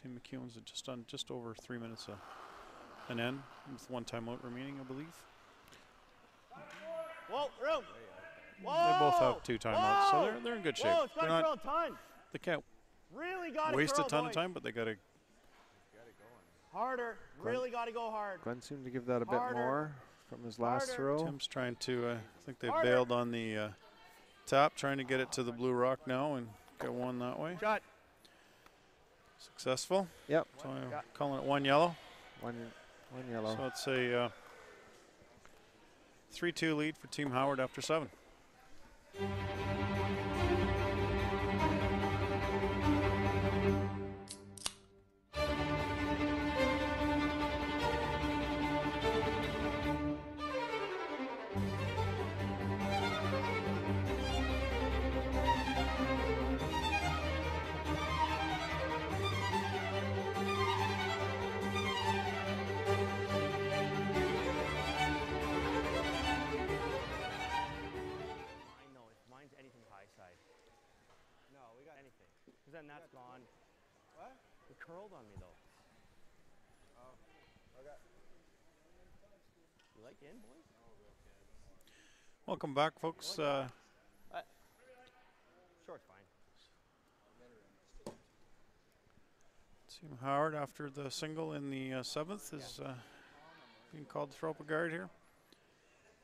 Team McEwen's at just on just over three minutes uh, an end with one timeout remaining, I believe. Whoa, room. They both have two timeouts, so they're they're in good shape. Whoa, They're not, a ton. they can't Really got waste curl, a ton boys. of time, but they got to Harder. Glenn- Really got to go hard. Glenn seemed to give that a bit Harder. more from his last Harder. throw. Tim's trying to, uh, I think they Harder. bailed on the uh, top, trying to get it to the blue rock now and get one that way. Shot. Successful. Yep. So I'm calling it one yellow. One, one yellow. So it's a uh, 3-2 lead for Team Howard after seven. Mine, Welcome back, folks. Uh, Short's fine. Team Howard, after the single in the uh, seventh, is uh, being called to throw up a guard here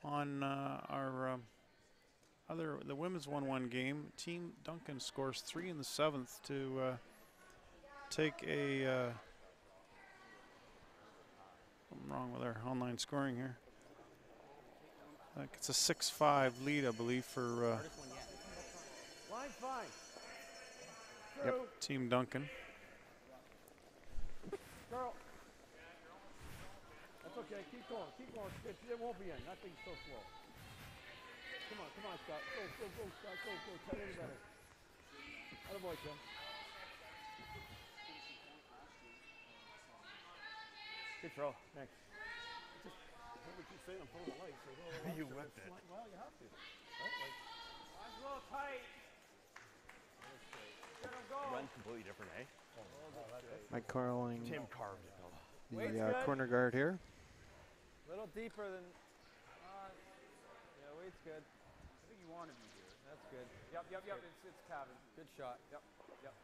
on uh, our um, other the women's one-one game, Team Duncan scores three in the seventh to uh, take a. Uh, I'm wrong with our online scoring here. Like it's a six-five lead, I believe, for uh, yep, Team Duncan. Girl. That's okay. Keep going. Keep going. It, won't be in. That so slow. Come on. Come on, Scott. Go, go, go, Scott. Go, go. Tell any better. Attaboy, Tim. Good throw. Thanks. Just, what would you say? I'm pulling the lights. So go You whipped it. fly- Well, you have to. Right? Like, Line's a little tight. Get him. Runs completely different, eh? Mike Carling, Tim carved it. though. Weight's the uh, good. corner guard here. A little deeper than. Uh, yeah, weight's good. I think you want to be here. That's good. Yep, yep, yep. It's, it's Calvin. Good shot. Yep, yep.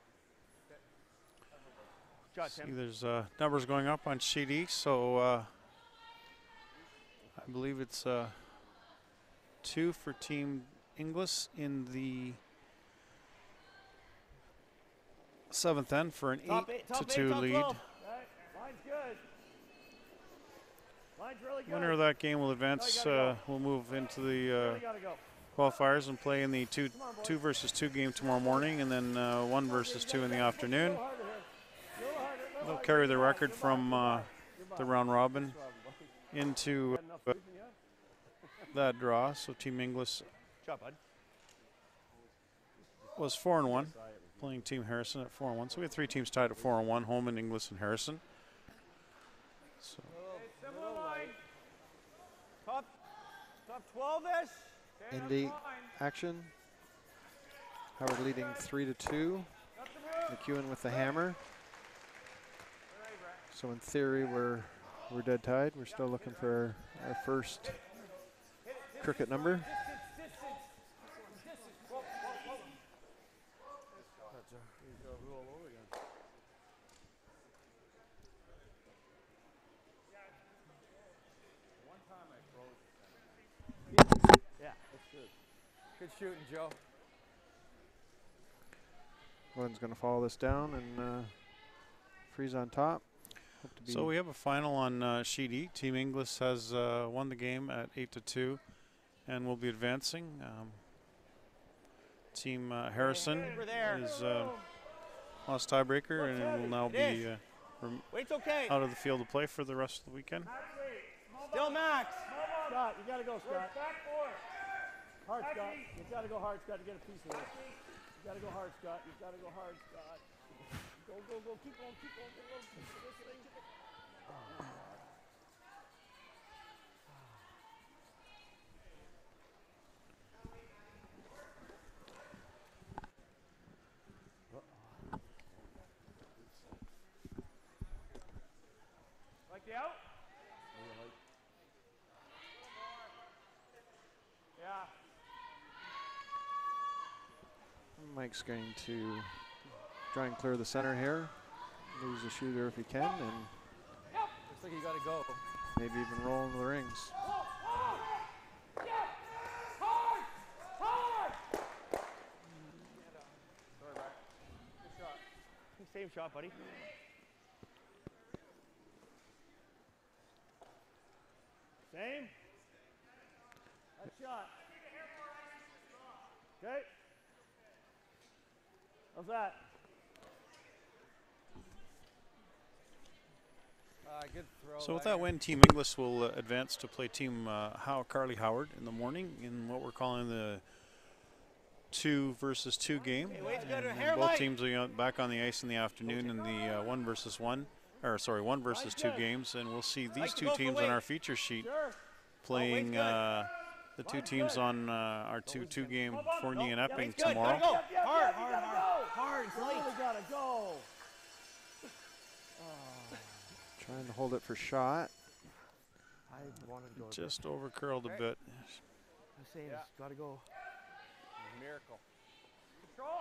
Okay. Shot, See, there's uh, numbers going up on sheet E, so uh, I believe it's uh, two for Team Inglis in the seventh end for an Top eight, eight to two lead. Right. Line's good. Line's really. Winner of that game will advance. go. Uh, will move into the uh, go. qualifiers and play in the two two versus two game tomorrow morning, and then uh, one versus two in the afternoon. They'll carry the record from uh, the round robin into uh, that draw. So Team Inglis Job, bud. was four and one, playing Team Harrison at four and one. So we had three teams tied at four and one: Homan, Inglis, and Harrison. So Hey, similar line. Top, top 12-ish. Stay on Indy action. Howard leading three to two. McEwen with the hammer. So in theory, we're we're dead tied. We're still looking for our, first cricket number. Good shooting, Joe. Glenn's going to follow this down and uh, freeze on top. Hope to be So we have a final on uh, sheet E. Team Inglis has uh, won the game at eight to two, and will be advancing. Um, team uh, Harrison We're there. is uh, lost tiebreaker and will now It be uh, rem- Wait's okay. out of the field to play for the rest of the weekend. Still max. Scott, you gotta go, Scott. Back. Hard, Scott. You gotta go hard, Scott, to get a piece of this. You gotta go hard, Scott. You gotta go hard, Scott. Go, go, go. Keep going, keep going. Get a little piece of this thing. Like the out? Yeah. Mike's going to try and clear the center here. Lose the shooter if he can, and Looks like you got to go. maybe even roll into the rings. Sorry, Brad. Good shot. Same shot, buddy. Same. That shot. Okay. How's that? Uh, good throw. So with that win, Team Inglis will uh, advance to play Team uh, How Carly Howard in the morning in what we're calling the two versus two game. Hey, And her then hair both light. teams are be on- back on the ice in the afternoon in the uh, one versus one, or sorry, one versus two games, and we'll see these two teams on our feature sheet Sure. playing uh, the two teams on uh, our two two game Fournier and Epping Wade's good. tomorrow. Gotta go. Yep, yep, hard, yep, you hard, gotta hard. go. Hard, it's late. Really gotta go. Trying to hold it for shot. I wanted to go. Just over curled a bit. I'm Yeah. gotta go. Miracle. Control.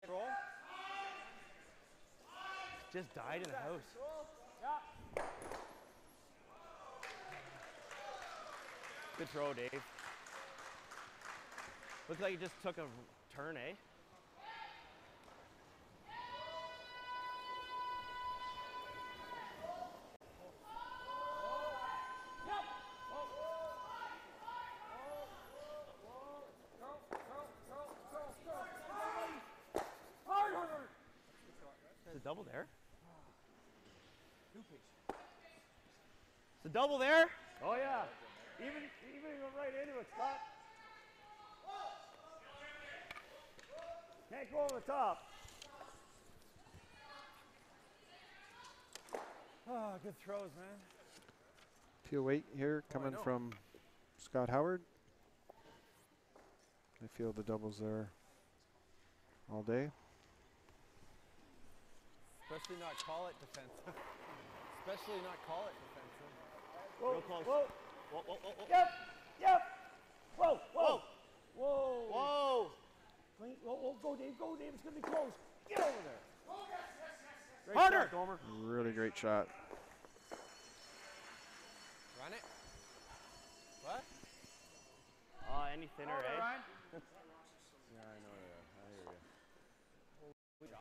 Control. Just died in the house. Yeah. Good throw, Dave. Looks like he just took a turn, eh? It's a double there. It's a double there. Oh yeah. Even even go right into it, Scott. Can't go over the top. Ah, good throws, man. Peel weight here coming know. from Scott Howard. I feel the doubles there all day. Especially not call it defensive. Especially not call it defensive. Whoa, Real close. Whoa. Whoa, whoa, whoa, whoa. Yep. Yep. Whoa. Whoa. Whoa. Whoa. Whoa. Clean. Whoa, whoa, go, Dave. Go, Dave. It's gonna be close. Get over there. Great Harder. shot, Gomer. Really great shot. Run it. What? Oh, any thinner, eh? Yeah, I know. Yeah, I hear you.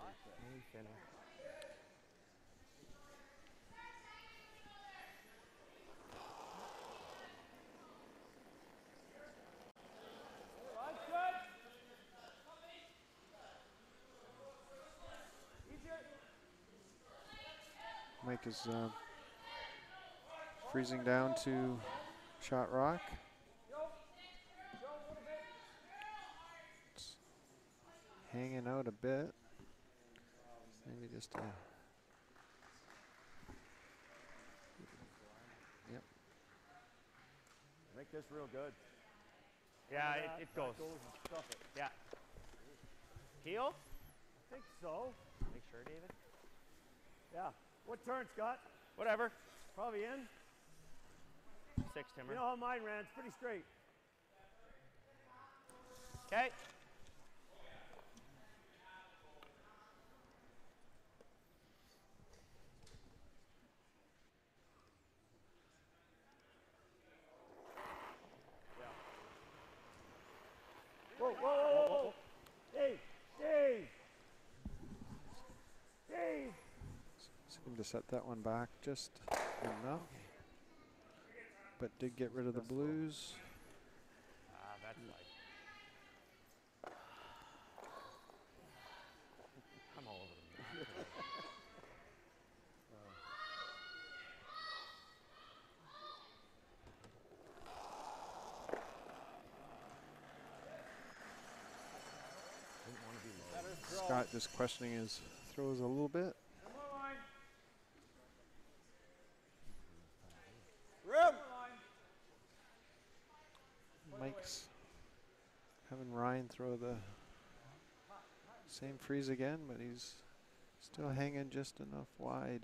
Any thinner. Mike is uh, freezing down to shot rock. It's hanging out a bit. Maybe just a. Yep. Make this real good. Yeah, it, it that goes. it. Yeah. Heel? I think so. Make sure, David. Yeah. What turn, Scott? Whatever. Probably in. Six, Timmer. You know how mine ran? It's pretty straight. Okay. Whoa, whoa, whoa, whoa, whoa. Dave, Dave. Dave. Seemed to set that one back just enough. But did get rid of the blues. Ah, that's like. I'm all over the map. Scott just questioning his throws a little bit. Room. Mike's having Ryan throw the same freeze again, but he's still hanging just enough wide.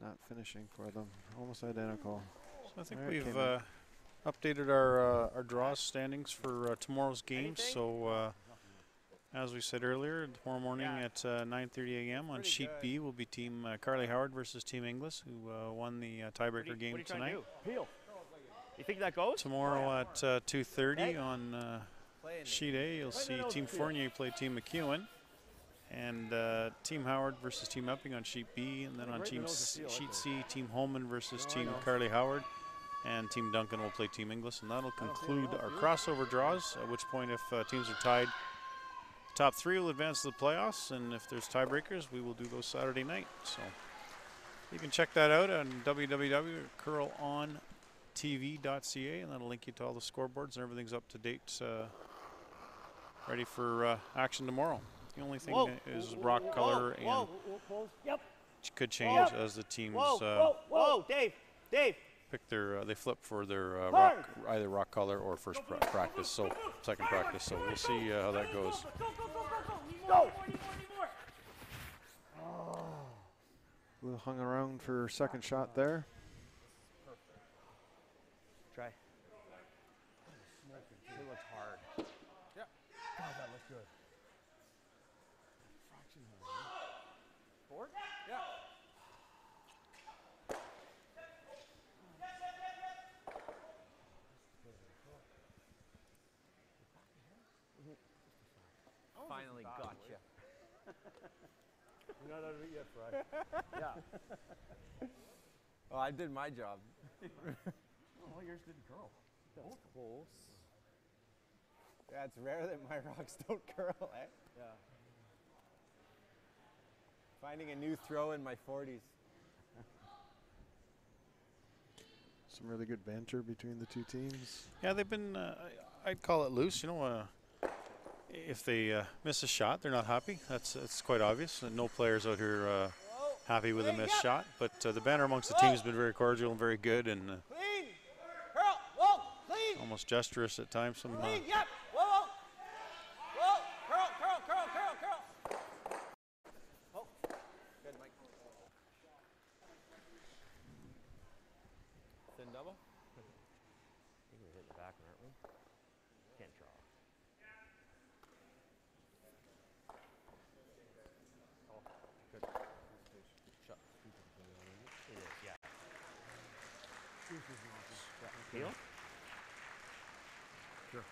Not finishing for them. Almost identical. So I think All right, we've uh, updated our uh, our draw standings for uh, tomorrow's games. Anything? So uh, as we said earlier, tomorrow morning Yeah. at uh, 9:30 a.m. on Pretty Sheet good. B will be Team uh, Carly Howard versus Team Inglis, who uh, won the uh, tiebreaker game what are you trying to tonight. do? Peel. You think that goes? Tomorrow at uh, 2:30 Hey. on uh, Sheet A, you'll see Team Fournier play Team McEwen. And uh, Team Howard versus Team Epping on Sheet B, and then on Right in the Team C- Sheet. C, Team Homan versus Team. Carly Howard, and Team Duncan will play Team Inglis, and that'll don't see it conclude our crossover draws. At which point, if uh, teams are tied, top three will advance to the playoffs, and if there's tiebreakers, we will do those Saturday night. So you can check that out on www.curlontv.ca, and that'll link you to all the scoreboards and everything's up to date, uh, ready for uh, action tomorrow. The only thing Whoa. is rock Whoa, color whoa. and Whoa. Yep. could change Yep. as the teams Whoa, uh, whoa, whoa, Dave, Dave. pick their uh, they flip for their uh, rock, either rock color or first pra- practice. So second practice. So we'll see uh, how that goes. Go. Blue hung around for second shot there. Try. It looks hard. Yep. God, that looks good. Four? Yeah. finally got you. You're not out of it yet, Fry. yeah. Well, I did my job. oh, yours didn't curl. That's close. Yeah, it's rare that my rocks don't curl, eh? Yeah. Finding a new throw in my 40s. Some really good banter between the two teams. Yeah, they've been. Uh, I- I'd call it loose. You know, uh, if they uh, miss a shot, they're not happy. That's that's quite obvious. No players out here uh, happy with a missed shot. But uh, the banter amongst the team has been very cordial and very good, and uh, Clean. Curl. Whoa. Clean. almost gesturous at times. Some. Uh, Clean. Yep. Whoa. Whoa. Whoa. Curl. Curl. Curl. Curl. Curl. Oh, good, Mike. Thin double? I think we're hitting the back one, aren't we? Can't draw. Oh, good. Shot. It is, yeah. Feel? Sure.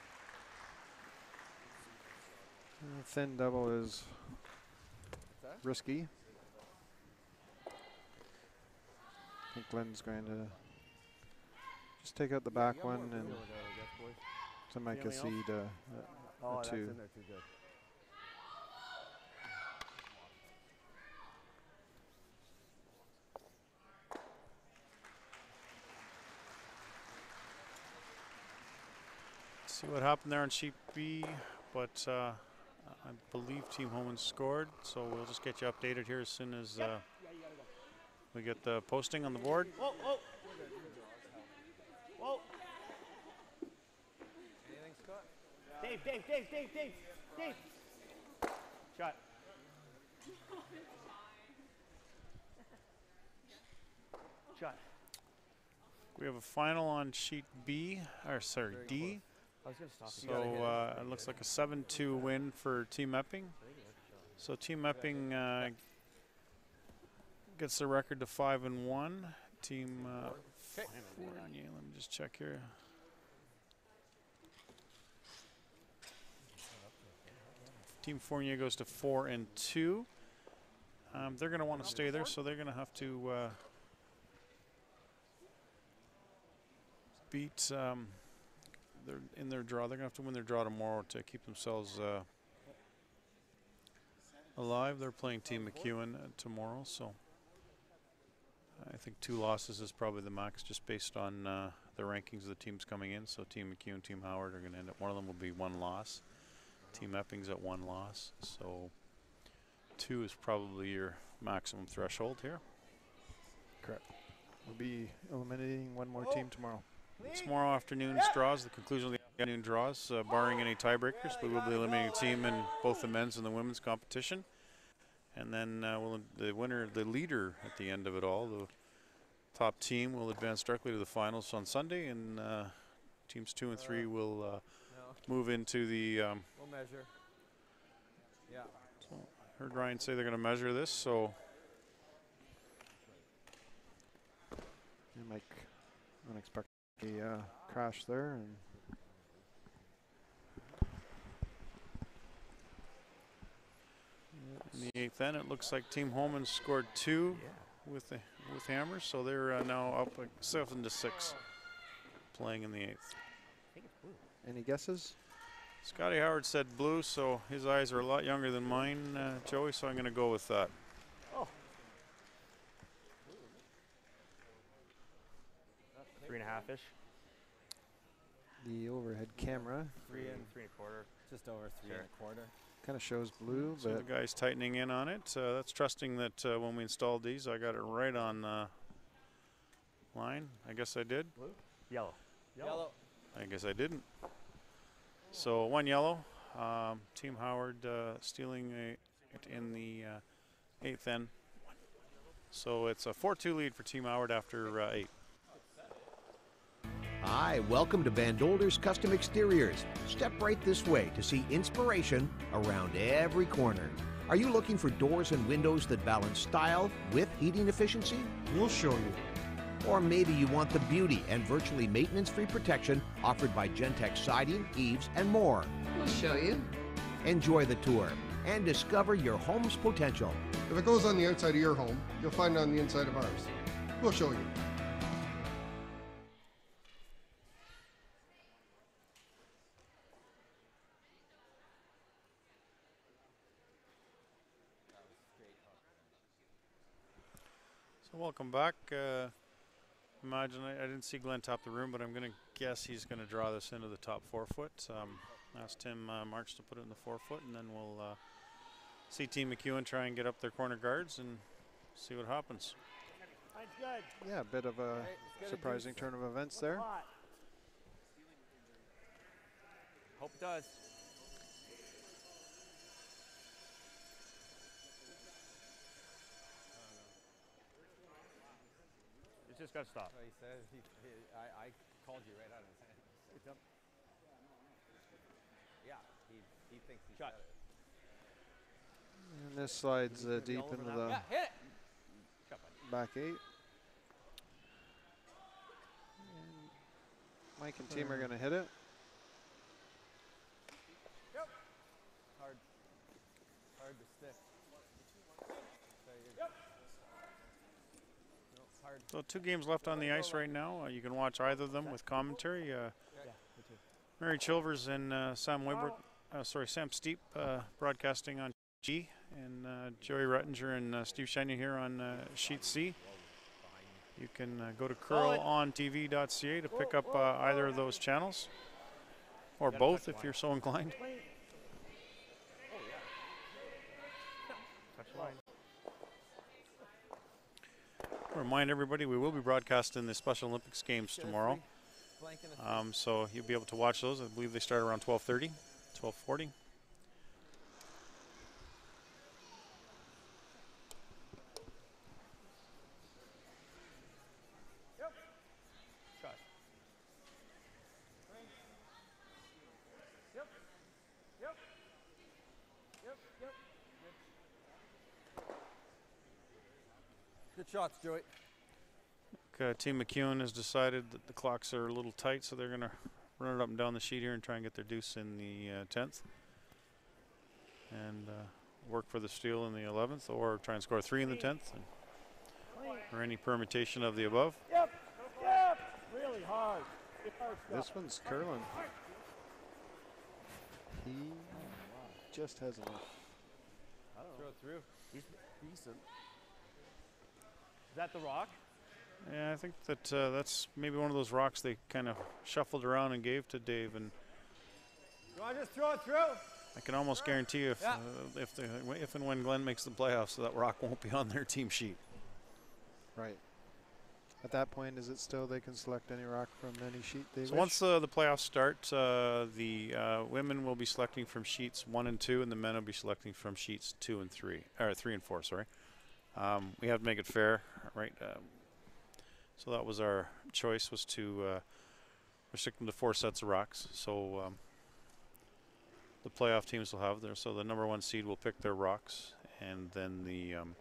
Uh, thin double is risky. I think Glenn's going to just take out the back more one and to make a seed uh, a, a two. in see what happened there on sheet B, but uh, I believe Team Homan scored, so we'll just get you updated here as soon as uh, we get the posting on the board. Whoa. Whoa. Whoa. Anything, Scott? Dave. Dave. Dave. Dave. Dave. Dave. Shot. Shot. We have a final on sheet B, or sorry, D. I was gonna stop you. You gotta hit So it. uh, it looks like a 7-2 win for Team Epping. So Team Epping uh, gets the record to five and one. Team uh, Fournier, let me just check here. Team Fournier goes to four and two. Um, they're going to want to stay there, so they're going to have to uh, beat. Um, they're in their draw. They're going to have to win their draw tomorrow to keep themselves uh, alive. They're playing Team McEwen uh, tomorrow, so I think two losses is probably the max, just based on uh, the rankings of the teams coming in. So Team McEwen, Team Howard are going to end up. One of them will be one loss. Team Epping's at one loss, so two is probably your maximum threshold here. Correct. We'll be eliminating one more team tomorrow. Tomorrow afternoon's draws, the conclusion of the afternoon draws, uh, barring any tiebreakers, we will be eliminating a team in both the men's and the women's competition. And then uh, we'll, the winner, the leader at the end of it all, the top team will advance directly to the finals on Sunday, and uh, teams two and three will uh, move into the. Um, We'll measure. Yeah. so heard Ryan say they're going to measure this, so You make unexpected uh, crash there, and in the eighth end, it looks like Team Homan scored two with the with hammers, so they're uh, now up like seven to six, playing in the eighth. any guesses? Scotty Howard said blue, so his eyes are a lot younger than mine, uh, Joey. So I'm going to go with that. Three and a half ish. The overhead camera Three and three and a quarter. Just over three and a quarter. kind of shows blue, So the but guy's tightening in on it. Uh, that's trusting that uh, when we installed these, I got it right on uh, line. I guess I did. Blue. Yellow. Yellow. I guess I didn't. So one yellow. Um, Team Howard uh, stealing a, it in the uh, eighth end. So it's a 4-2 lead for Team Howard after uh, eight. Hi, welcome to Van Dolder's Custom Exteriors. Step right this way to see inspiration around every corner. Are you looking for doors and windows that balance style with heating efficiency? We'll show you. Or maybe you want the beauty and virtually maintenance-free protection offered by Gentek siding, eaves, and more. We'll show you. Enjoy the tour. and discover your home's potential. If it goes on the outside of your home, you'll find it on the inside of ours. We'll show you. Welcome back. Uh, imagine I, I didn't see Glenn top the room, but I'm going to guess he's going to draw this into the top four foot. Um, ask Tim uh, March to put it in the four foot, and then we'll uh, see Team McEwen try and get up their corner guards and see what happens. Yeah, a bit of a surprising turn of events there. Hope it does. Just got to stop. he said he, he, I, I called you right out of his hand. Yeah, he, he thinks he Shot. got it. And this slides uh, deep into the one. Yeah, hit it. Back eight. And Mike and team are going to hit it. Hard, hard to stick. So you're- No, hard. So two games left on the ice right now. Uh, you can watch either of them with commentary. Uh, Mary Chilvers and uh, Sam Weber, uh, sorry, Sam Steep uh, broadcasting on G, and uh, Joey Ruttinger and uh, Steve Shania here on uh, Sheet C. You can uh, go to curlontv.ca to pick up uh, either of those channels, or both if you're so inclined. Touch line. Remind everybody we will be broadcasting the Special Olympics games tomorrow. Um, so you'll be able to watch those. I believe they start around 12:30, 12:40. Shot. Yep. Yep. Yep. Yep. Good shots, Joey. Uh, Team McEwen has decided that the clocks are a little tight, so they're going to run it up and down the sheet here and try and get their deuce in the uh, 10th. And uh, work for the steal in the 11th, or try and score three in the 10th, or any permutation of the above. Yep. Yep. Really hard. Hard. This one's curling. He just has enough. Throw it through. He's decent. Is that the rock? Yeah, I think that uh, that's maybe one of those rocks they kind of shuffled around and gave to Dave, and You want to just throw it through? I can almost guarantee you if Yeah. uh, if the, if and when Glenn makes the playoffs, so that rock won't be on their team sheet. Right. At that point, is it still they can select any rock from any sheet they So wish? once uh, the playoffs start, uh, the uh, women will be selecting from sheets one and two, and the men will be selecting from sheets two and three, or three and four. Sorry. Um, we have to make it fair, right? Um, so that was our choice was to uh, restrict them to four sets of rocks. So um, the playoff teams will have their so the number one seed will pick their rocks, and then the um,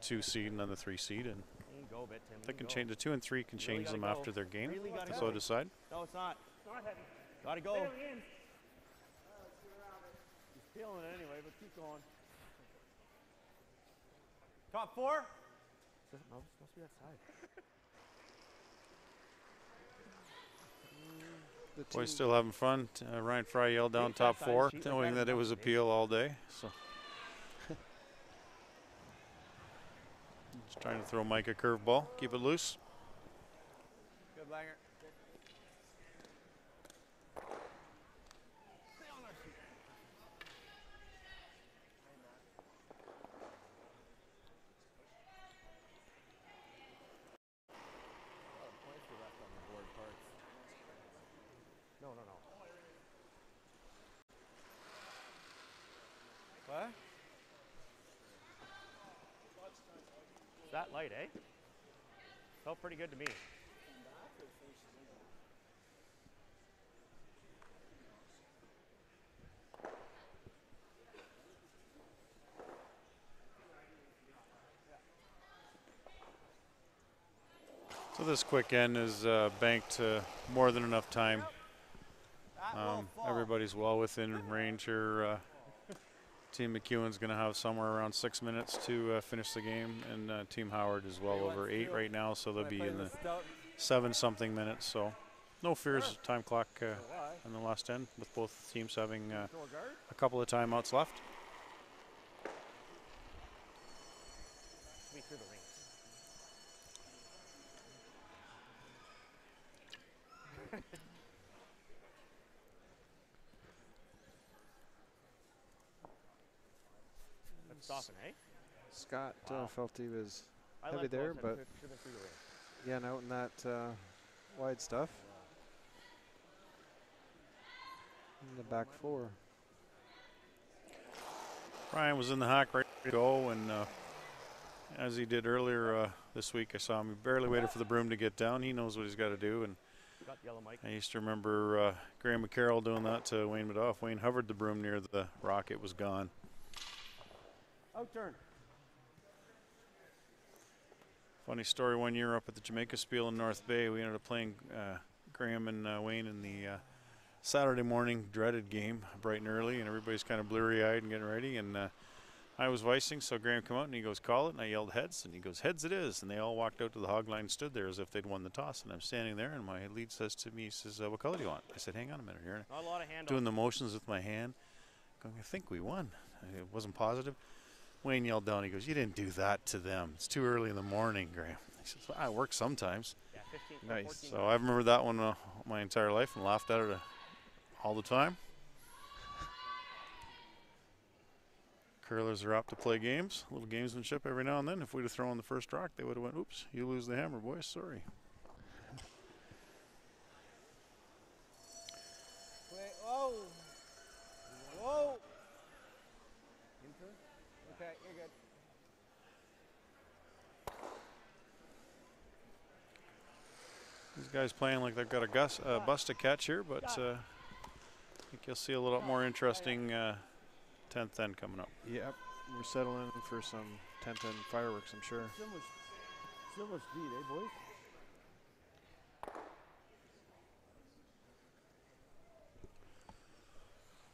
two seed and then the three seed, and go a bit, Tim. they can go. change the two and three can Really change them go. after their game. Really if gotta go. so decide. No, it's not. Not. Gotta go. Barely. He's feeling it anyway, but keep going. Top four? No, it's supposed to be that side. The Boys still having fun. Uh, Ryan Fry yelled down top four, sheet knowing that it was nothing, appeal all day. So just trying to throw Mike a curveball, keep it loose. Good Langer. Points were left on the board parts. No, no, no. What? That light, eh? Felt pretty good to me. So this quick end is uh, banked uh, more than enough time. Um, everybody's well within range here. Uh, Team McEwen's going to have somewhere around six minutes to uh, finish the game, and uh, Team Howard is well over eight right now, so they'll be in the seven something minutes. So no fears, time clock uh, the last end, with both teams having uh, a couple of timeouts left. Me through the rings. That's eh? Scott uh, felt he was I heavy like there, but of them through- through the yeah, and out in that uh, wide stuff. In the back four. Ryan was in the hack ready to go, and uh, as he did earlier uh, this week, I saw him. He barely waited for the broom to get down. He knows what he's got to do, and Got yellow mic. I used to remember uh, Graeme McCarrel doing that to Wayne Middaugh. Wayne hovered the broom near the rock; it was gone. Out turn. Funny story. One year up at the Jamaica Spiel in North Bay, we ended up playing uh, Graham and uh, Wayne in the uh, Saturday morning dreaded game, bright and early, and everybody's kind of bleary-eyed and getting ready. And uh, I was vicing, so Graham come out and he goes, "Call it," and I yelled, "Heads!" And he goes, "Heads it is!" And they all walked out to the hog line, and stood there as if they'd won the toss. And I'm standing there, and my lead says to me, he "says uh, What color do you want?" I said, "Hang on a minute here." Not a lot of hand Doing on. the motions with my hand, going, "I think we won." I wasn't positive. Wayne yelled down. He goes, "You didn't do that to them. It's too early in the morning, Graham." He says, well, "I work sometimes." Yeah, 15, Nice. So I remember that one uh, my entire life and laughed at it uh, all the time. Curlers are apt to play games, a little gamesmanship every now and then. If we'd have thrown the first rock, they would have went, "Oops, you lose the hammer, boys. Sorry." Wait, whoa. Whoa. Okay, you're good. These guys playing like they've got a gus, uh, bust to catch here, but uh, I think you'll see a little more interesting uh, 10th end coming up. Yep, we're settling for some 10 10 fireworks, I'm sure. So much, so much speed, eh, boys?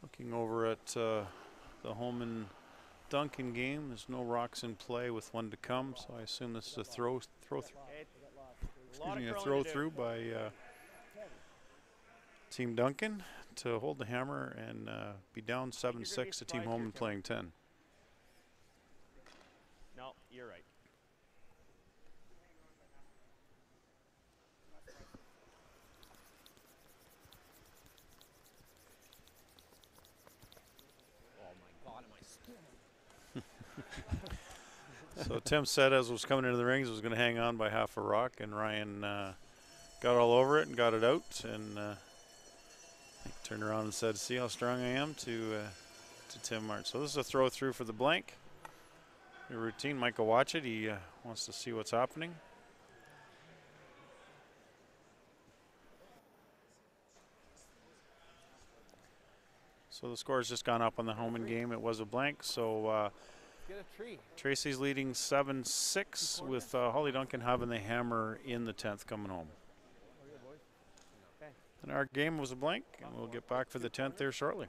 Looking over at uh, the Homan Duncan game, there's no rocks in play with one to come, so I assume this is a throw throw th- excuse me, a throw through by uh, Team Duncan to hold the hammer and uh, be down seven six to Team Homan playing ten. No, you're right. Oh my god, am I So Tim said as was coming into the rings, was going to hang on by half a rock, and Ryan uh, got all over it and got it out, and uh, turned around and said, "See how strong I am," to uh, to Tim Martin. So this is a throw through for the blank. Your routine, will watch it. He uh, wants to see what's happening. So the score has just gone up on the Homan game. It was a blank, so. Get a tree. Tracy's leading 7 6 with uh, Hollie Duncan having the hammer in the 10th coming home. And our game was a blank, and we'll get back for the 10th there shortly.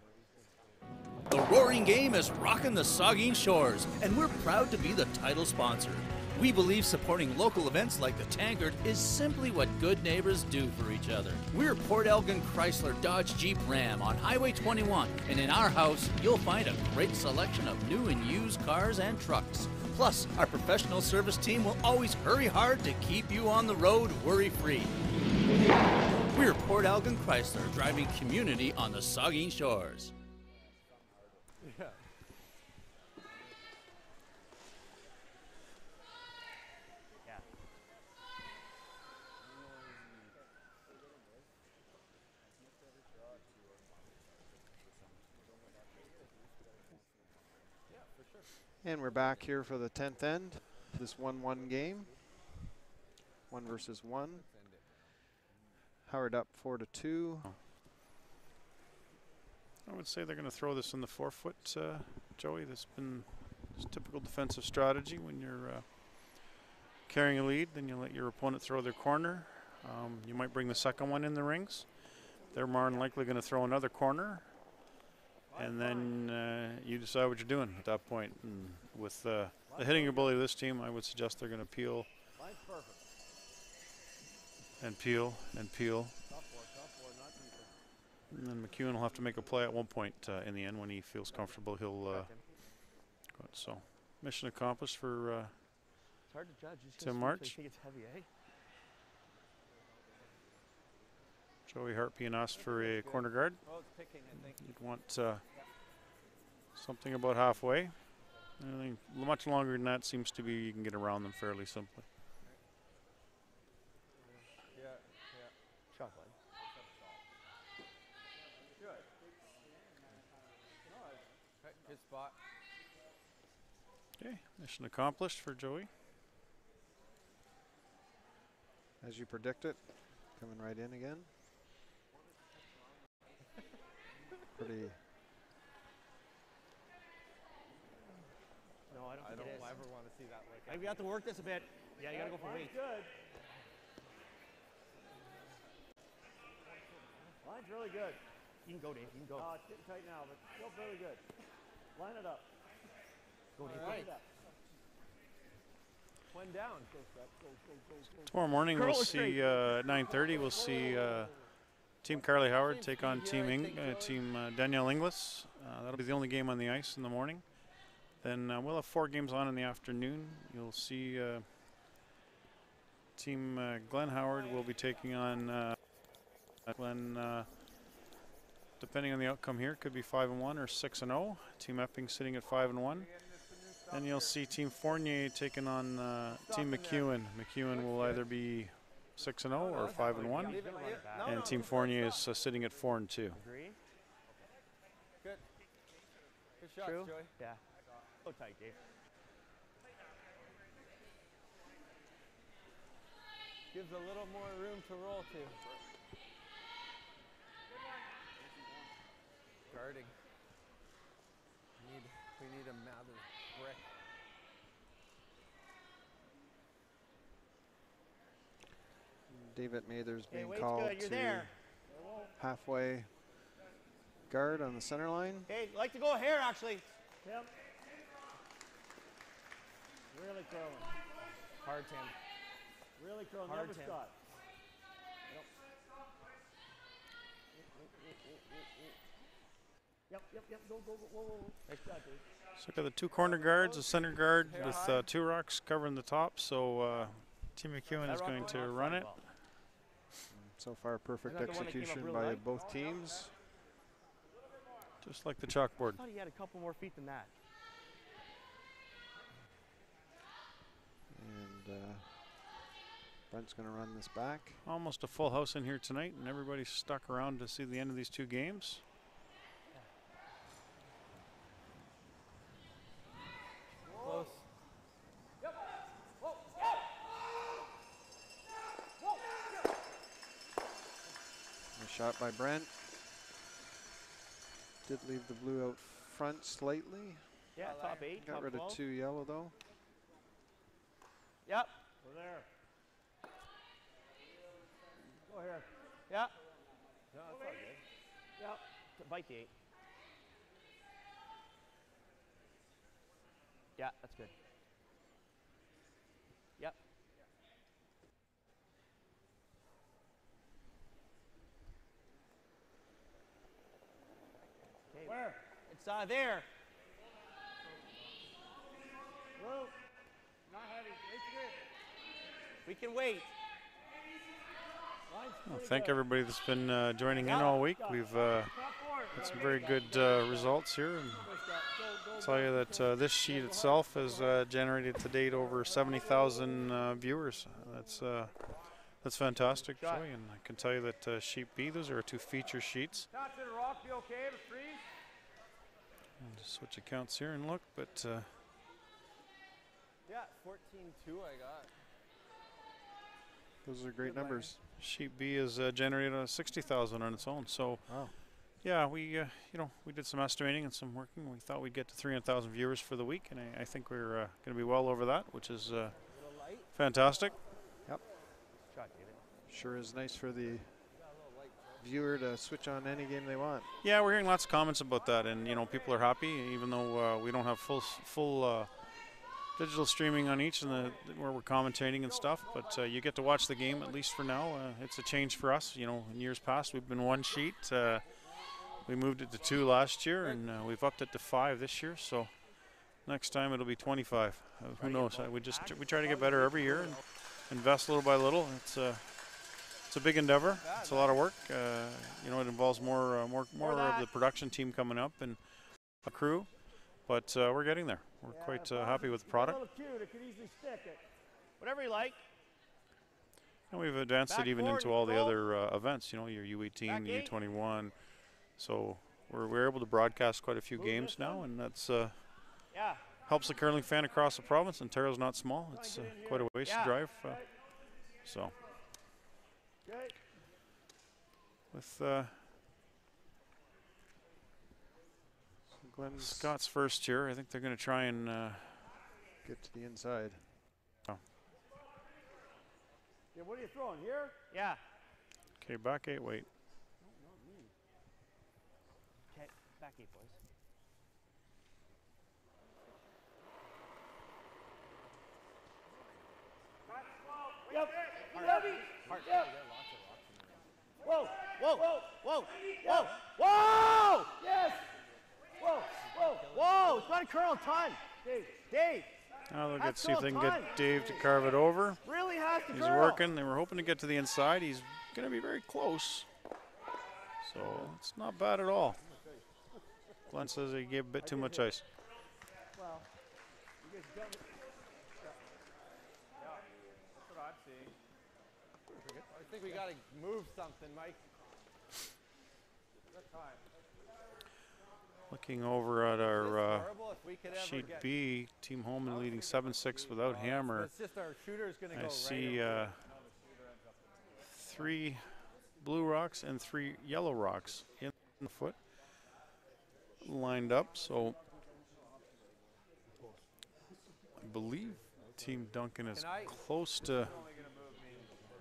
The Roaring Game is rocking the Saugeen Shores, and we're proud to be the title sponsor. We believe supporting local events like the Tankard is simply what good neighbors do for each other. We're Port Elgin Chrysler Dodge Jeep Ram on Highway 21, and in our house, you'll find a great selection of new and used cars and trucks. Plus, our professional service team will always hurry hard to keep you on the road worry free. We're Port Elgin Chrysler, driving community on the Saugeen Shores. And we're back here for the 10th end. This 1 1 game. One versus one. Howard up 4 to 2. I would say they're going to throw this in the four foot, uh, Joey. That's been typical defensive strategy when you're uh, carrying a lead. Then you let your opponent throw their corner. Um, you might bring the second one in the rings. They're more than likely going to throw another corner. And then uh, you decide what you're doing at that point. And with uh, the hitting ability of this team, I would suggest they're going to peel and peel and peel. Top four, top four, not deeper. And then McEwen will have to make a play at one point uh, in the end when he feels comfortable. He'll uh. So, mission accomplished for uh, It's hard to judge. You Tim March. Think it's heavy, eh? Joey Hart being asked for a corner guard. Oh, it's picking, I think. You'd want uh, something about halfway. Anything much longer than that seems to be you can get around them fairly simply. Yeah, yeah. Shot line. Good. Okay, good spot. Okay, mission accomplished for Joey. As you predicted, coming right in again. Pretty. No, I don't I think don't it is. ever want to see that like. I think we have to work this a bit. Yeah, you gotta go for Line's weight. good. Line's really good. You can go, Dave. You can go. Uh, it's getting tight now, but still really good. Line it up. Go, Dave. Line it up. One down. Go, Go, go, go, go. Tomorrow morning Curl we'll straight. see uh, at 9:30. We'll see uh, Team Carly Howard take on Team Ing- uh, Team uh, Danielle Inglis. Uh, that'll be the only game on the ice in the morning. Then uh, we'll have four games on in the afternoon. You'll see uh, Team uh, Glenn Howard will be taking on uh, Glenn. Uh, depending on the outcome here, could be five and one or six and zero. Team Epping sitting at five and one. Then you'll see Team Fournier taking on uh, Team McEwen. McEwen will either be six and zero or five and one, and Team Fournier is uh, sitting at four and two. Good. Good shots, True? Yeah. So tight, Dave. Gives a little more room to roll to. Guarding. We need, we need a Mather brick. David Mathers Okay, being weight's called good. You're to there. halfway guard on the center line. Hey, like to go here, actually. Tim. Really curling. Hard, Tim. Really curling. Hard, Never Tim. Scott. Yep, yep, yep. Go, go, go. Whoa, whoa, whoa. Nice shot, Dave. So we've got the two corner guards, the center guard with uh, two rocks covering the top. So uh, Team McEwen is going to run it. So far, perfect Isn't that the one that came up execution by light? both teams. Just like the chalkboard. I thought he had a couple more feet than that. Uh, Brent's going to run this back. Almost a full house in here tonight, and everybody's stuck around to see the end of these two games. Close. A shot by Brent. Did leave the blue out front slightly. Yeah, top eight. Got top rid 12. of two yellow though. Yep. Go there. Go here. Yeah. No, that's all good. Yep. To bite the eight. Yeah, that's good. Yep. Okay. Where? It's uh, there. Blue. Not heavy. Wait good. We can wait. Well, thank everybody that's been uh, joining in all week. We've uh, had some very good uh, results here. And I'll tell you that uh, this sheet itself has uh, generated to date over 70,000 uh, viewers. That's uh, that's fantastic, Joey. And I can tell you that uh, sheet B, those are our two feature sheets. Shots in a rock, be okay, but freeze. I'll just switch accounts here and look, but uh, Yeah, 14-2 I got. Those are great numbers. Sheet B has uh, generated uh, 60,000 on its own. So, yeah, we uh, you know we did some estimating and some working. We thought we'd get to 300,000 viewers for the week, and I, I think we're uh, going to be well over that, which is uh, fantastic. Yep. Sure is nice for the viewer to switch on any game they want. Yeah, we're hearing lots of comments about that, and you know, people are happy, even though uh, we don't have full full uh, digital streaming on each, and the where we're commentating and stuff. But uh, you get to watch the game at least for now. Uh, it's a change for us. You know, in years past we've been one sheet. Uh, we moved it to two last year, and uh, we've upped it to five this year. So next time it'll be 25. Uh, who knows? Uh, we just we try to get better every year and invest little by little. It's a it's a big endeavor. It's a lot of work. You know, it involves more more more of the production team coming up and a crew, but uh, we're getting there. We're quite uh, happy with the product, cute. It could easily stick it. Whatever you like. and we've advanced Back it even into all the roll. other uh, events. You know, your U18, the. U21. So we're we're able to broadcast quite a few games now, and that's uh, Yeah. helps the curling fan across the province. Ontario's not small; it's uh, quite a ways Yeah. to drive. Uh, so with Scott's first here, I think they're going to try and uh, get to the inside. oh, Yeah, what are you throwing here? Yeah. okay, back eight, wait. Okay, back eight, boys. Yep. Yep. Yep. Whoa. Whoa. Whoa. Whoa. Yep. Whoa. Yes. Whoa. Whoa. Whoa. It's got to curl a ton. Dave. Dave. Now they'll get That's see if they can time. get Dave to carve it over. Really has to He's curl. working. They were hoping to get to the inside. He's going to be very close. So it's not bad at all. Glenn says he gave a bit too much ice. Well, you guys done it. I'm. I think we got to move something, Mike. That time. Looking over at our uh, horrible if we could ever sheet B, Team Homan leading 7-6 without hammer. It's just our shooter's going to go I see uh, three blue rocks and three yellow rocks in the foot lined up. So I believe Team Duncan is close to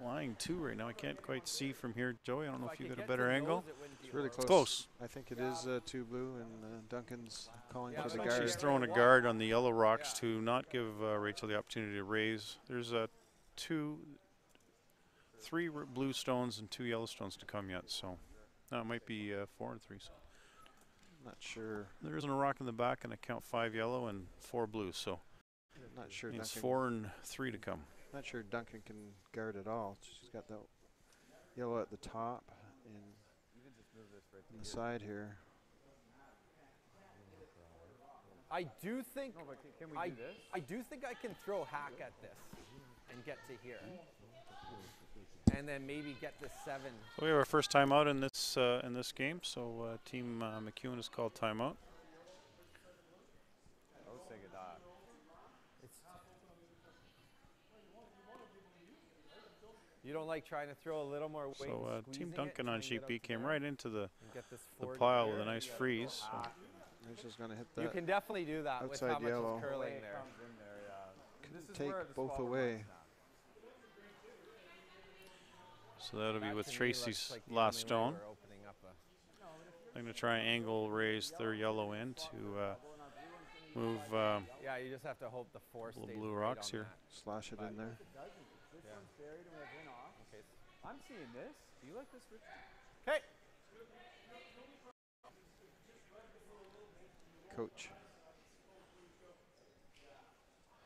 line two right now. I can't quite see from here, Joey. I don't know If if you could got a better angle. those, it wouldn't be It's really It's close. close. I think it is uh, two blue, and uh, Duncan's calling Yeah, for the but Looks like guard. she's throwing a guard on the yellow rocks to not give uh, Rachel the opportunity to raise. There's uh, two, three r- blue stones and two yellow stones to come yet, so that might be uh, four and three. So Not sure. there isn't a rock in the back, and I count five yellow and four blue, so Not sure. it's Duncan, four and three to come. Not sure Duncan can guard at all. She's got that yellow at the top and on the side here. I do think. No, but can we I, do this? I do think I can throw hack at this and get to here, and then maybe get this seven. So we have our first timeout in this uh, in this game. So uh, Team uh, McEwen has called timeout. I was thinking that. It's. You don't like trying to throw a little more weight. So uh, Team squeezing it Duncan on get sheet up B came there right into the and get this the pile here with a nice freeze. So. Rachel's going to hit that. You can definitely do that with outside how much yellow. is curling there. comes there, yeah. This is take where both away. So that'll be with Tracy's like last stone. we're opening up a- I'm going to try and angle raise their yellow in to uh, move. Um, Yeah, you just have to hope the force Little blue rocks on here. that. Slash it in there. Yeah. one's buried and we have in off. Okay. I'm seeing this. Do you like this, Rich? Okay. Coach.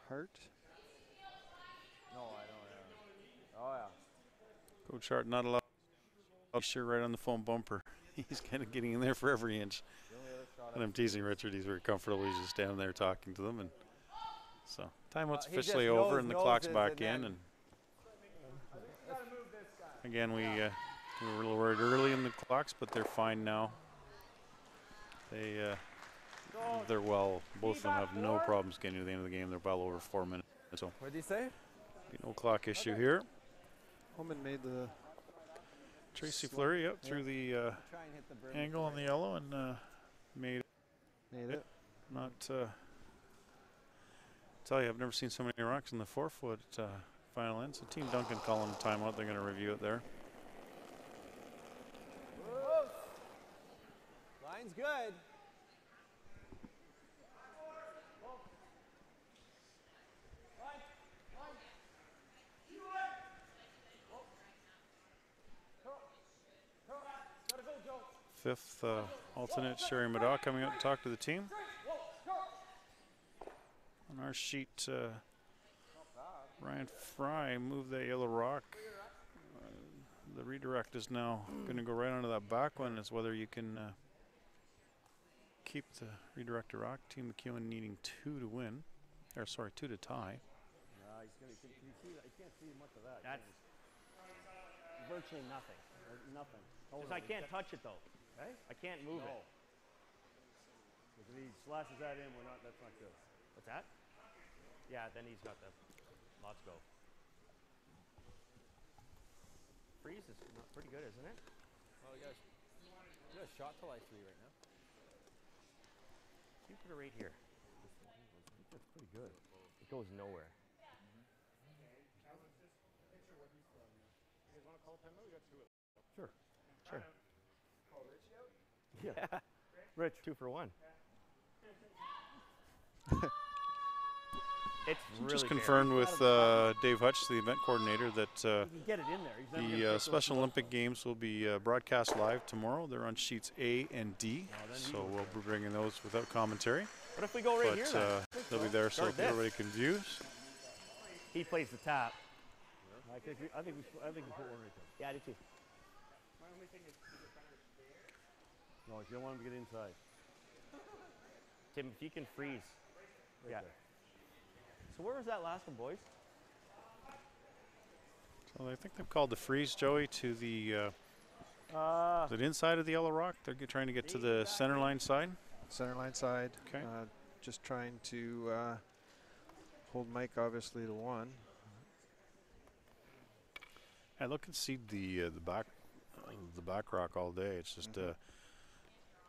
Hart. No, I don't. Uh, oh yeah. Coach Hart not allowed. Sure, right on the phone bumper. He's kind of getting in there for every inch. The only other shot And I'm teasing Richard. He's very comfortable. He's just down there talking to them, and so timeout's Uh, officially over, knows- and the clock's back in. then- And again, we uh, we were a little worried early in the clocks, but they're fine now. They uh, they're well. Both of them have no problems getting to the end of the game. They're well over four minutes, so What did you say? no clock issue here. Homan made the Tracy Sli- Fleury up yeah. through the uh, Try and the angle on the yellow and uh, made it. made it. Not uh, tell you, I've never seen so many rocks in the four foot uh, final end. So Team Duncan calling a timeout. They're going to review it there. Line's good. Fifth uh, alternate, Sherry Middaugh, coming up to talk to the team. On our sheet, uh, Ryan Fry moved that yellow rock. Uh, the redirect is now going to go right onto that back one. Is whether you can uh, keep the redirect to rock. Team McEwen needing two to win, or sorry, two to tie. No, he's gonna, can, can you see can't see much of that. That's virtually nothing. Nothing. Because I can't touch it though. Okay? I can't move it. Because if he slashes that in, we're not. That's not good. What's that? Yeah, then he's got the. Let's go. Freeze is pretty good, isn't it? Well, you got, a, you got a shot till I three right now. You put it right here. That's pretty good. It goes nowhere. Sure. Sure. Yeah. Rich, two for one. it's really Just fair. confirmed with uh, Dave Hutch, the event coordinator, that uh, get it in there. He's never gonna the uh, Special balls Olympic Games will be uh, broadcast live tomorrow. They're on sheets A and D, Oh, so we'll be bringing those without commentary. What if we go right but, here then? Uh, they'll be there so Start this. everybody can view. He plays the tap. I think we, I think we, I think we put one right there. Yeah, I do too. No, you don't want him to get inside. Tim, if you can freeze. yeah. So where was that last one, boys? So I think they've called the freeze, Joey, to the uh, Uh, is it inside of the yellow rock. They're trying to get to the center line side. Center line side. Okay. Uh, just trying to uh, hold Mike obviously to one. I look and see the uh, the back uh, the back rock all day. It's just uh,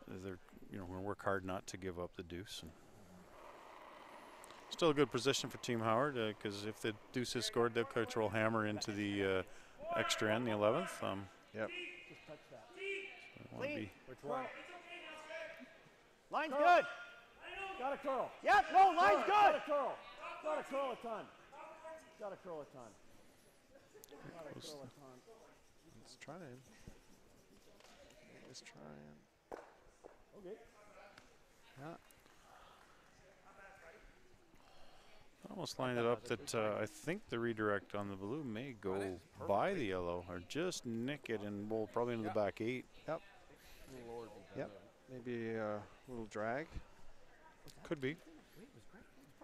they're you know we're gonna work hard not to give up the deuce. And still a good position for Team Howard because if the deuce is scored, they'll control hammer into the uh, extra end, the 11th. Um, yep. Just touch that. I wanna be- Which one? Line's good. Got a curl. Yep, no, line's good. Got a curl. Got to curl a ton. Got to curl a ton. Got to Close curl a enough. ton. Let's try and let's try and Okay. yeah. I almost lined it up that uh, I think the redirect on the blue may go by the yellow or just nick it and roll probably into the back eight. Yep. Yep. Maybe a little drag, Could be.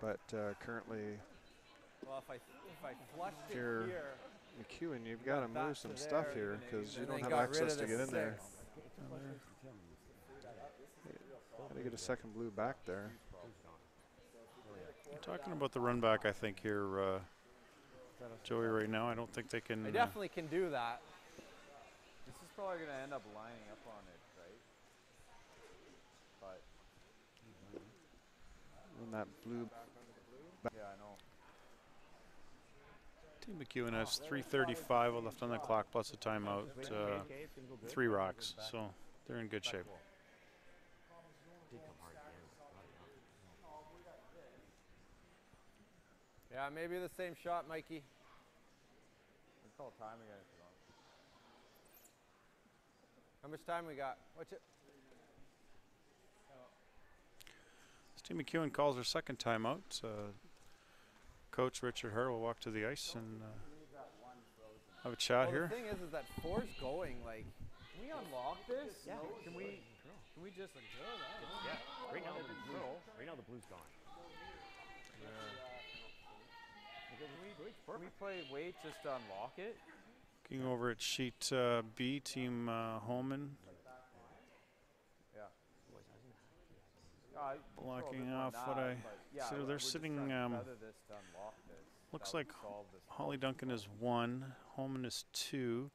but uh, currently Well, if I if I flushed it here, here, McEwen, you've got to back move some there, stuff here because you don't have access to get in there. six. Got to get a second blue back there. We're talking about the run back, I think, here, uh, Joey, right now. I don't think they can. I uh, definitely can do that. This is probably going to end up lining up on it, right? But And that blue. yeah, I know. Team McEwen has 3:35 left on the clock plus a timeout. Uh, three rocks, so they're in good shape. Yeah, maybe the same shot, Mikey. Let's call time again. if you want. How much time we got? What's it? Team McEwen calls her second timeout. Uh, Coach Richard Hart will walk to the ice and uh, have a chat well, here. The thing is, is that four's going like. Can we unlock this? Yeah. Can we? Can we just like do that? Yeah. Right now the blue. Right now the blue's gone. Can we, can we play wait just to unlock it? Looking over at sheet uh, B, Team uh, Homan Yeah. Uh, blocking off what I. so they're sitting. Um, looks like Hollie Duncan is one, Homan is two,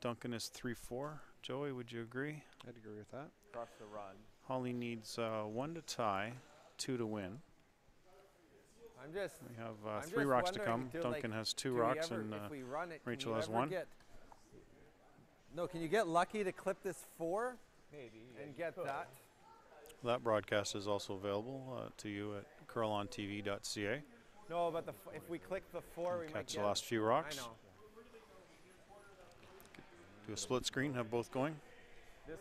Duncan is three four. Joey, would you agree? I'd agree with that. Across the run. Holly needs uh, one to tie, two to win. I'm just. We have uh, three rocks to wondering, come. do, like, Duncan has two rocks, ever- and uh, if we run it, Rachel has one. Get, no, can you get lucky to clip this four? Maybe. and get that. That broadcast is also available uh, to you at curlontv.ca. No, but the f- if we click the four, we might Catch the last few rocks. I know. Do a split screen, have both going. This,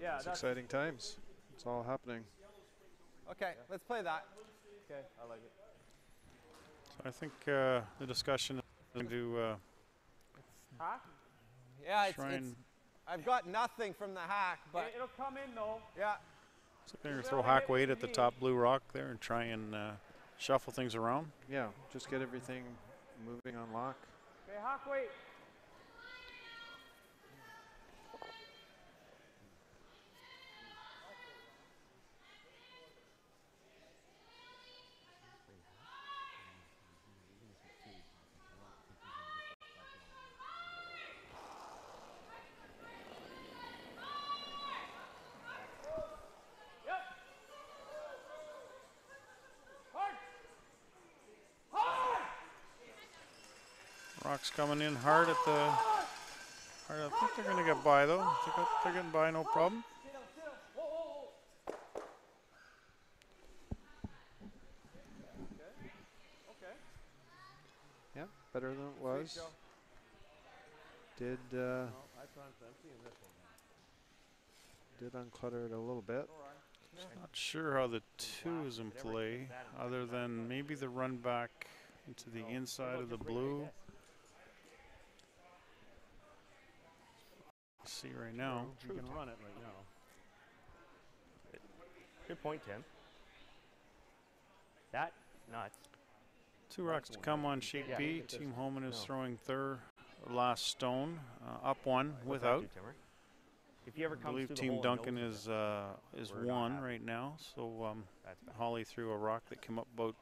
yeah, It's exciting times. It's all happening. Okay, let's play that. Okay. I like it. So I think uh, the discussion is going to uh, Huh? Yeah, it's, it's I've got nothing from the hack, but It, will come in though. yeah. so they're going to throw hack weight at the top blue rock there and try and uh, shuffle things around. Yeah, just get everything moving on lock. Okay, Hawk, wait. Rocks coming in hard at the. Hard. I think they're going to get by though. They're, go- they're getting by no problem. Yeah, better than it was. Did uh, did unclutter it a little bit. Not sure how the two is in play, other than maybe the run back into the inside of the blue. See right now. You can run it right now. Good point, Tim. That nuts. Two rocks to come on sheet Yeah. B. Team Homan is No. throwing their last stone, uh, up one that without. If he ever I believe Team Duncan is uh, is we're one right now. So um, Hollie threw a rock that came up about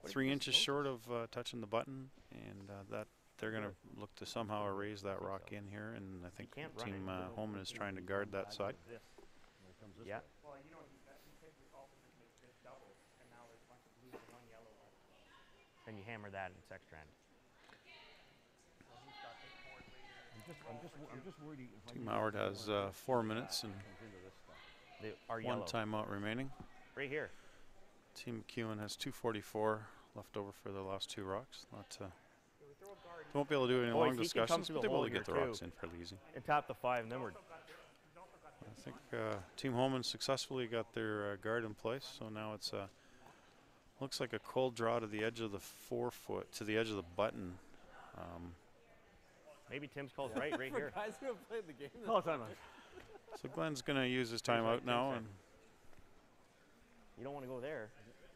What three inches short of uh, touching the button, and uh, that they're going to look to somehow erase that rock in here. And I think can't run it. Team uh, Homan is trying to guard that side. Yeah. And you hammer that and it's extra end. I'm just, I'm just, Team Howard has uh, four minutes and comes into this stuff. They are one yellow. timeout remaining. Right here. Team McEwen has 244 left over for the last two rocks. Not, uh, won't be able to do any Boys, long he can come discussions, through but the they'll be able to get the here, rocks in fairly easy. And tap the five, and then we're I think uh, Team Homan successfully got their uh, guard in place, so now it's uh, looks like a cold draw to the edge of the four foot, to the edge of the button. Um, maybe Tim's calls right, right here. guys who have played the game. this Oh, time so Glenn's going to use his timeout Tim's now, and You don't want to go there.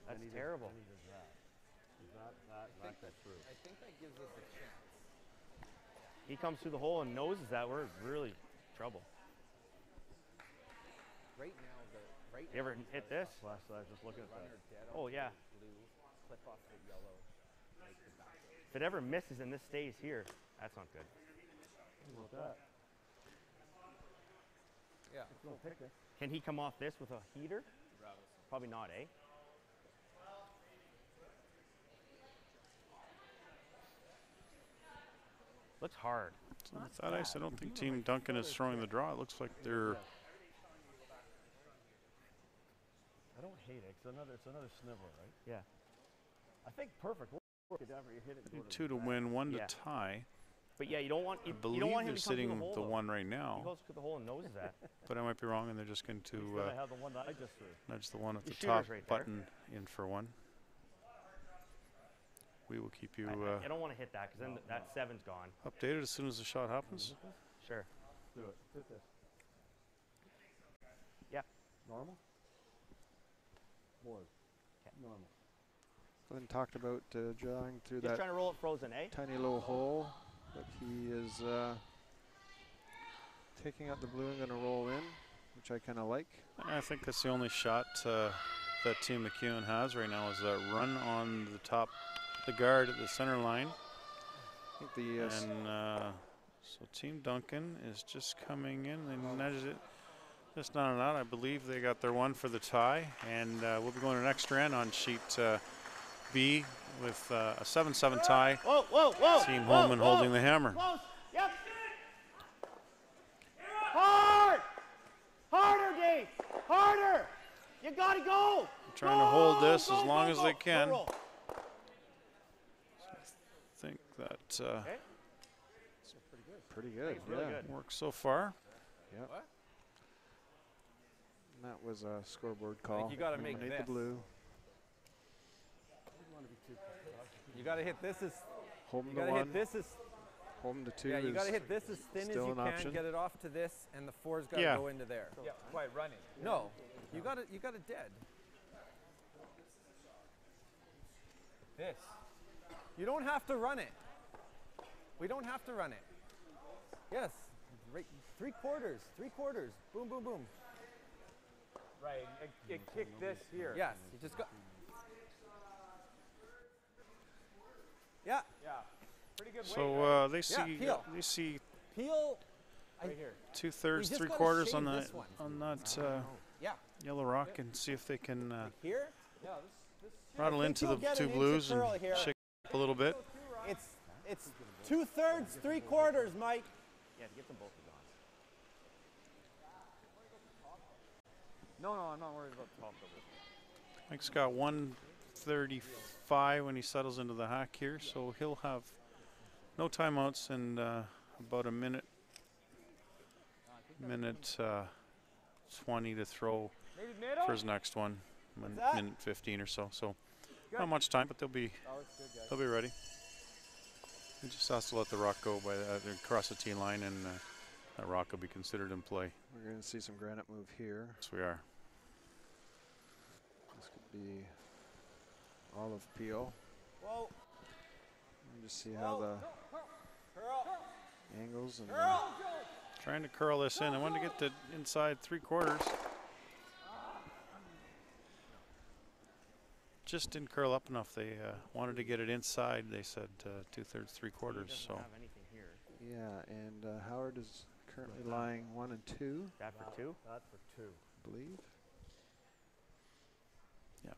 That's Then he does- terrible. I think that gives us a chance. He comes through the hole and noses that. We're really trouble. Right now, the right. You ever now hit this? Last night, just looking at that. Oh, yeah. Blue, clip off the yellow, make the. If it ever misses and this stays here, that's not good. Look at that. Yeah. Can he come off this with a heater? Probably not, eh? Looks hard. so with that ice, I don't think Team Duncan is throwing the draw. It looks like they're I don't hate it. It's another, it's another snivel, right? Yeah. I think perfect. Look at that, you hit it. two to back. win, one Yeah. to tie. But yeah, you don't want you, I you believe don't want him they're to sitting the hole. the one right now. He now, goes through the hole and noses that. but I might be wrong, and they're just going to gonna uh, have the one that I just threw. nudge the one at The the top right there. button in for one. We will keep you I, uh, I don't want to hit that because then th- that seven's gone. updated as soon as the shot happens. Sure. Do it. Hit this. Yeah. Normal? Board. Normal. Glenn talked about uh, drawing through Just that trying to roll it frozen, eh? tiny little hole, but he is uh, taking out the blue and going to roll in, which I kind of like. I think that's the only shot uh, that Team McEwen has right now is that run on the top, the guard at the center line. I think the uh, And uh, so Team Duncan is just coming in. They nudged it. Just not an out. I believe they got their one for the tie. And uh, we'll be going to an extra end on sheet uh, B with uh, a 7-7 tie. Whoa, whoa, whoa. Team whoa, Homan whoa. holding the hammer. Close. Yep. Hard. Hey, harder! You gotta go! Trying to hold this Go, as long go, as go. they can. Roll. I think that uh, Pretty good. really yeah. good. works so far. Yeah. And that was a scoreboard call. you gotta make Eliminate this. the blue. You got to hit this as. Hold 'em you to got to one. hit this as. Hold 'em to two Yeah, you got to hit this as thin as you can. option. Get it off to this, and the four's got to Yeah. go into there. Yeah, quite running. No, you got it. You got it dead. This. You don't have to run it. We don't have to run it. Yes, right, three quarters, three quarters. Boom, boom, boom. Right. It, it kicked this here. Yes, you just go. Yeah. Yeah. Pretty good weight. So right? uh, they Yeah, see peel. they see Peel. right here. two thirds, three quarters on that on that uh, Yeah. yellow rock and see if they can uh, Here. Yeah, this, this rattle into the two an inch of blues and here. shake up a little bit. It's it's two thirds, three quarters, Mike. Yeah, to get them both gone. No, no, I'm not worried about top double. Mike's got 135 when he settles into the hack here, so he'll have no timeouts and uh, about a minute, minute uh, 20 to throw for his next one, min- minute 15 or so. So not much time, but they'll be it's good, guys. they'll be ready. He just has to let the rock go by the, uh, across the tee line, and uh, that rock will be considered in play. We're going to see some granite move here. Yes, we are. This could be olive peel. Whoa. And just see how the Curl. angles and the Curl. Trying to curl this in. I wanted to get the inside three quarters. Just didn't curl up enough. They uh, wanted to get it inside. They said uh, two thirds, three quarters. So have anything here. yeah, and uh, Howard is currently lying one and two, That for two? That for two. I believe. yeah,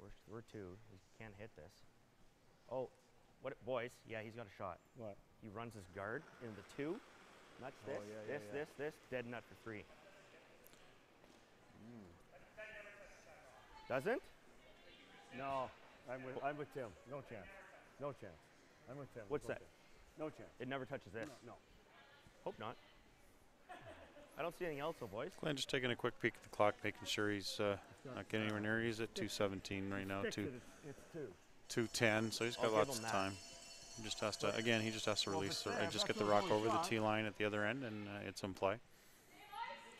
We're, we're two. We can't hit this. Oh, what, boys? Yeah, he's got a shot. What? He runs his guard in the two. Nuts Oh, this, yeah, yeah, this, yeah. this, this. Dead nut for three. Doesn't? No, I'm with, I'm with Tim. No chance. No chance. I'm with Tim. What's No that? chance. No chance. It never touches this. No. Hope not. I don't see anything else, though, boys. Glenn just taking a quick peek at the clock, making sure he's uh, not getting anywhere near. He's at 217 right now, two, It's, it's two. 210. So he's got I'll lots of time. He just has to again. He just has to release, it's the, there, if just get the the rock over the shot. tee line at the other end, and uh, it's in play.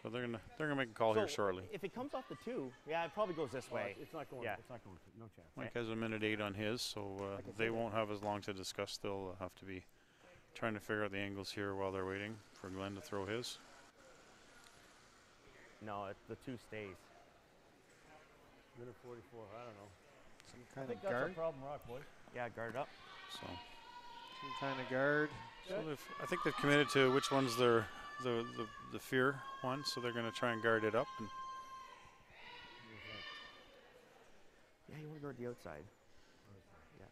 So they're gonna they're gonna make a call here shortly. If it comes off the two, yeah, it probably goes this Well, way. It's not going. Yeah. It's not going. To, no chance. Mike has a minute eight on his, so uh, they won't have as long to discuss. They'll have to be trying to figure out the angles here while they're waiting for Glenn to throw his. No, it, the two stays. Minute 44. I don't know. Some I kind think of that's guard. a problem, Rock boy. Yeah, guard up. So, Some kind of guard. so I think they've committed to which one's their the the, the fear one, so they're going to try and guard it up. And Yeah, you want to go to the outside. Yeah.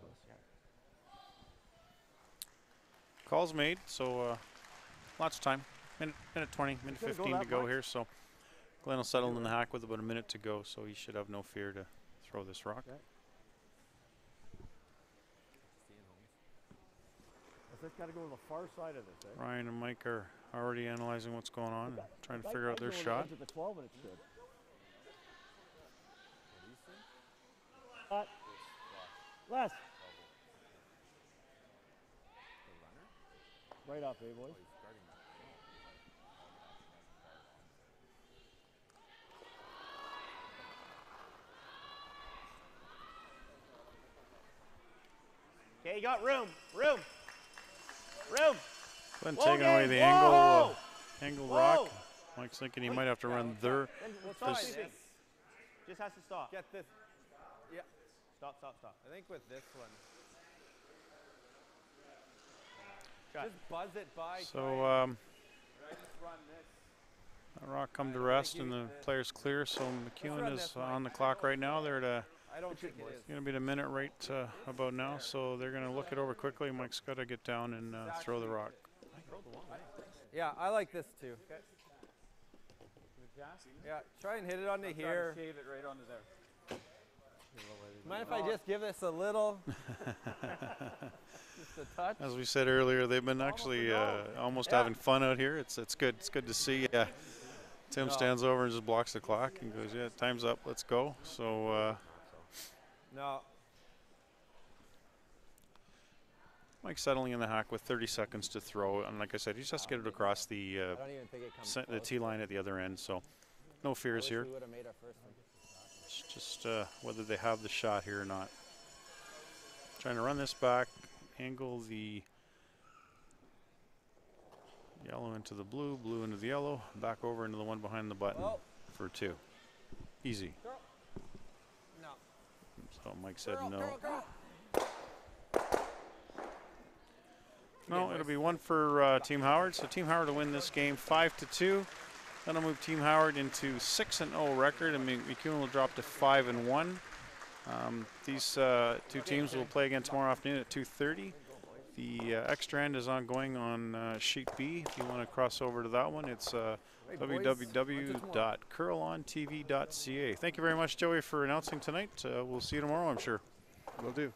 Close, yeah. calls made, so uh, lots of time. Minute, minute 20, minute gonna go 15 to go much? here. So Glenn will settle in the hack with about a minute to go, so he should have no fear to throw this rock. It's got to go to the far side of this, eh? Ryan and Mike are already analyzing what's going on and trying to figure out their go to the shot. the 12 and it's good. Uh, Les. Right up, eh, boys? Okay, you got room, room, room. Glenn Whoa, taking away gang, the angle, uh, angle Whoa! rock. Mike's thinking he might have to run their. This- Just has to stop. Get this. Yeah. Stop, stop, stop. I think with this one. Just buzz it by. So um, Just run this. that rock come to rest and the player's clear. So McEwen is this, uh, Mike. on the clock right now. They're at a I don't think it is. going to be the minute right uh, about now. So they're going to look it over quickly. Mike's got to get down and uh, throw the rock. Yeah, I like this too. Yeah, try and hit it onto I'm trying here. shave it right onto there. Mind if I just give this a little? just a touch? As we said earlier, they've been actually uh, almost Yeah. having fun out here. It's it's good. It's good to see. Yeah. Tim No. stands over and just blocks the clock and goes, "Yeah, time's up. Let's go." So uh, No. Mike settling in the hack with 30 seconds to throw, and like I said, he just has to get it across the uh, I don't even think it comes cen- the. T line at the other end. So no fears here. we would've made our first one. It's just uh, whether they have the shot here or not. Trying to run this back, angle the yellow into the blue, blue into the yellow, back over into the one behind the button Oh. for two. Easy. No. So Mike said Girl, no. girl, girl. No, it'll be one for uh, Team Howard. So Team Howard to win this game five to two. That'll move Team Howard into six and zero record, and Mc- McEwen will drop to five and one. Um, these uh, two teams will play again tomorrow afternoon at 2:30. The uh, extra end is ongoing on uh, sheet B. If you want to cross over to that one, it's uh, Hey, boys, when's it tomorrow? www.curlontv.ca. Thank you very much, Joey, for announcing tonight. Uh, we'll see you tomorrow, I'm sure. we'll do.